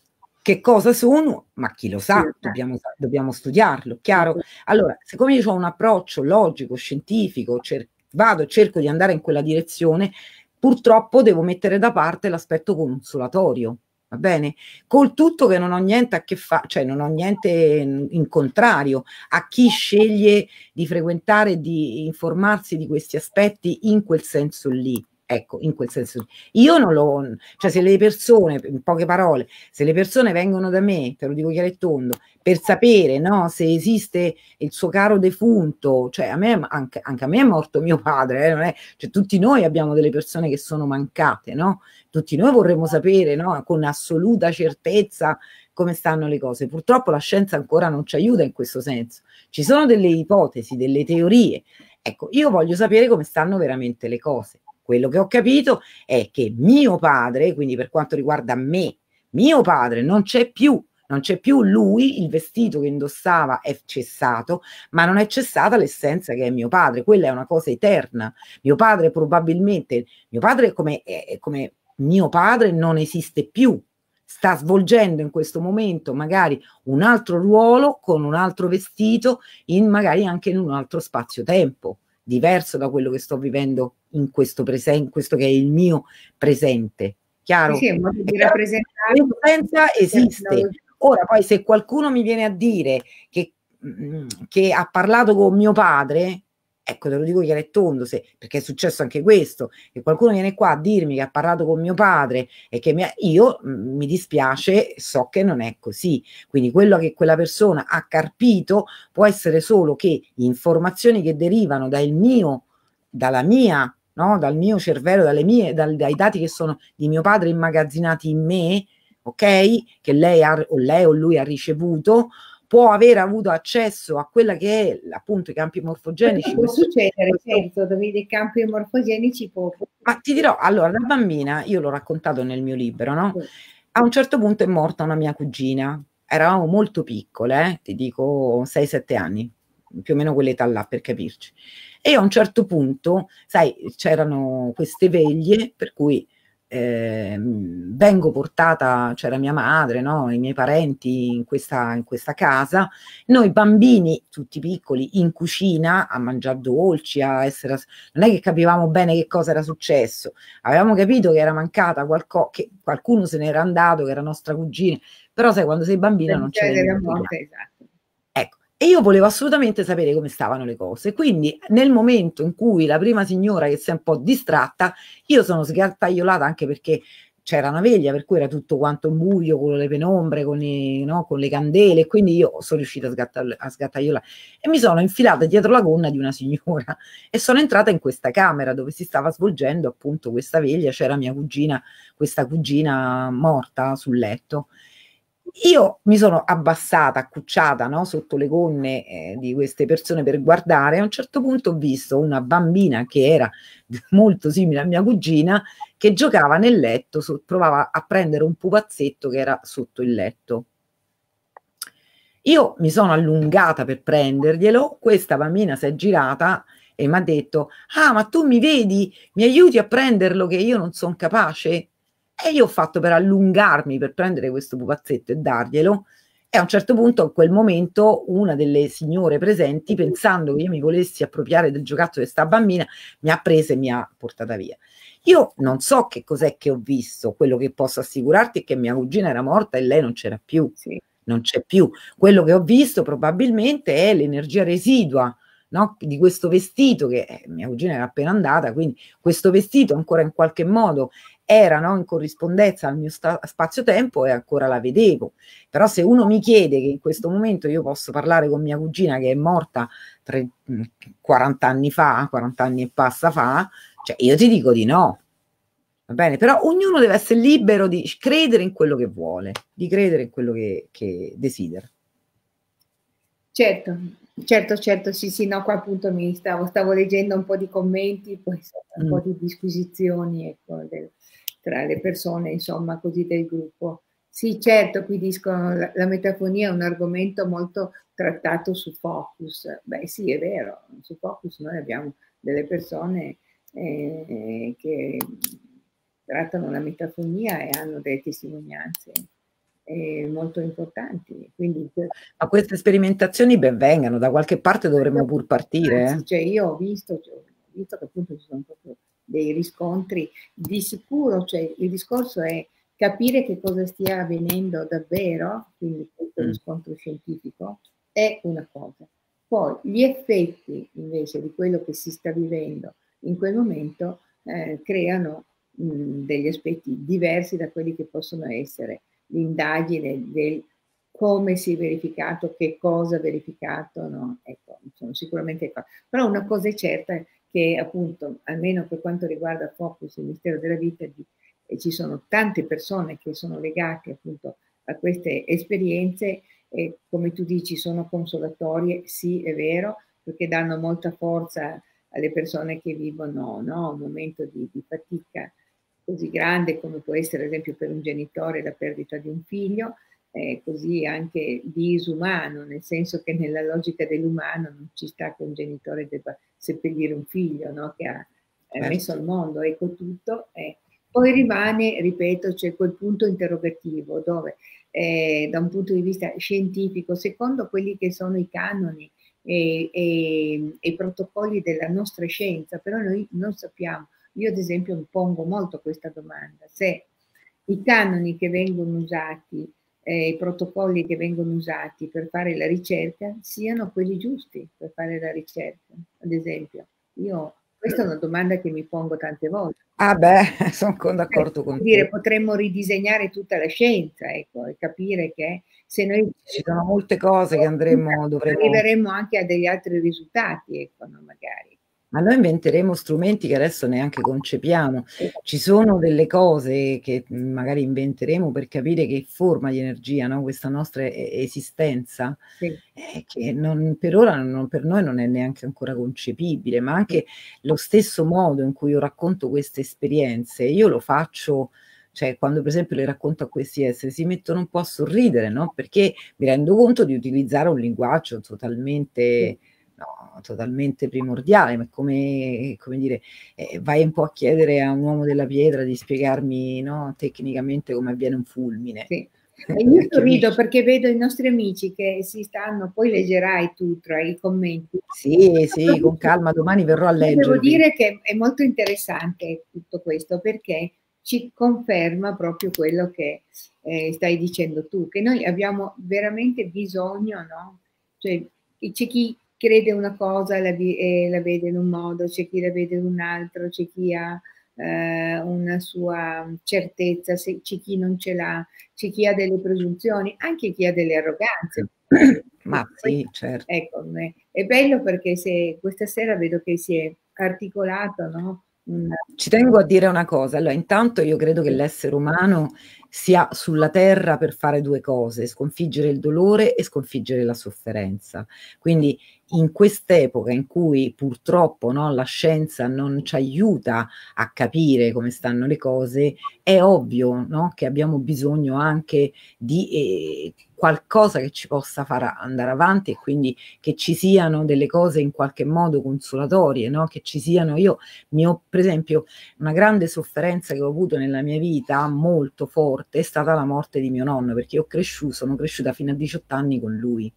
che cosa sono, ma chi lo sa, dobbiamo, dobbiamo studiarlo, chiaro? Allora, siccome io ho un approccio logico, scientifico, cer- vado, cerco di andare in quella direzione, purtroppo devo mettere da parte l'aspetto consolatorio, va bene? Col tutto che non ho niente a che fare, cioè non ho niente in contrario a chi sceglie di frequentare, di informarsi di questi aspetti in quel senso lì. Ecco, in quel senso. Io non lo, cioè se le persone, in poche parole, se le persone vengono da me, te lo dico chiaro e tondo, per sapere no, se esiste il suo caro defunto, cioè a me, anche, anche a me è morto mio padre, eh, è, cioè tutti noi abbiamo delle persone che sono mancate, no? Tutti noi vorremmo sapere no, con assoluta certezza come stanno le cose. Purtroppo la scienza ancora non ci aiuta in questo senso. Ci sono delle ipotesi, delle teorie. Ecco, io voglio sapere come stanno veramente le cose. Quello che ho capito è che mio padre, quindi per quanto riguarda me, mio padre non c'è più, non c'è più lui, il vestito che indossava è cessato, ma non è cessata l'essenza che è mio padre, quella è una cosa eterna. Mio padre probabilmente, mio padre come, è, come mio padre non esiste più, sta svolgendo in questo momento magari un altro ruolo con un altro vestito, in magari anche in un altro spazio-tempo diverso da quello che sto vivendo in questo presente, questo che è il mio presente. Chiaro? Sì, di rappresentare l'essenza esiste. Ora poi se qualcuno mi viene a dire che, mm, che ha parlato con mio padre, ecco te lo dico chiaro e tondo, se, perché è successo anche questo, che qualcuno viene qua a dirmi che ha parlato con mio padre e che mi ha, io mm, mi dispiace, so che non è così. Quindi quello che quella persona ha carpito può essere solo che informazioni che derivano dal mio, dalla mia no? dal mio cervello, dalle mie, dal, dai dati che sono di mio padre immagazzinati in me, ok? Che lei, ha, o lei o lui ha ricevuto, può aver avuto accesso a quella che è appunto i campi morfogenici. Può succedere, certo, dove dei campi morfogenici può... Ma ti dirò, allora, da bambina, io l'ho raccontato nel mio libro, no? A un certo punto è morta una mia cugina, eravamo molto piccole, eh? ti dico 6-7 anni, più o meno quell'età là per capirci. E a un certo punto, sai, c'erano queste veglie per cui eh, vengo portata, c'era mia madre, no? i miei parenti in questa, in questa, casa, noi bambini, tutti piccoli, in cucina a mangiare dolci, a essere... Non è che capivamo bene che cosa era successo, avevamo capito che era mancata qualcosa, che qualcuno se n'era andato, che era nostra cugina, però sai, quando sei bambina non c'è... Esatto. E io volevo assolutamente sapere come stavano le cose. Quindi, nel momento in cui la prima signora, che si è un po' distratta, io sono sgattaiolata anche perché c'era una veglia, per cui era tutto quanto buio, con le penombre, con, i, no, con le candele, quindi io sono riuscita a, sgatta- a sgattaiolare e mi sono infilata dietro la gonna di una signora e sono entrata in questa camera dove si stava svolgendo appunto questa veglia, c'era mia cugina, questa cugina morta sul letto io mi sono abbassata, accucciata no, sotto le gonne eh, di queste persone per guardare. A un certo punto ho visto una bambina che era molto simile a mia cugina che giocava nel letto, so, provava a prendere un pupazzetto che era sotto il letto. Io mi sono allungata per prenderglielo, questa bambina si è girata e mi ha detto: Ah, ma tu mi vedi? Mi aiuti a prenderlo che io non sono capace? E io ho fatto per allungarmi per prendere questo pupazzetto e darglielo. E a un certo punto, in quel momento, una delle signore presenti, pensando che io mi volessi appropriare del giocattolo di sta bambina, mi ha presa e mi ha portata via. Io non so che cos'è che ho visto, quello che posso assicurarti è che mia cugina era morta e lei non c'era più. Sì. Non c'è più. Quello che ho visto probabilmente è l'energia residua no? di questo vestito che eh, mia cugina era appena andata, quindi questo vestito ancora in qualche modo era no, in corrispondenza al mio spazio-tempo e ancora la vedevo. Però se uno mi chiede che in questo momento io posso parlare con mia cugina che è morta tre, 40 mm, anni fa, 40 anni e passa fa, cioè io ti dico di no. Va bene, però ognuno deve essere libero di credere in quello che vuole, di credere in quello che, che desidera. Certo, certo, certo, sì, sì, no, qua appunto mi stavo, stavo leggendo un po' di commenti, poi un mm. po' di disquisizioni, ecco, del, tra le persone, insomma, così del gruppo. Sì, certo, qui dicono la, la metafonia è un argomento molto trattato su Focus. Beh, sì, è vero, su Focus noi abbiamo delle persone eh, che trattano la metafonia e hanno delle testimonianze eh, molto importanti. Quindi, Ma queste sperimentazioni ben vengano, da qualche parte dovremmo pur partire. Eh? cioè io ho visto, cioè, ho visto che appunto ci sono proprio dei riscontri, di sicuro, cioè il discorso è capire che cosa stia avvenendo davvero, quindi questo mm. riscontro scientifico, è una cosa. Poi gli effetti invece di quello che si sta vivendo in quel momento eh, creano mh, degli aspetti diversi da quelli che possono essere l'indagine del come si è verificato, che cosa ha verificato, no? Ecco, sono sicuramente cose. Però una cosa è certa che appunto, almeno per quanto riguarda Focus, il Mistero della Vita, di, e ci sono tante persone che sono legate appunto a queste esperienze e come tu dici sono consolatorie, sì è vero, perché danno molta forza alle persone che vivono no, un momento di, di fatica così grande come può essere ad esempio per un genitore la perdita di un figlio, eh, così anche disumano, nel senso che nella logica dell'umano non ci sta che un genitore debba seppellire un figlio no? che ha certo. messo al mondo, ecco tutto. Eh. Poi rimane, ripeto, c'è quel punto interrogativo dove eh, da un punto di vista scientifico, secondo quelli che sono i canoni e, e, e i protocolli della nostra scienza, però noi non sappiamo io ad esempio mi pongo molto questa domanda, se i canoni che vengono usati, eh, i protocolli che vengono usati per fare la ricerca siano quelli giusti per fare la ricerca, ad esempio. Io, questa è una domanda che mi pongo tante volte. Ah beh, sono d'accordo con dire, te. Potremmo ridisegnare tutta la scienza, ecco, e capire che se noi... Ci sono molte cose che andremo, dovremo... Arriveremo anche a degli altri risultati, ecco, no, magari ma noi inventeremo strumenti che adesso neanche concepiamo. Ci sono delle cose che magari inventeremo per capire che forma di energia no? questa nostra esistenza, sì. eh, che non, per ora non, per noi non è neanche ancora concepibile, ma anche lo stesso modo in cui io racconto queste esperienze, io lo faccio cioè quando per esempio le racconto a questi esseri si mettono un po' a sorridere, no? Perché mi rendo conto di utilizzare un linguaggio totalmente totalmente primordiale, ma come, come dire, eh, vai un po' a chiedere a un uomo della pietra di spiegarmi no, tecnicamente come avviene un fulmine. Sì. E io sorrido perché vedo i nostri amici che si stanno, poi leggerai tu tra i commenti. Sì, sì, con calma, domani verrò a leggere. Devo dire che è molto interessante tutto questo perché ci conferma proprio quello che eh, stai dicendo tu, che noi abbiamo veramente bisogno, no? Cioè, c'è chi crede una cosa la, e la vede in un modo, c'è chi la vede in un altro, c'è chi ha eh, una sua certezza, c'è chi non ce l'ha, c'è chi ha delle presunzioni, anche chi ha delle arroganze. Ma sì, certo. Ecco, è bello perché se questa sera vedo che si è articolato, no? Ci tengo a dire una cosa, allora intanto io credo che l'essere umano sia sulla terra per fare due cose, sconfiggere il dolore e sconfiggere la sofferenza. Quindi in quest'epoca in cui purtroppo no, la scienza non ci aiuta a capire come stanno le cose, è ovvio no, che abbiamo bisogno anche di eh, qualcosa che ci possa far andare avanti e quindi che ci siano delle cose in qualche modo consolatorie, no? che ci siano, io mi ho per esempio una grande sofferenza che ho avuto nella mia vita molto forte è stata la morte di mio nonno perché io cresciuto, sono cresciuta fino a 18 anni con lui.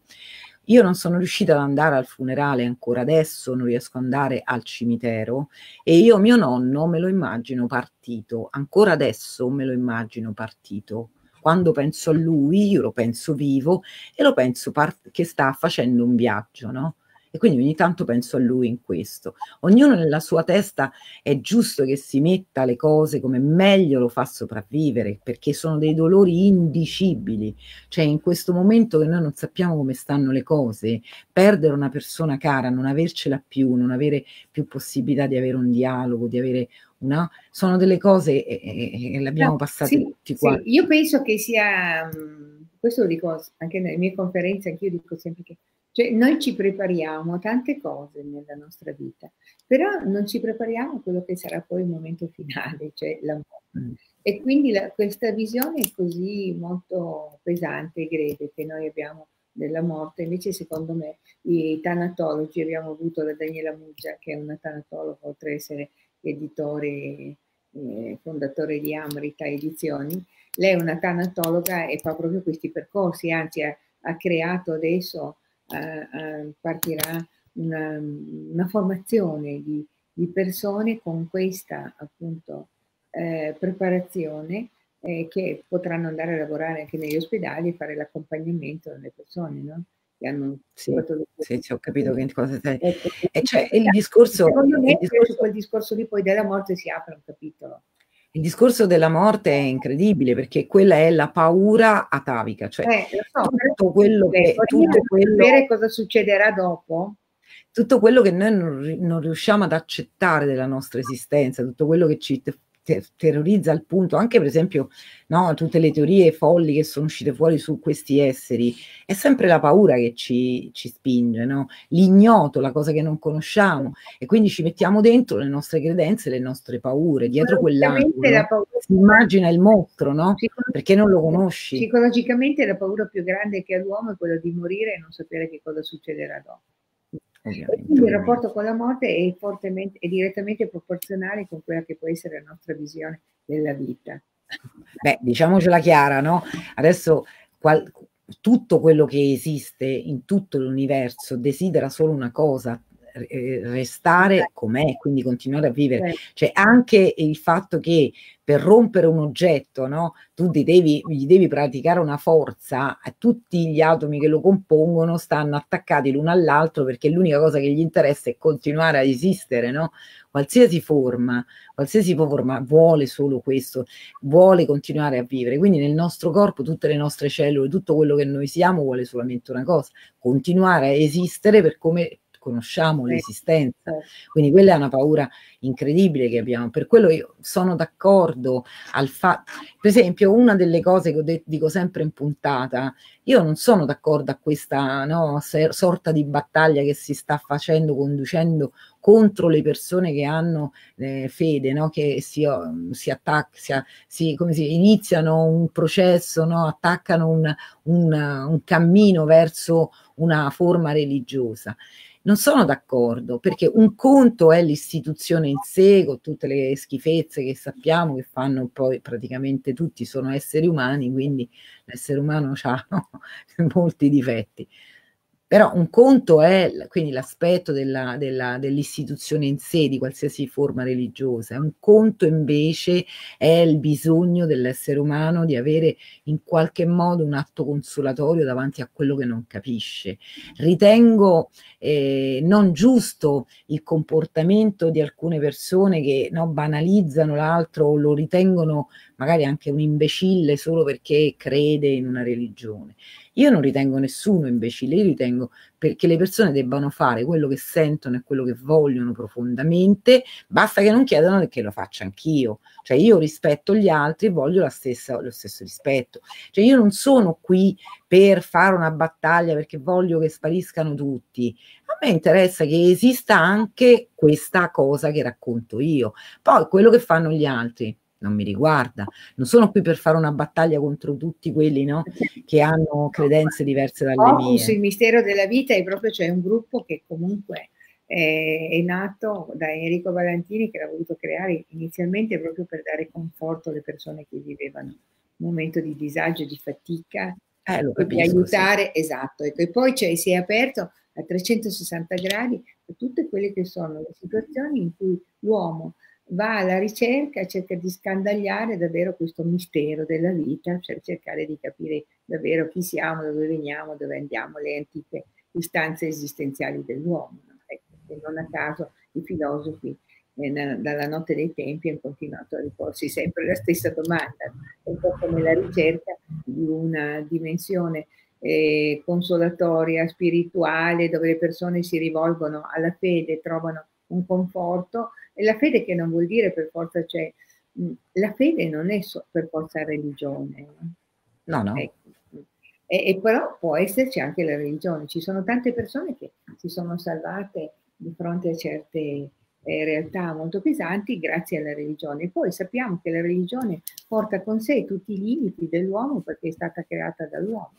Io non sono riuscita ad andare al funerale ancora adesso, non riesco ad andare al cimitero e io mio nonno me lo immagino partito, ancora adesso me lo immagino partito quando penso a lui, io lo penso vivo e lo penso che sta facendo un viaggio, no? E quindi ogni tanto penso a lui in questo. Ognuno nella sua testa è giusto che si metta le cose come meglio lo fa sopravvivere, perché sono dei dolori indicibili. Cioè in questo momento che noi non sappiamo come stanno le cose, perdere una persona cara, non avercela più, non avere più possibilità di avere un dialogo, di avere una... sono delle cose e, e, le abbiamo no, passate sì, tutti qua. Sì. Io penso che sia, mm, questo lo dico anche nelle mie conferenze, anche io dico sempre che cioè, noi ci prepariamo a tante cose nella nostra vita, però non ci prepariamo a quello che sarà poi il momento finale, cioè la morte. Mm. E quindi la, questa visione è così molto pesante e greve che noi abbiamo della morte, invece secondo me i tanatologi, abbiamo avuto la Daniela Muggia che è una tanatologa, oltre ad essere editore eh, fondatore di Amrita Edizioni, lei è una tanatologa e fa proprio questi percorsi, anzi ha, ha creato adesso, eh, partirà una, una formazione di, di, persone con questa appunto eh, preparazione eh, che potranno andare a lavorare anche negli ospedali e fare l'accompagnamento delle persone, no? Che hanno sì, sì, sì, ho capito che cosa stai. Ecco, e cioè il discorso. Secondo me, il discorso, quel discorso lì poi della morte si apre un capitolo. Il discorso della morte è incredibile perché quella è la paura atavica, cioè eh, so, tutto quello che... Tutto quello, sapere cosa succederà dopo? Tutto quello che noi non, non riusciamo ad accettare della nostra esistenza, tutto quello che ci terrorizza al punto, anche per esempio no, tutte le teorie folli che sono uscite fuori su questi esseri, è sempre la paura che ci, ci spinge, no? l'ignoto, la cosa che non conosciamo e quindi ci mettiamo dentro le nostre credenze, le nostre paure, dietro quell'angolo si immagina il mostro, no? perché non lo conosci. Psicologicamente la paura più grande che ha l'uomo è quella di morire e non sapere che cosa succederà dopo. Quindi il rapporto con la morte è, fortemente, è direttamente proporzionale con quella che può essere la nostra visione della vita. Beh, diciamocela chiara, no? Adesso qual- tutto quello che esiste in tutto l'universo desidera solo una cosa, eh, restare com'è, quindi continuare a vivere. Cioè anche il fatto che per rompere un oggetto, no, tu devi, gli devi praticare una forza, tutti gli atomi che lo compongono stanno attaccati l'uno all'altro perché l'unica cosa che gli interessa è continuare a esistere, no? Qualsiasi forma, qualsiasi forma vuole solo questo, vuole continuare a vivere. Quindi nel nostro corpo, tutte le nostre cellule, tutto quello che noi siamo vuole solamente una cosa, continuare a esistere per come conosciamo l'esistenza. Quindi quella è una paura incredibile che abbiamo. Per quello io sono d'accordo al fatto, per esempio, una delle cose che detto, dico sempre in puntata, io non sono d'accordo a questa no, sorta di battaglia che si sta facendo, conducendo contro le persone che hanno eh, fede, no? che si, si, attac- si, si, come si iniziano un processo, no? attaccano un, un, un cammino verso una forma religiosa. Non sono d'accordo perché un conto è l'istituzione in sé con tutte le schifezze che sappiamo che fanno poi praticamente tutti sono esseri umani, quindi l'essere umano ha no? molti difetti. Però un conto è quindi l'aspetto della, della, dell'istituzione in sé di qualsiasi forma religiosa, un conto invece è il bisogno dell'essere umano di avere in qualche modo un atto consolatorio davanti a quello che non capisce. Ritengo eh, non giusto il comportamento di alcune persone che no, banalizzano l'altro o lo ritengono magari anche un imbecille solo perché crede in una religione. Io non ritengo nessuno imbecille, io ritengo perché le persone debbano fare quello che sentono e quello che vogliono profondamente, basta che non chiedano che lo faccia anch'io. Cioè io rispetto gli altri e voglio stessa, lo stesso rispetto. Cioè io non sono qui per fare una battaglia perché voglio che spariscano tutti. A me interessa che esista anche questa cosa che racconto io. Poi quello che fanno gli altri non mi riguarda, non sono qui per fare una battaglia contro tutti quelli no, che hanno credenze diverse dalle Opus, mie. Il mistero della vita è proprio c'è un gruppo che comunque è, è, nato da Enrico Valentini che l'ha voluto creare inizialmente proprio per dare conforto alle persone che vivevano un momento di disagio, di fatica, eh, capisco, di aiutare, sì. esatto. Ecco. E poi cioè, si è aperto a 360 gradi a tutte quelle che sono le situazioni in cui l'uomo va alla ricerca, cerca di scandagliare davvero questo mistero della vita, cioè cercare di capire davvero chi siamo, da dove veniamo, dove andiamo, le antiche istanze esistenziali dell'uomo. Ecco, non a caso i filosofi eh, dalla notte dei tempi hanno continuato a riporsi sempre la stessa domanda, un po' come la ricerca di una dimensione eh, consolatoria, spirituale, dove le persone si rivolgono alla fede, trovano un conforto, e la fede che non vuol dire per forza, cioè, la fede non è so, per forza religione. No, no. Ecco. E, e, però può esserci anche la religione. Ci sono tante persone che si sono salvate di fronte a certe eh, realtà molto pesanti grazie alla religione. E poi sappiamo che la religione porta con sé tutti i limiti dell'uomo perché è stata creata dall'uomo.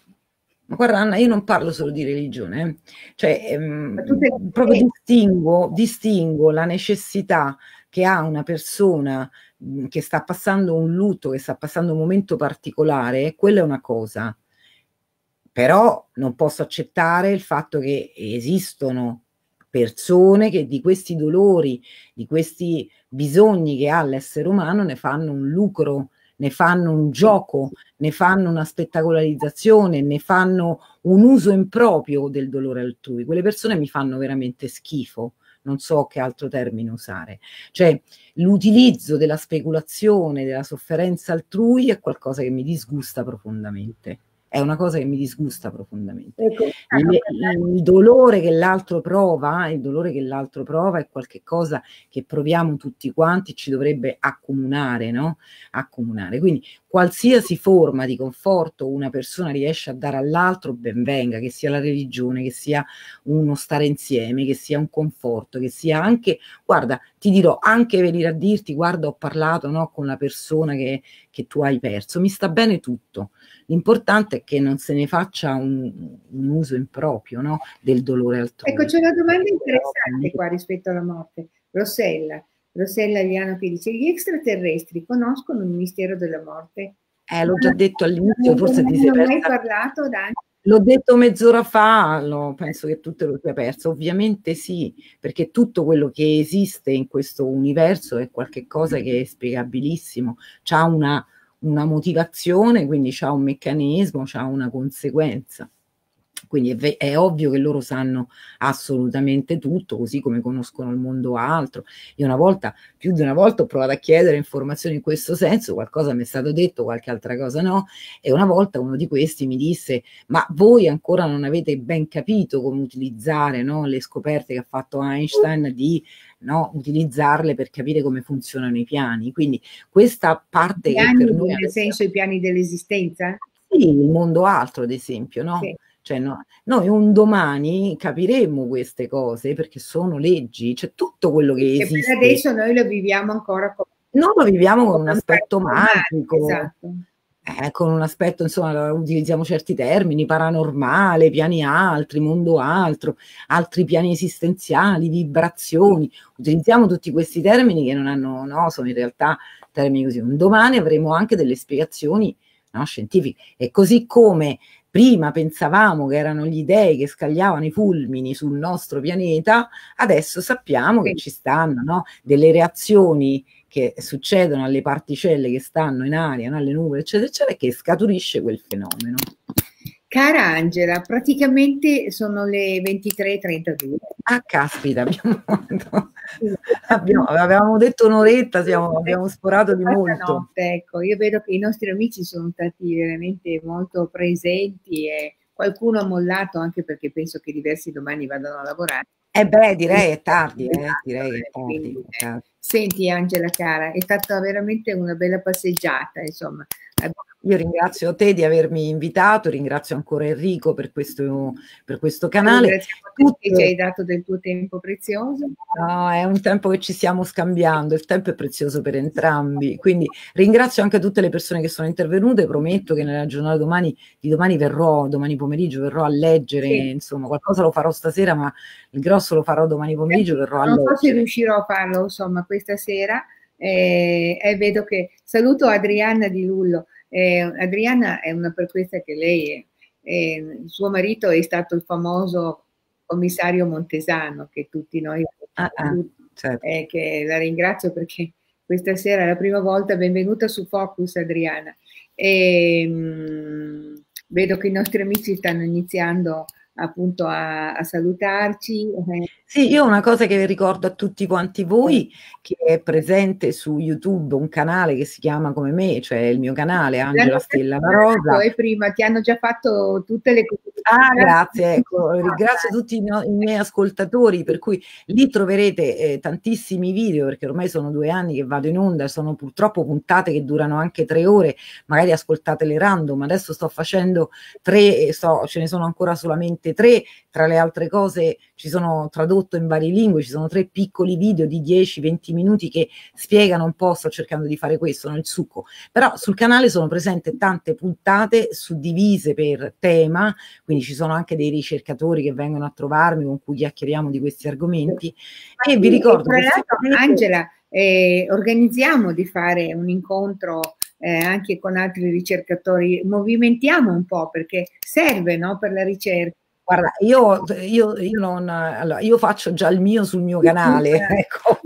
Ma guarda Anna, io non parlo solo di religione, eh. cioè ehm, proprio distingo, distingo la necessità che ha una persona che sta passando un lutto, che sta passando un momento particolare, quella è una cosa. Però non posso accettare il fatto che esistono persone che di questi dolori, di questi bisogni che ha l'essere umano ne fanno un lucro, ne fanno un gioco, ne fanno una spettacolarizzazione, ne fanno un uso improprio del dolore altrui. Quelle persone mi fanno veramente schifo non so che altro termine usare. Cioè l'utilizzo della speculazione, della sofferenza altrui è qualcosa che mi disgusta profondamente è una cosa che mi disgusta profondamente. Ecco, il, il, dolore che l'altro prova, il dolore che l'altro prova è qualcosa che proviamo tutti quanti, ci dovrebbe accomunare, no? Accomunare. Quindi qualsiasi forma di conforto una persona riesce a dare all'altro, ben venga, che sia la religione, che sia uno stare insieme, che sia un conforto, che sia anche, guarda, ti dirò, anche venire a dirti, guarda, ho parlato no, con la persona che, che tu hai perso, mi sta bene tutto L'importante è che non se ne faccia un, un uso improprio no? del dolore altrui. Ecco, c'è una domanda interessante qua rispetto alla morte. Rossella, Rossella Liano che dice, gli extraterrestri conoscono il mistero della morte? Eh, l'ho già detto all'inizio, forse ti sei persa. Hai parlato, Dani? L'ho detto mezz'ora fa, lo, penso che tu te lo sia perso. Ovviamente sì, perché tutto quello che esiste in questo universo è qualcosa che è spiegabilissimo, ha una, una motivazione, quindi c'ha un meccanismo, c'ha una conseguenza. Quindi è, è, ovvio che loro sanno assolutamente tutto, così come conoscono il mondo altro. Io una volta, più di una volta, ho provato a chiedere informazioni in questo senso, qualcosa mi è stato detto, qualche altra cosa no, e una volta uno di questi mi disse, ma voi ancora non avete ben capito come utilizzare no, le scoperte che ha fatto Einstein di no? utilizzarle per capire come funzionano i piani. Quindi questa parte... Piani, per noi nel senso i piani dell'esistenza? Sì, il mondo altro, ad esempio, no? Sì. Cioè, no, noi un domani capiremo queste cose perché sono leggi, cioè tutto quello che e esiste. Per adesso noi lo viviamo ancora come... Non lo viviamo con un aspetto magico. Esatto eh, con un aspetto, insomma, utilizziamo certi termini, paranormale, piani altri, mondo altro, altri piani esistenziali, vibrazioni, utilizziamo tutti questi termini che non hanno, no, sono in realtà termini così. Un domani avremo anche delle spiegazioni no, scientifiche e così come prima pensavamo che erano gli dei che scagliavano i fulmini sul nostro pianeta, adesso sappiamo che ci stanno no, delle reazioni che succedono alle particelle che stanno in aria, no? alle nuvole, eccetera, eccetera, che scaturisce quel fenomeno. Cara Angela, praticamente sono le 23.32. Ah, caspita, abbiamo, abbiamo, avevamo detto un'oretta, siamo, abbiamo sporato di molto. Ecco, io vedo che i nostri amici sono stati veramente molto presenti e qualcuno ha mollato anche perché penso che diversi domani vadano a lavorare. Eh beh, direi è tardi, eh, direi che è tardi. È tardi. Senti Angela cara, è stata veramente una bella passeggiata, insomma. Io ringrazio te di avermi invitato, ringrazio ancora Enrico per questo, per questo canale. Grazie a che ci hai dato del tuo tempo prezioso. No, è un tempo che ci stiamo scambiando, il tempo è prezioso per entrambi. Quindi ringrazio anche tutte le persone che sono intervenute, prometto che nella giornata domani, di domani verrò, domani pomeriggio verrò a leggere, sì. insomma qualcosa lo farò stasera, ma il grosso lo farò domani pomeriggio, verrò a non leggere. Non so se riuscirò a farlo, insomma, questa sera. E eh, vedo che saluto Adriana di Lullo eh, Adriana è una per questa che lei, è, eh, suo marito è stato il famoso commissario Montesano che tutti noi, ah, ah, certo. eh, che la ringrazio perché questa sera è la prima volta, benvenuta su Focus Adriana. E, mh, mm, vedo che i nostri amici stanno iniziando appunto a, a, salutarci. Sì, io una cosa che ricordo a tutti quanti voi, che è presente su YouTube un canale che si chiama come me, cioè il mio canale Angela Stella La Rosa. E prima ti hanno già fatto tutte le cose. Ah, grazie, ecco, ringrazio tutti i, no, i, miei ascoltatori, per cui lì troverete eh, tantissimi video, perché ormai sono due anni che vado in onda, sono purtroppo puntate che durano anche tre ore, magari ascoltatele random, adesso sto facendo tre, sto, ce ne sono ancora solamente tre, tra le altre cose ci sono tradotto in varie lingue, ci sono tre piccoli video di 10-20 minuti che spiegano un po', sto cercando di fare questo, nel succo, però sul canale sono presenti tante puntate suddivise per tema, quindi ci sono anche dei ricercatori che vengono a trovarmi con cui chiacchieriamo di questi argomenti. E vi ricordo... Che Angela, eh, organizziamo di fare un incontro eh, anche con altri ricercatori, movimentiamo un po' perché serve no, per la ricerca. Guarda, io, io, io, non, allora, io faccio già il mio sul mio canale, ecco,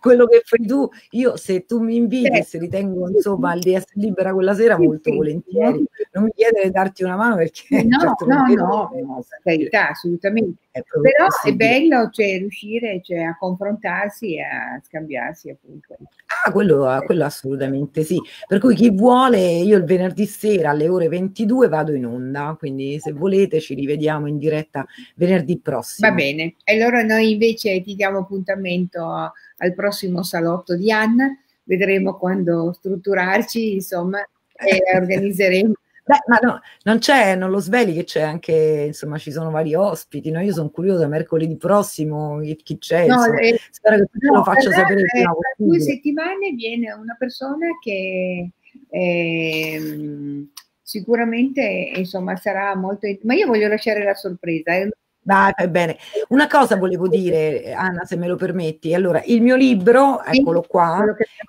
quello che fai tu, io se tu mi inviti, certo. se ritengo insomma di essere libera quella sera, molto sì, volentieri, non mi chiedere di darti una mano perché... No, certo, no, no, no, carità, assolutamente. Però è bello cioè, riuscire cioè, a confrontarsi e a scambiarsi appunto. Ah, quello, quello assolutamente sì. Per cui chi vuole, io il venerdì sera alle ore 22 vado in onda, quindi se volete ci rivediamo in diretta venerdì prossimo. Va bene, allora noi invece ti diamo appuntamento al prossimo salotto di Anna, vedremo quando strutturarci, insomma, e organizzeremo Beh, ma no, non c'è, non lo sveli che c'è anche, insomma, ci sono vari ospiti, no? Io sono curiosa, mercoledì prossimo chi c'è, no, eh, spero che tu no, lo faccia sapere eh, Tra due settimane viene una persona che eh, sicuramente, insomma, sarà molto... Ma io voglio lasciare la sorpresa, eh. Fai bene. Una cosa volevo dire, Anna, se me lo permetti. Allora, il mio libro, eccolo qua,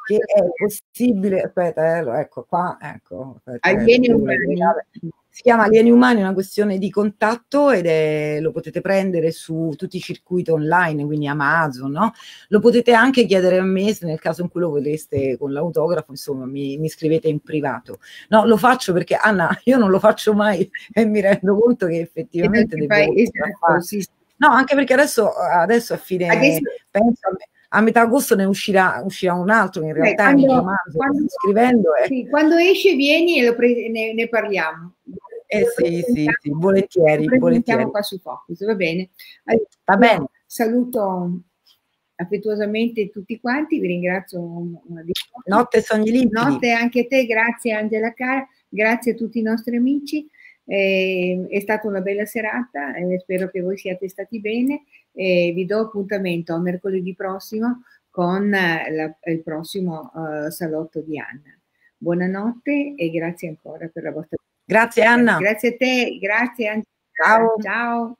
che è possibile, aspetta, eh, ecco qua, ecco. Aspetta, Alieni umani. Si chiama Alieni Umani, una questione di contatto ed è, lo potete prendere su tutti i circuiti online, quindi Amazon, no? Lo potete anche chiedere a me nel caso in cui lo voleste con l'autografo, insomma, mi, mi scrivete in privato. No, lo faccio perché Anna, io non lo faccio mai e mi rendo conto che effettivamente devo fai, esatto, sì. No, anche perché adesso, adesso a fine adesso... penso a me a metà agosto ne uscirà, uscirà un altro in realtà eh, quando, quando, scrivendo eh. sì, quando esce vieni e pre- ne, ne, parliamo eh sì, sì, sì, volentieri, volentieri. qua su Focus, va bene. Allora, va bene. Saluto affettuosamente tutti quanti, vi ringrazio. Notte sogni limpidi. Notte anche a te, grazie Angela Cara, grazie a tutti i nostri amici. Eh, è stata una bella serata, eh, spero che voi siate stati bene. Eh, vi do appuntamento a mercoledì prossimo con la, il prossimo uh, salotto di Anna. Buonanotte e grazie ancora per la vostra Grazie Anna. Grazie a te, grazie Angela. Ciao. Ciao.